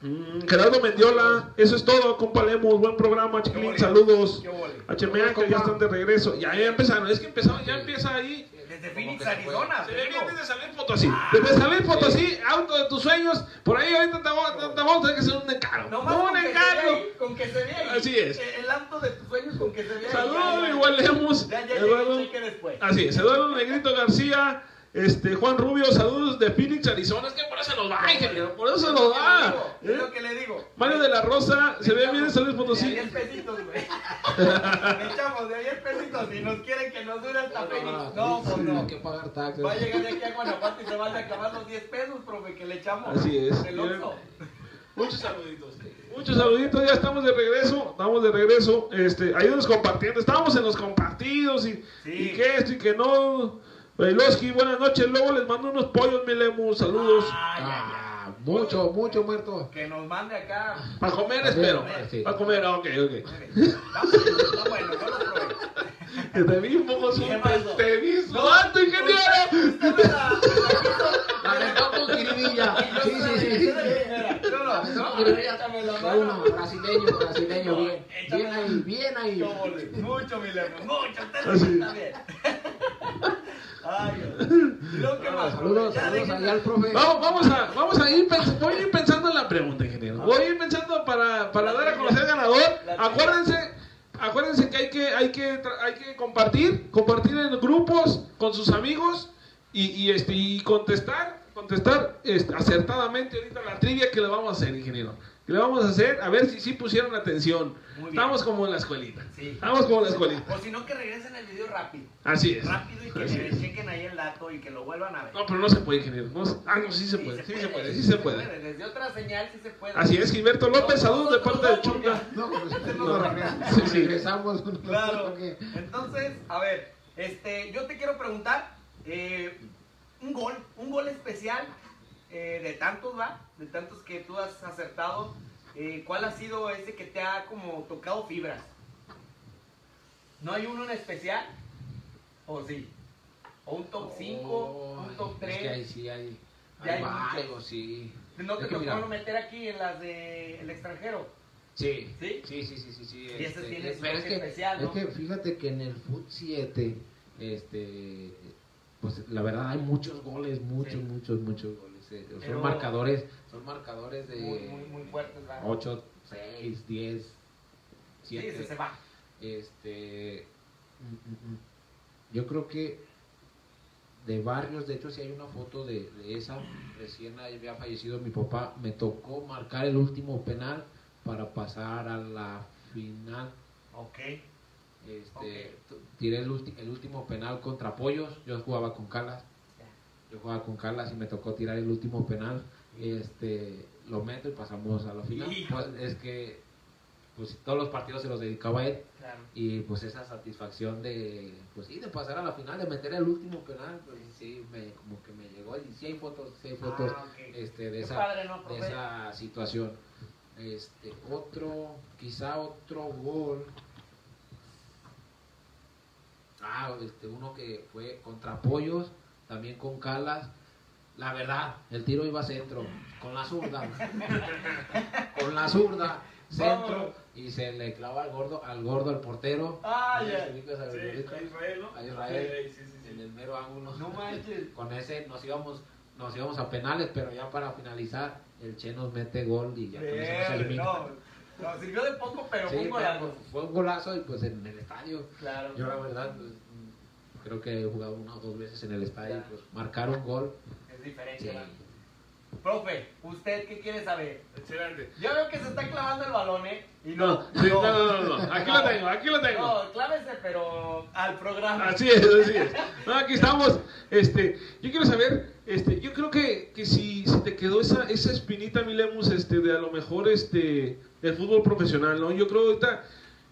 mm, Gerardo Mendiola. Eso es todo, compa Lemus. Buen programa, chiquilín. Saludos. HMA que ya están de regreso. Ya, ya empezaron. Es que empezaron, ya empieza ahí.
Desde Phoenix, Arizona.
Se ve bien desde San Luis Potosí. Desde San Luis Potosí, auto de tus sueños. Por ahí ahorita te, vamos- a tener que hacer un encargo.
Nomás
un encargo.
con que se vea.
Así es.
El auto de tus sueños con que se vea.
Saludos,
Ya, ya,
igual Lemus. Así es, Eduardo Negrito García, este, Juan Rubio, saludos de Phoenix, Arizona. Es que por eso se nos va, ingeniero, por eso se nos va.
Es
¿eh?
lo que le digo.
Mario de la Rosa, se ve bien en San Luis
De
Potosí.
10 pesitos, güey. Le (laughs) echamos de 10 pesitos y nos quieren que nos dure hasta Phoenix. No, pues no.
Que pagar taxes.
Va a llegar de aquí a Guanajuato y se van a acabar los 10 pesos, profe, que le echamos.
Así es.
El.
Muchos saluditos. Muchos saluditos, ya estamos de regreso, estamos de regreso. Este, ayúdenos compartiendo, estábamos en los compartidos y,
Sí.
y que esto y que no. Bailoski, buenas noches. Luego les mando unos pollos, mi Lemus, saludos.
Ay, ay.
Ah, mucho, mucho muerto.
Que nos mande acá.
Para comer, espero.
Sí.
Para comer, ok, ok.
Está está bueno, yo lo probé.
Te vi un poco
¿Qué
suelto, te vi
No,
suelto, ingeniero.
Aventó con jiribilla.
quiso-
Sí, sí, sí.
no,
uno, brasileño, brasileño, bien. Bien ahí, bien ahí.
Mucho, mi Lemo, mucho. Está bien. (laughs)
Vamos, vamos a, vamos a ir, pens- voy a ir pensando en la pregunta, ingeniero. Voy a ir pensando para, para dar a conocer al ganador. Acuérdense, acuérdense que hay que, hay que, tra- hay que compartir, compartir en grupos con sus amigos y, y, este, y contestar, contestar este, acertadamente ahorita la trivia que le vamos a hacer, ingeniero. Que le vamos a hacer, a ver si sí pusieron atención. Estamos como en la escuelita.
Sí.
Estamos como en la escuelita.
O si no, que regresen el video rápido.
Así es.
Rápido y que
Así
le
es.
chequen ahí el dato y que lo vuelvan a ver.
No, pero no se puede, ingeniero. No ah, no, sí se puede, sí se puede, sí se puede.
Desde otra señal sí se puede.
Así es, Gilberto López, saludos de parte de Chunga.
No, pues este no
No.
lo regresamos.
Sí, sí.
Regresamos. no sé
Claro.
qué.
Entonces, a ver, este, yo te quiero preguntar, eh, un gol, un gol especial eh, de tantos, ¿va? De tantos que tú has acertado. eh, ¿Cuál ha sido ese que te ha como tocado fibras? ¿No hay uno en especial? ¿O sí? ¿O un top 5?
Oh,
¿Un top
Es que ahí
3?
sí hay,
Ya
hay varios, sí.
¿No te
Es
tocó meter aquí en las del extranjero?
Sí,
¿Sí?
sí, sí, sí, sí, sí.
Y ese tiene
es que,
especial, ¿no?
es que fíjate que en el Foot 7, este, pues la verdad hay muchos goles, muchos,
Sí.
muchos, muchos goles. Son
Pero-
marcadores, son marcadores de
Muy, muy, muy fuertes, ¿va?
8, 6, 10,
Sí,
7.
ese se va.
Este, mm, mm, mm. yo creo que de barrios, de hecho si hay una foto de, de esa, recién había fallecido mi papá, me tocó marcar el último penal para pasar a la final.
Ok.
Este, t- tiré el, ulti- el último penal contra Pollos, yo jugaba con Calas, yo jugaba con Calas y me tocó tirar el último penal, este, lo meto y pasamos a la final. Pues, es que pues todos los partidos se los dedicaba a él.
Claro.
Y pues esa satisfacción de, pues sí, de pasar a la final, de meter el último penal, pues sí, me, como que me llegó. Y sí hay fotos, sí hay fotos
Ah,
este, de, esa,
padre, ¿no,
de esa situación. Este, otro, quizá otro gol. Ah, este, uno que fue contra Pollos, también con Calas. La verdad, el tiro iba a centro, con la zurda. (laughs) con la zurda, centro, y se le clava al gordo, al gordo, al portero.
Ah,
¿No
ya.
Sí, a Israel, ¿no?
A Israel.
Sí, sí.
En el mero ángulo.
No manches. (laughs)
Con ese nos íbamos, nos íbamos a penales, pero ya para finalizar, el Che nos mete gol y ya con eso nos elimina.
no, no, sirvió de poco, pero fue un golazo.
fue un golazo y pues en el estadio.
Claro.
Yo la verdad, pues, creo que he jugado una o dos veces en el estadio,
Ya.
pues marcar un gol.
Es diferente.
Sí.
Profe, ¿usted qué quiere saber?
Excelente.
Yo veo que se está clavando el balón, ¿eh? Y no,
No, no, no, no, no. Aquí lo tengo, aquí lo tengo.
No, clávese, pero al programa.
Así es, así es. No, aquí estamos. Este, yo quiero saber, este, yo creo que, que si, si te quedó esa, esa espinita, Milemus, este, de a lo mejor este, del fútbol profesional, ¿no? Yo creo ahorita,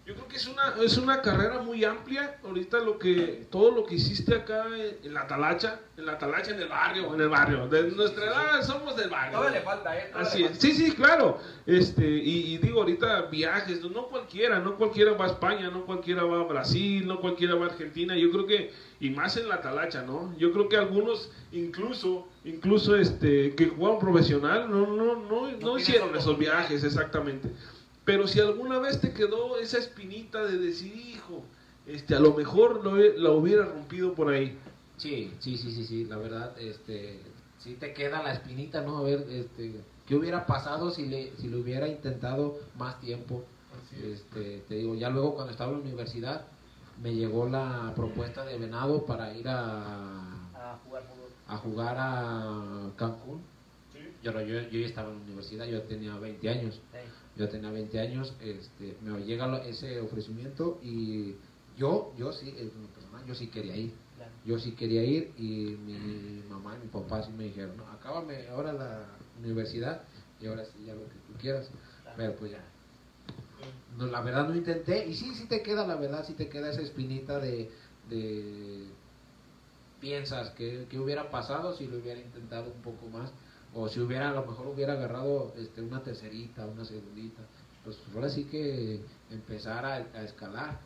yo creo que es una, es una carrera muy amplia. Ahorita lo que, todo lo que hiciste acá en, la talacha, en la talacha, en el barrio, en el barrio. De nuestra edad somos del barrio.
Todavía le falta, ¿eh?
Así es. Sí, sí, claro. Este, y, y digo ahorita viajes, no, cualquiera, no cualquiera va a España, no cualquiera va a Brasil, no cualquiera va a Argentina. Yo creo que y más en la talacha, ¿no? Yo creo que algunos incluso incluso este que jugaron profesional no no no no, hicieron esos viajes exactamente. Pero si alguna vez te quedó esa espinita de decir, hijo, este a lo mejor lo, he- la hubiera rompido por ahí.
Sí, sí, sí, sí, sí, la verdad, este, sí te queda la espinita, ¿no? A ver, este, ¿qué hubiera pasado si le, si le hubiera intentado más tiempo? Este, te digo, ya luego cuando estaba en la universidad, me llegó la propuesta de Venado para ir a,
A jugar fútbol.
a jugar a Cancún. Yo, yo, yo ya estaba en la universidad, yo tenía 20 años.
Ey,
Yo tenía 20 años, este, me llega ese ofrecimiento y yo, yo sí, en mi persona, yo sí quería ir.
claro.
Yo sí quería ir y mi mamá y mi papá sí me dijeron, no, acábame ahora la universidad y ahora sí, ya lo que tú quieras. Pero pues ya. No, la verdad no intenté y sí, sí te queda, la verdad, sí te queda esa espinita de... de piensas que, que hubiera pasado si lo hubiera intentado un poco más o si hubiera a lo mejor hubiera agarrado este una tercerita una segundita pues ahora sí que empezar a, a escalar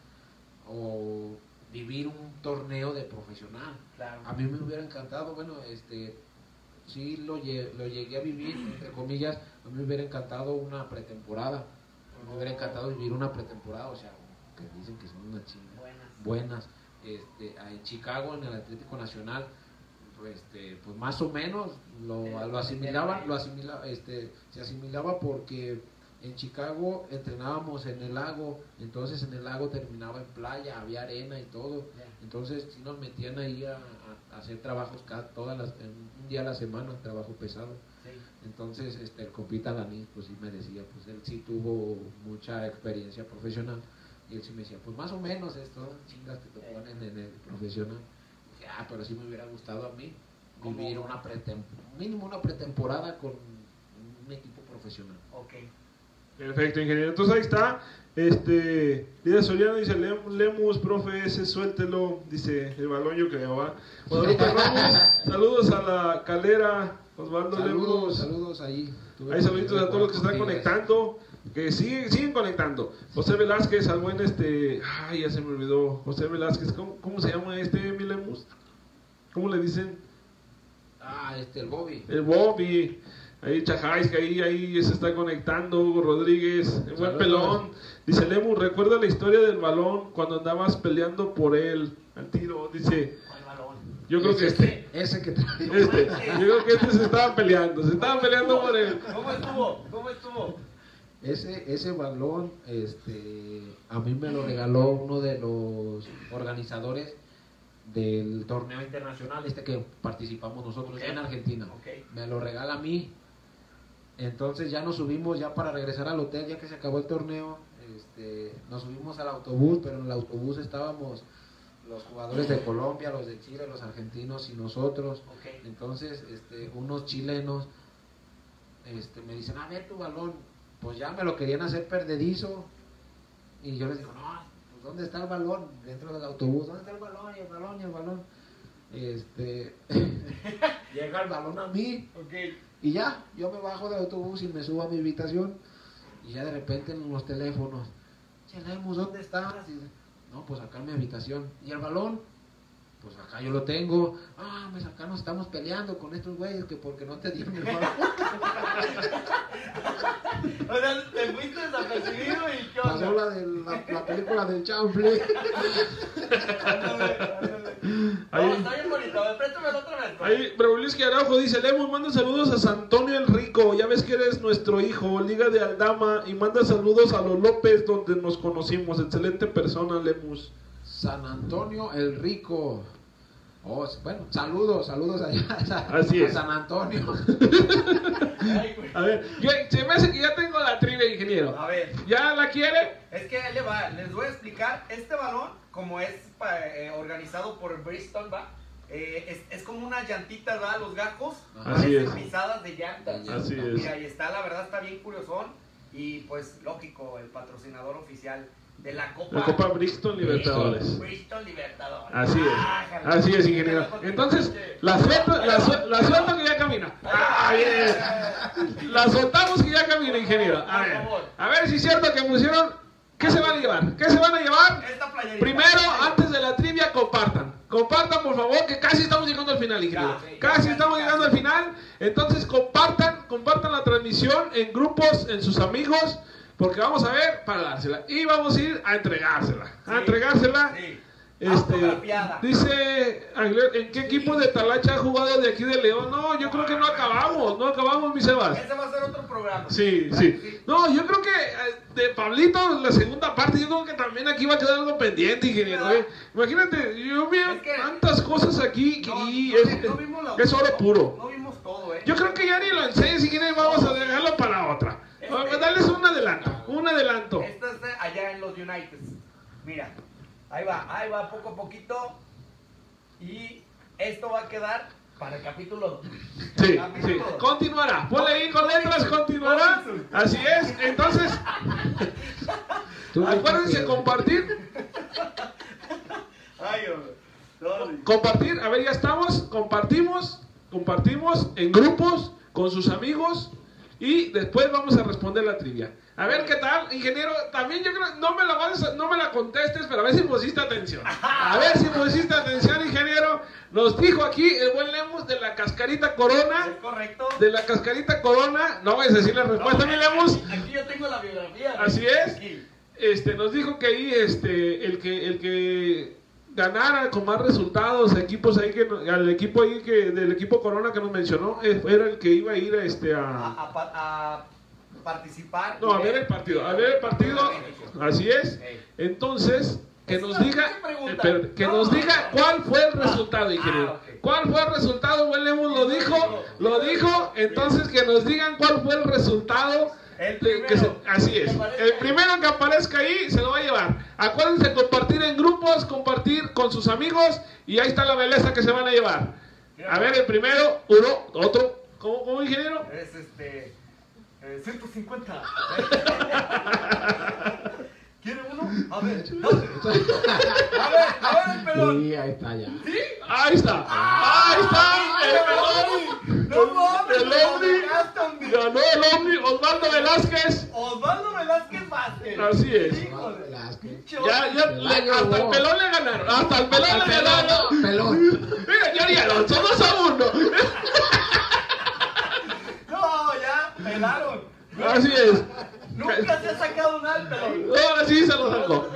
o vivir un torneo de profesional
Claro.
a mí me hubiera encantado bueno este sí lo, lle- lo llegué a vivir entre comillas a mí me hubiera encantado una pretemporada me hubiera encantado vivir una pretemporada o sea que dicen que son una chinga
Buenas.
buenas. Este, en Chicago, en el Atlético Nacional, este, pues más o menos lo, lo asimilaban, lo asimila, este, se asimilaba porque en Chicago entrenábamos en el lago, entonces en el lago terminaba en playa, había arena y todo, entonces sí nos metían ahí a, a hacer trabajos cada, todas las, un día a la semana, trabajo pesado.
Sí.
Entonces, este, el compita Dani, pues sí me decía, pues él sí tuvo mucha experiencia profesional. Y él sí me decía, pues más o menos esto, chingas que te ponen en el profesional. Ah, pero sí me hubiera gustado a mí
¿Cómo?
vivir una pretem mínimo una pretemporada con un equipo profesional.
Ok.
Perfecto, ingeniero. Entonces ahí está. Este, Lidia Soriano dice, "Lem- Lemus, profe, ese suéltelo. Dice, el balón yo creo, ¿va? Guadalupe Ramos, saludos a la calera, Osvaldo
Saludos,
Lemus.
saludos ahí. Tuve
Ahí saluditos a todos los que se están conectando, que siguen, siguen conectando. José Velázquez, al buen este, ay, ya se me olvidó. José Velázquez, ¿cómo, cómo se llama este Milemus? ¿Cómo le dicen?
Ah, este, el Bobby.
El Bobby, ahí Chajáis, que ahí, ahí se está conectando, Hugo Rodríguez, el buen pelón. Dice Lemus, recuerda la historia del balón cuando andabas peleando por él, al tiro. Dice, yo creo que este,
Ese que trae.
este, yo creo que este se estaba peleando, se estaba peleando por él.
¿Cómo estuvo? ¿Cómo estuvo?
Ese, ese balón, este, a mí me lo regaló uno de los organizadores del torneo internacional, este que participamos nosotros en Argentina.
Ok.
Me lo regala a mí. Entonces ya nos subimos, ya para regresar al hotel, ya que se acabó el torneo, este, nos subimos al autobús, pero en el autobús estábamos los jugadores de Colombia, los de Chile, los argentinos y nosotros.
Ok.
Entonces, este, unos chilenos este, me dicen, a ver tu balón, pues ya me lo querían hacer perdedizo
Y yo les digo, no, pues, ¿dónde está el balón? Dentro del autobús, ¿dónde está el balón? Y el balón, y el balón. Este, (laughs) llega el balón a mí.
Ok.
Y ya, yo me bajo del autobús y me subo a mi habitación. Y ya de repente en los teléfonos, che, Lemus, ¿dónde estás? Y no, pues acá en mi habitación. ¿Y el balón? Pues acá yo lo tengo. Ah, pues acá nos estamos peleando con estos güeyes que porque no te dieron el balón.
O sea, te fuiste desapercibido y qué
Pasó la, de la, la película del chanfle.
Ándale, ándale.
Ahí-
No, está bien bonito. Préstamelo otra vez.
Ahí, Brauliski Araujo dice, Lemos, manda saludos a San Antonio el Rico, ya ves que eres nuestro hijo, Liga de Aldama, y manda saludos a los López, donde nos conocimos, excelente persona, Lemus.
San Antonio el Rico. Oh, bueno, saludos, saludos allá a,
Así
a
es.
San Antonio. (laughs)
Ay, güey.
A ver, yo, se me hace que ya tengo la trivia, ingeniero.
A ver,
¿Ya la quiere?
es que le va, les voy a explicar. Este balón, como es pa- eh, organizado por Bristol, va, eh, es, es como unas llantitas, va, los gajos,
Así es.
pisadas de llantas.
Así
Y
es.
ahí está, la verdad está bien curiosón. Y pues, lógico, el patrocinador oficial de la Copa.
La Copa Brixton Libertadores.
Bristol Libertadores.
Así es, así es, ingeniero. Entonces, la suelto, la, que ya camina. Ah, bien. La soltamos que ya camina, ingeniero. A ver, a ver si es cierto que pusieron. ¿Qué se van a llevar? ¿Qué se van a llevar? Primero, antes de la trivia, compartan. Compartan, por favor, que casi estamos llegando al final, ingeniero. Casi estamos llegando al final. Entonces, compartan, compartan la transmisión en grupos, en sus amigos, porque vamos a ver para dársela. Y vamos a ir a entregársela. A
Sí,
entregársela.
sí.
Este, dice ¿en qué equipo de Talacha ha jugado de aquí de León? No, yo creo que no acabamos, no acabamos, mi Sebas.
Ese va a ser otro programa.
Sí, sí. No, yo creo que eh, de Pablito, la segunda parte, yo creo que también aquí va a quedar algo pendiente, ingeniero. ¿eh? Imagínate, yo
Es que-
tantas cosas aquí que
No,
y
no,
es,
no vimos la-
es oro puro.
No vimos todo, ¿eh?
Yo creo que ya ni lo enseñes, ingeniero, y vamos a dejarlo para la otra. Vamos a darles un adelanto, un adelanto.
Esto es de allá en los United. Mira, ahí va, ahí va poco a poquito. Y esto va a quedar para el capítulo.
Sí,
capítulo
sí,
dos.
continuará. Ponle ahí con letras, continuará. Así es, entonces, acuérdense compartir.
Ay, hombre.
Compartir, a ver, ya estamos, compartimos, compartimos en grupos con sus amigos y después vamos a responder la trivia. A ver qué tal, ingeniero. También yo creo, no me la vas a- no me la contestes, pero a ver si pusiste atención. A ver si pusiste atención, ingeniero. Nos dijo aquí el buen Lemus de la cascarita corona,
¿Es correcto?
de la cascarita corona. No vayas a decir la respuesta, mi Lemus.
Aquí yo tengo la biografía. ¿no?
Así es.
Aquí.
Este, nos dijo que ahí este, el que el que ganara con más resultados, equipos ahí que al equipo ahí que del equipo Corona que nos mencionó, eh, era el que iba a ir a este
A,
a
a a participar.
no, a ver el partido, a ver el partido, así es. Entonces, que nos diga eh, que
No.
nos diga cuál fue el resultado, ingeniero.
Ah.
¿Cuál fue el resultado? Lemus lo dijo, lo dijo, entonces que nos digan cuál fue el resultado.
El
de- que se-
primero.
así es. El primero que aparezca ahí se lo va a llevar. Acuérdense compartir en grupos, compartir con sus amigos y ahí está la belleza que se van a llevar. A ver, el primero, uno, otro. ¿Cómo, cómo ingeniero?
Es este. eh, 150. (laughs) ¿Quiere uno? A ver, dale. A ver, a ver el pelón.
Sí, ahí está ya.
¿Sí?
Ahí está. Ahí está. El pelón.
No mames,
El Omni. Ganó el Omni Osvaldo Velázquez.
Osvaldo Velázquez Vázquez.
Así es.
Híjole.
Velázquez.
Pinche
Ya, ya,
Pelón
le- hasta el pelón le ganaron. Hasta el pelón le ganaron.
Pelón.
Mira, yo haría Alonso, dos a uno. (laughs)
No, ya, pelaron.
Así es.
Nunca se ha sacado un al pelón.
Ahora sí se lo sacó.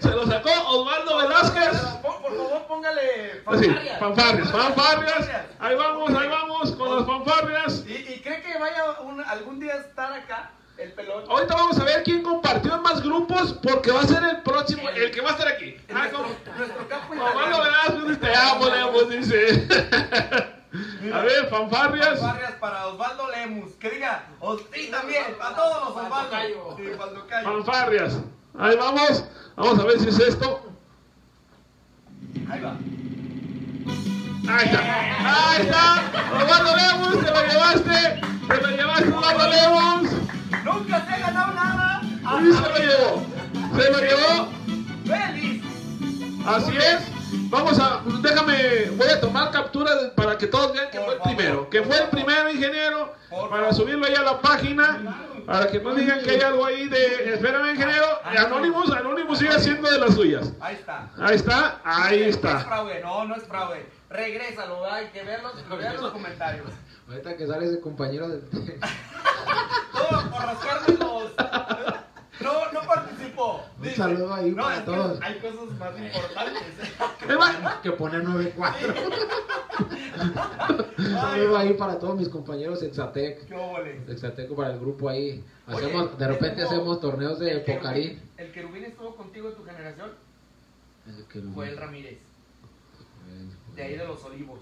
Se lo sacó Osvaldo Velázquez.
Por, favor, póngale fanfarrias.
fanfarrias, fanfarrias. Ahí vamos, ahí vamos con las fanfarrias.
¿Y, y cree que vaya un- algún día a estar acá el pelón?
Ahorita vamos a ver quién compartió en más grupos porque va a ser el próximo, el que va a estar aquí. Ah,
nuestro, nuestro campo
Osvaldo. Velázquez, te amo, Lemos, A ver, fanfarrias.
Fanfarrias para Osvaldo Lemus. Que diga, también, a todos los Osvaldo. Sí.
Fanfarrias. Ahí vamos. Vamos a ver si es esto.
Ahí va.
Ahí está. Ahí está. Osvaldo Lemus, te lo llevaste. Te lo llevaste, Osvaldo Lemus.
Nunca se ha ganado nada.
Y se lo llevó. Se lo llevó.
¡Feliz!
Así es. Vamos a, déjame, voy a tomar captura de- para que todos vean que
Por
fue el
favor.
primero, que fue el primero ingeniero, para subirlo ahí a la página, para que no digan que hay algo ahí de, espérame ingeniero, Anonymous, Anonymous sigue haciendo de las suyas.
Ahí está.
Ahí está, ahí
No es
está.
fraude, no, no es fraude. Regrésalo, hay que verlos, vean los comentarios.
Ahorita que sale ese compañero de... (laughs)
Todo por rascarme los. No, no participó.
Un saludo ahí
no,
para todos.
Hay cosas más importantes. (laughs)
Que pone 9-4. Un saludo ahí para todos mis compañeros Exatec. Exateco para el grupo ahí.
Oye,
Hacemos, de repente hacemos torneos de
el querubín-. ¿El querubín estuvo contigo en tu generación?
El que no-
Fue el Ramírez, de ahí de los olivos.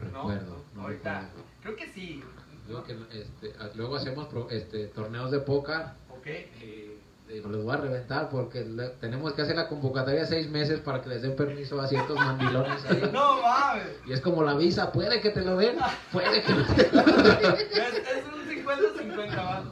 No
¿No?
recuerdo. no
Ahorita.
recuerdo.
Creo que sí.
Digo que, este, luego hacemos pro- este, torneos de poca. Y digo, les voy a reventar porque le- tenemos que hacer la convocatoria seis meses para que les den permiso a ciertos mandilones ahí. (laughs)
No mames.
Y es como la visa, puede que te lo den, puede que no te lo den.
Es, es un 50-50 más.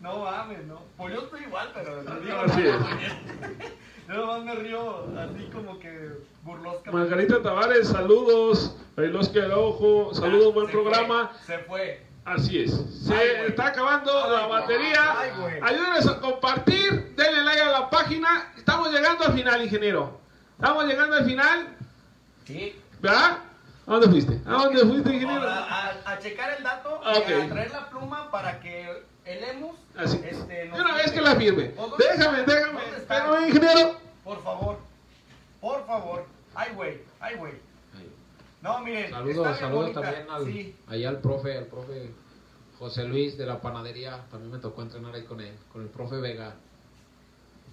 No mames, no. Pues yo estoy igual, pero no digo
Así. (laughs)
Yo nomás me río así como que burlosca.
Margarita Tavares, saludos, Bailoski al ojo, saludos, buen
Se
programa.
fue, se fue.
Así es. Se
Ay,
está acabando
Ay,
la batería.
Ay.
Ayúdenos a compartir. Denle like a la página. Estamos llegando al final, ingeniero. Estamos llegando al final.
Sí.
¿Verdad? ¿A dónde fuiste? ¿A dónde fuiste, ingeniero?
A, a- a checar el dato y a traer la pluma para que el EMUS.
Así.
Este,
una vez que la firme.
¿O dónde
Déjame, déjame. Espérame, ingeniero.
Por favor. Por favor. Ay, güey. Ay, güey. No, miren.
Saludos, saludos también al,
Sí.
ahí al profe, al profe José Luis de la panadería. También me tocó entrenar ahí con él, con el profe Vega.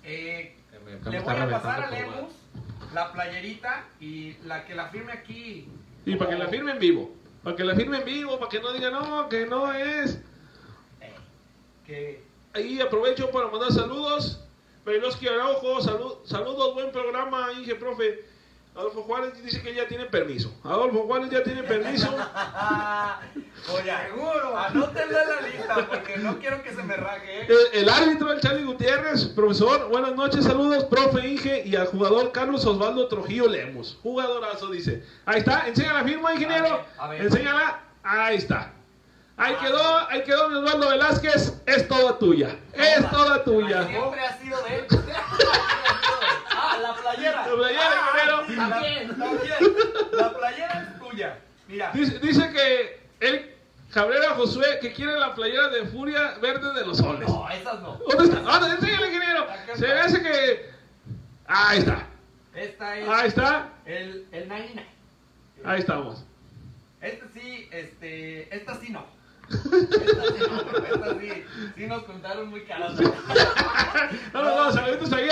Eh,
me-
le voy a pasar
reventando
al
por
EMUS la playerita y la que la firme aquí.
Y para que la firme en vivo. Para que la firme en vivo, para que no diga no, que no es.
Eh, que
Ahí aprovecho para mandar saludos. Bailoski Araujo, salud, saludos, buen programa, Inge, profe. Adolfo Juárez dice que ya tiene permiso. Adolfo Juárez ya tiene permiso. (laughs)
Oye, seguro. Anótenle la lista porque no quiero que se me raje. ¿eh?
El, el árbitro, el Charlie Gutiérrez, profesor, buenas noches, saludos, profe Inge y al jugador Carlos Osvaldo Trujillo Lemos. Jugadorazo, dice. Ahí está, enseña la firma, ingeniero.
A ver, a ver.
Enséñala. Ahí está. Ahí quedó, ahí quedó mi Osvaldo Velázquez. Es toda tuya. Es toda tuya.
Siempre ha sido de él. (laughs) la playera.
La playera,
Ah,
ingeniero.
También, también. La playera es tuya. Mira.
Dice, dice que él, Cabrera Josué, que quiere la playera de Furia Verde de los Soles.
No, esas no.
¿Dónde está? ¿Dónde? Enséñale, ingeniero. Se me hace que. Ahí está.
Esta es
Ahí está.
el, el 99.
Ahí estamos.
Este sí, este, esta sí no. Esta sí no, esta sí, sí nos contaron muy caras. (laughs)
No, no, no, saluditos ahí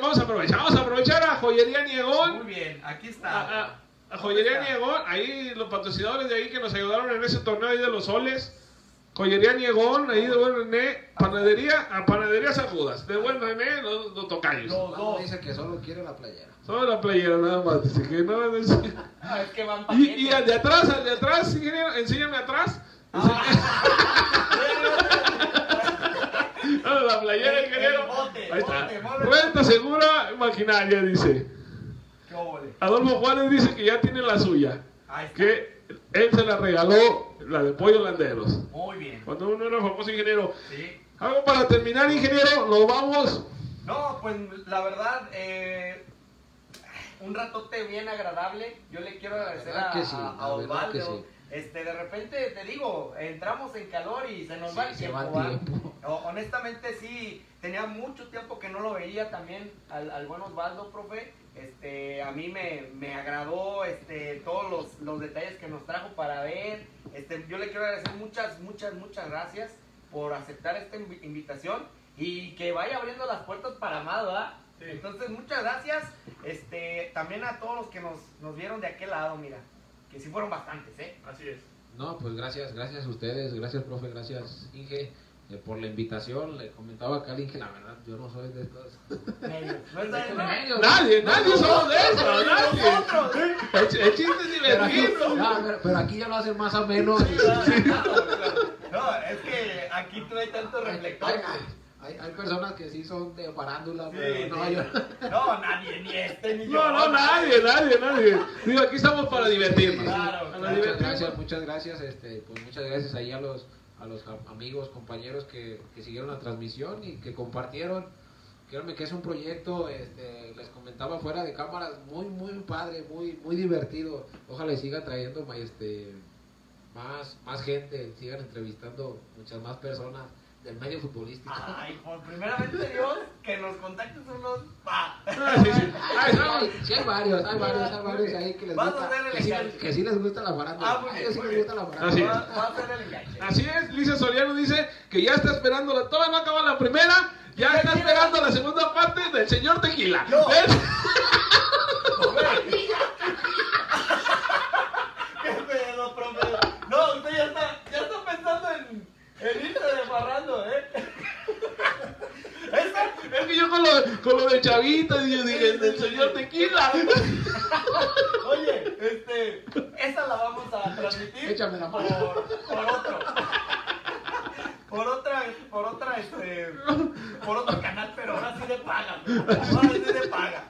Vamos a aprovechar, vamos a aprovechar a Joyería
Muy
Niegón.
bien, aquí está.
a- a Joyería Niegón, ahí los patrocinadores de ahí que nos ayudaron en ese torneo ahí de los soles. Joyería Niegón, ahí de buen René. Panadería, a Panadería San Judas. De buen René, los, los tocayos.
Los
No,
dos.
dice que solo quiere la playera.
Solo la playera nada más, dice que no es- (laughs)
Ah, es que van
Y, y al de atrás, al de atrás, enséñame atrás. No, (laughs) la playera,
El-
ingeniero.
el bote,
Ahí está.
bote, bote.
Renta segura, maquinaria, dice. Adolfo Juárez dice que ya tiene la suya. Que él se la regaló, la de pollo landeros.
Muy bien.
Cuando uno era famoso ingeniero.
Sí.
Algo para terminar, ingeniero, nos vamos.
No, pues la verdad, eh, un ratote bien agradable. Yo le quiero agradecer a,
sí,
a- a Osvaldo.
Sí.
Este, de repente te digo, entramos en calor y se nos
Sí,
va el tiempo. honestamente sí, tenía mucho tiempo que no lo veía también al, al buen Osvaldo, profe. Este, a mí me, me agradó este, todos los, los detalles que nos trajo para ver. Este, yo le quiero agradecer muchas, muchas, muchas gracias por aceptar esta invi- invitación y que vaya abriendo las puertas para más, ¿verdad? Entonces, muchas gracias. Este, también a todos los que nos, nos vieron de aquel lado, mira, que sí fueron bastantes, ¿eh?
Así es.
No, pues gracias, gracias a ustedes, gracias profe, gracias Inge eh, por la invitación. Le comentaba acá al Inge, la verdad, yo no soy de estos.
Medio. No es
de
de-
estos
no.
medios.
Nadie, nadie somos de eso, nadie. El, ch- el chiste es
Pero aquí,
divertirnos.
no, pero, aquí ya lo hacen más ameno.
No, es que aquí no hay tanto reflector.
Ay, ay, Hay, hay personas que sí son de farándula,
Sí,
pero no,
sí.
yo...
No, nadie, ni este, ni yo.
No, no, nadie, nadie, nadie. Digo, aquí estamos para divertirnos.
Claro,
Para
Muchas
divertirnos.
gracias, muchas gracias, este, pues muchas gracias ahí a los, a los am- amigos, compañeros que, que siguieron la transmisión y que compartieron. Créanme que es un proyecto, este, les comentaba fuera de cámaras, muy, muy padre, muy, muy divertido. Ojalá y sigan trayendo este, más, más gente, sigan entrevistando muchas más personas del medio futbolístico.
Ay, por primeramente Dios, que nos contactes unos. Pa.
Ah, sí, sí. Ahí
Sí hay, sí hay varios, hay varios, hay varios ahí que les
Vas a
gusta,
hacer el
que sí,
enganche.
que sí les gusta la farándula.
Ah,
A sí les gusta la farándula.
Así es.
Va, va a ser el enganche.
Así es, Lisa Soriano dice que ya está esperando la. Todavía no acaba la primera, ya está esperando la segunda parte del señor Tequila.
No.
¿Ves? (laughs)
¿Qué pedo, profe? No, usted ya está, ya está pensando en, en irse desbarrando, ¿eh? (laughs) Esa,
Es que yo con lo, con lo de Chavita y yo dije, del señor Tequila. (laughs)
oye, este, esa la vamos a transmitir
Échame la
por,
mano.
por otro. Por otra, por otra, este, por otro canal, pero ahora sí de paga. Ahora sí de paga.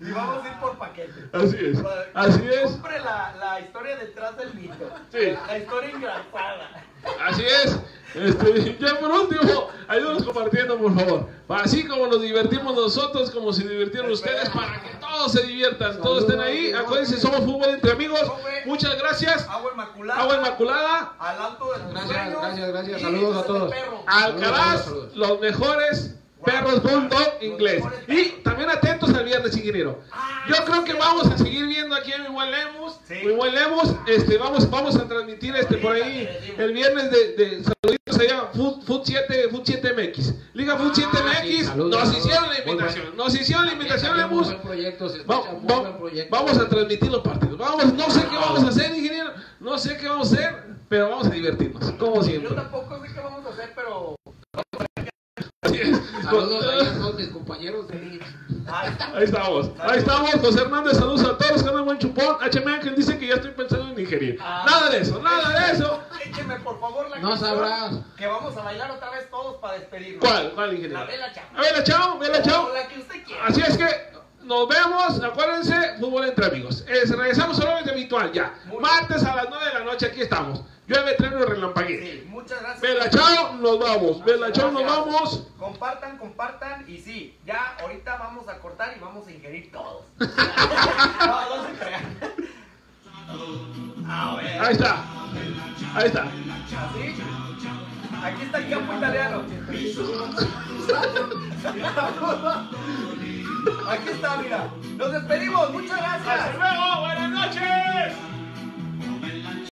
Y vamos a ir por paquete.
Así es, así es.
Compre la, la historia detrás del mito.
Sí.
La historia engrasada.
Así es. Este, (laughs) ya por último, ayúdanos compartiendo, por favor. Así como nos divertimos nosotros, como se divirtieron ustedes, para que todos se diviertan, todos estén ahí. Acuérdense, somos fútbol entre amigos. Muchas gracias.
Agua Inmaculada.
Agua Inmaculada,
Al alto de tus
Gracias, gracias, gracias. Saludos a todos.
Alcaraz, los mejores perros bulldog inglés. Y también atentos al viernes, ingeniero. Yo creo que vamos a seguir viendo aquí a mi buen Lemus. Mi buen Lemus, este, vamos, vamos a transmitir este por ahí el viernes de, de saluditos allá, Food, Food 7, Food 7 MX. Liga Food 7
Ah,
nos hicieron la invitación, nos hicieron la invitación, Lemus. vamos a transmitir los partidos. Vamos, no sé qué vamos a hacer, ingeniero. No sé qué vamos a hacer, pero vamos a divertirnos, como
Yo
siempre.
tampoco sé qué vamos a hacer, pero.
Saludos ahí a todos mis compañeros de
Ahí estamos, ahí estamos, José Hernández, saludos a todos, que buen chupón. HM Ángel dice que ya estoy pensando en ingerir.
Ah.
Nada de eso, nada de eso.
Écheme por favor la
No sabrás.
Que vamos a bailar otra vez todos para despedirnos.
¿Cuál? ¿Cuál ingeniero?
La Vela Chao.
A ver, chao, vela, chao.
La que usted quiera.
Así es que nos vemos, acuérdense, fútbol entre amigos. Es, regresamos solamente habitual ya.
Muy
Martes a las 9 de la noche, aquí estamos. Llueve, trueno y relampaguee.
Sí, muchas gracias.
Vela, chao, nos vamos. Vela, chao, nos
Gracias.
vamos.
Compartan, compartan y sí, ya ahorita vamos a cortar y vamos a ingerir todos. (laughs) no, no se crean. A
Ahí está, ahí está.
así. Aquí está el campo italiano. (laughs) Aquí está, mira. Nos despedimos. Muchas gracias.
Hasta luego. Buenas noches.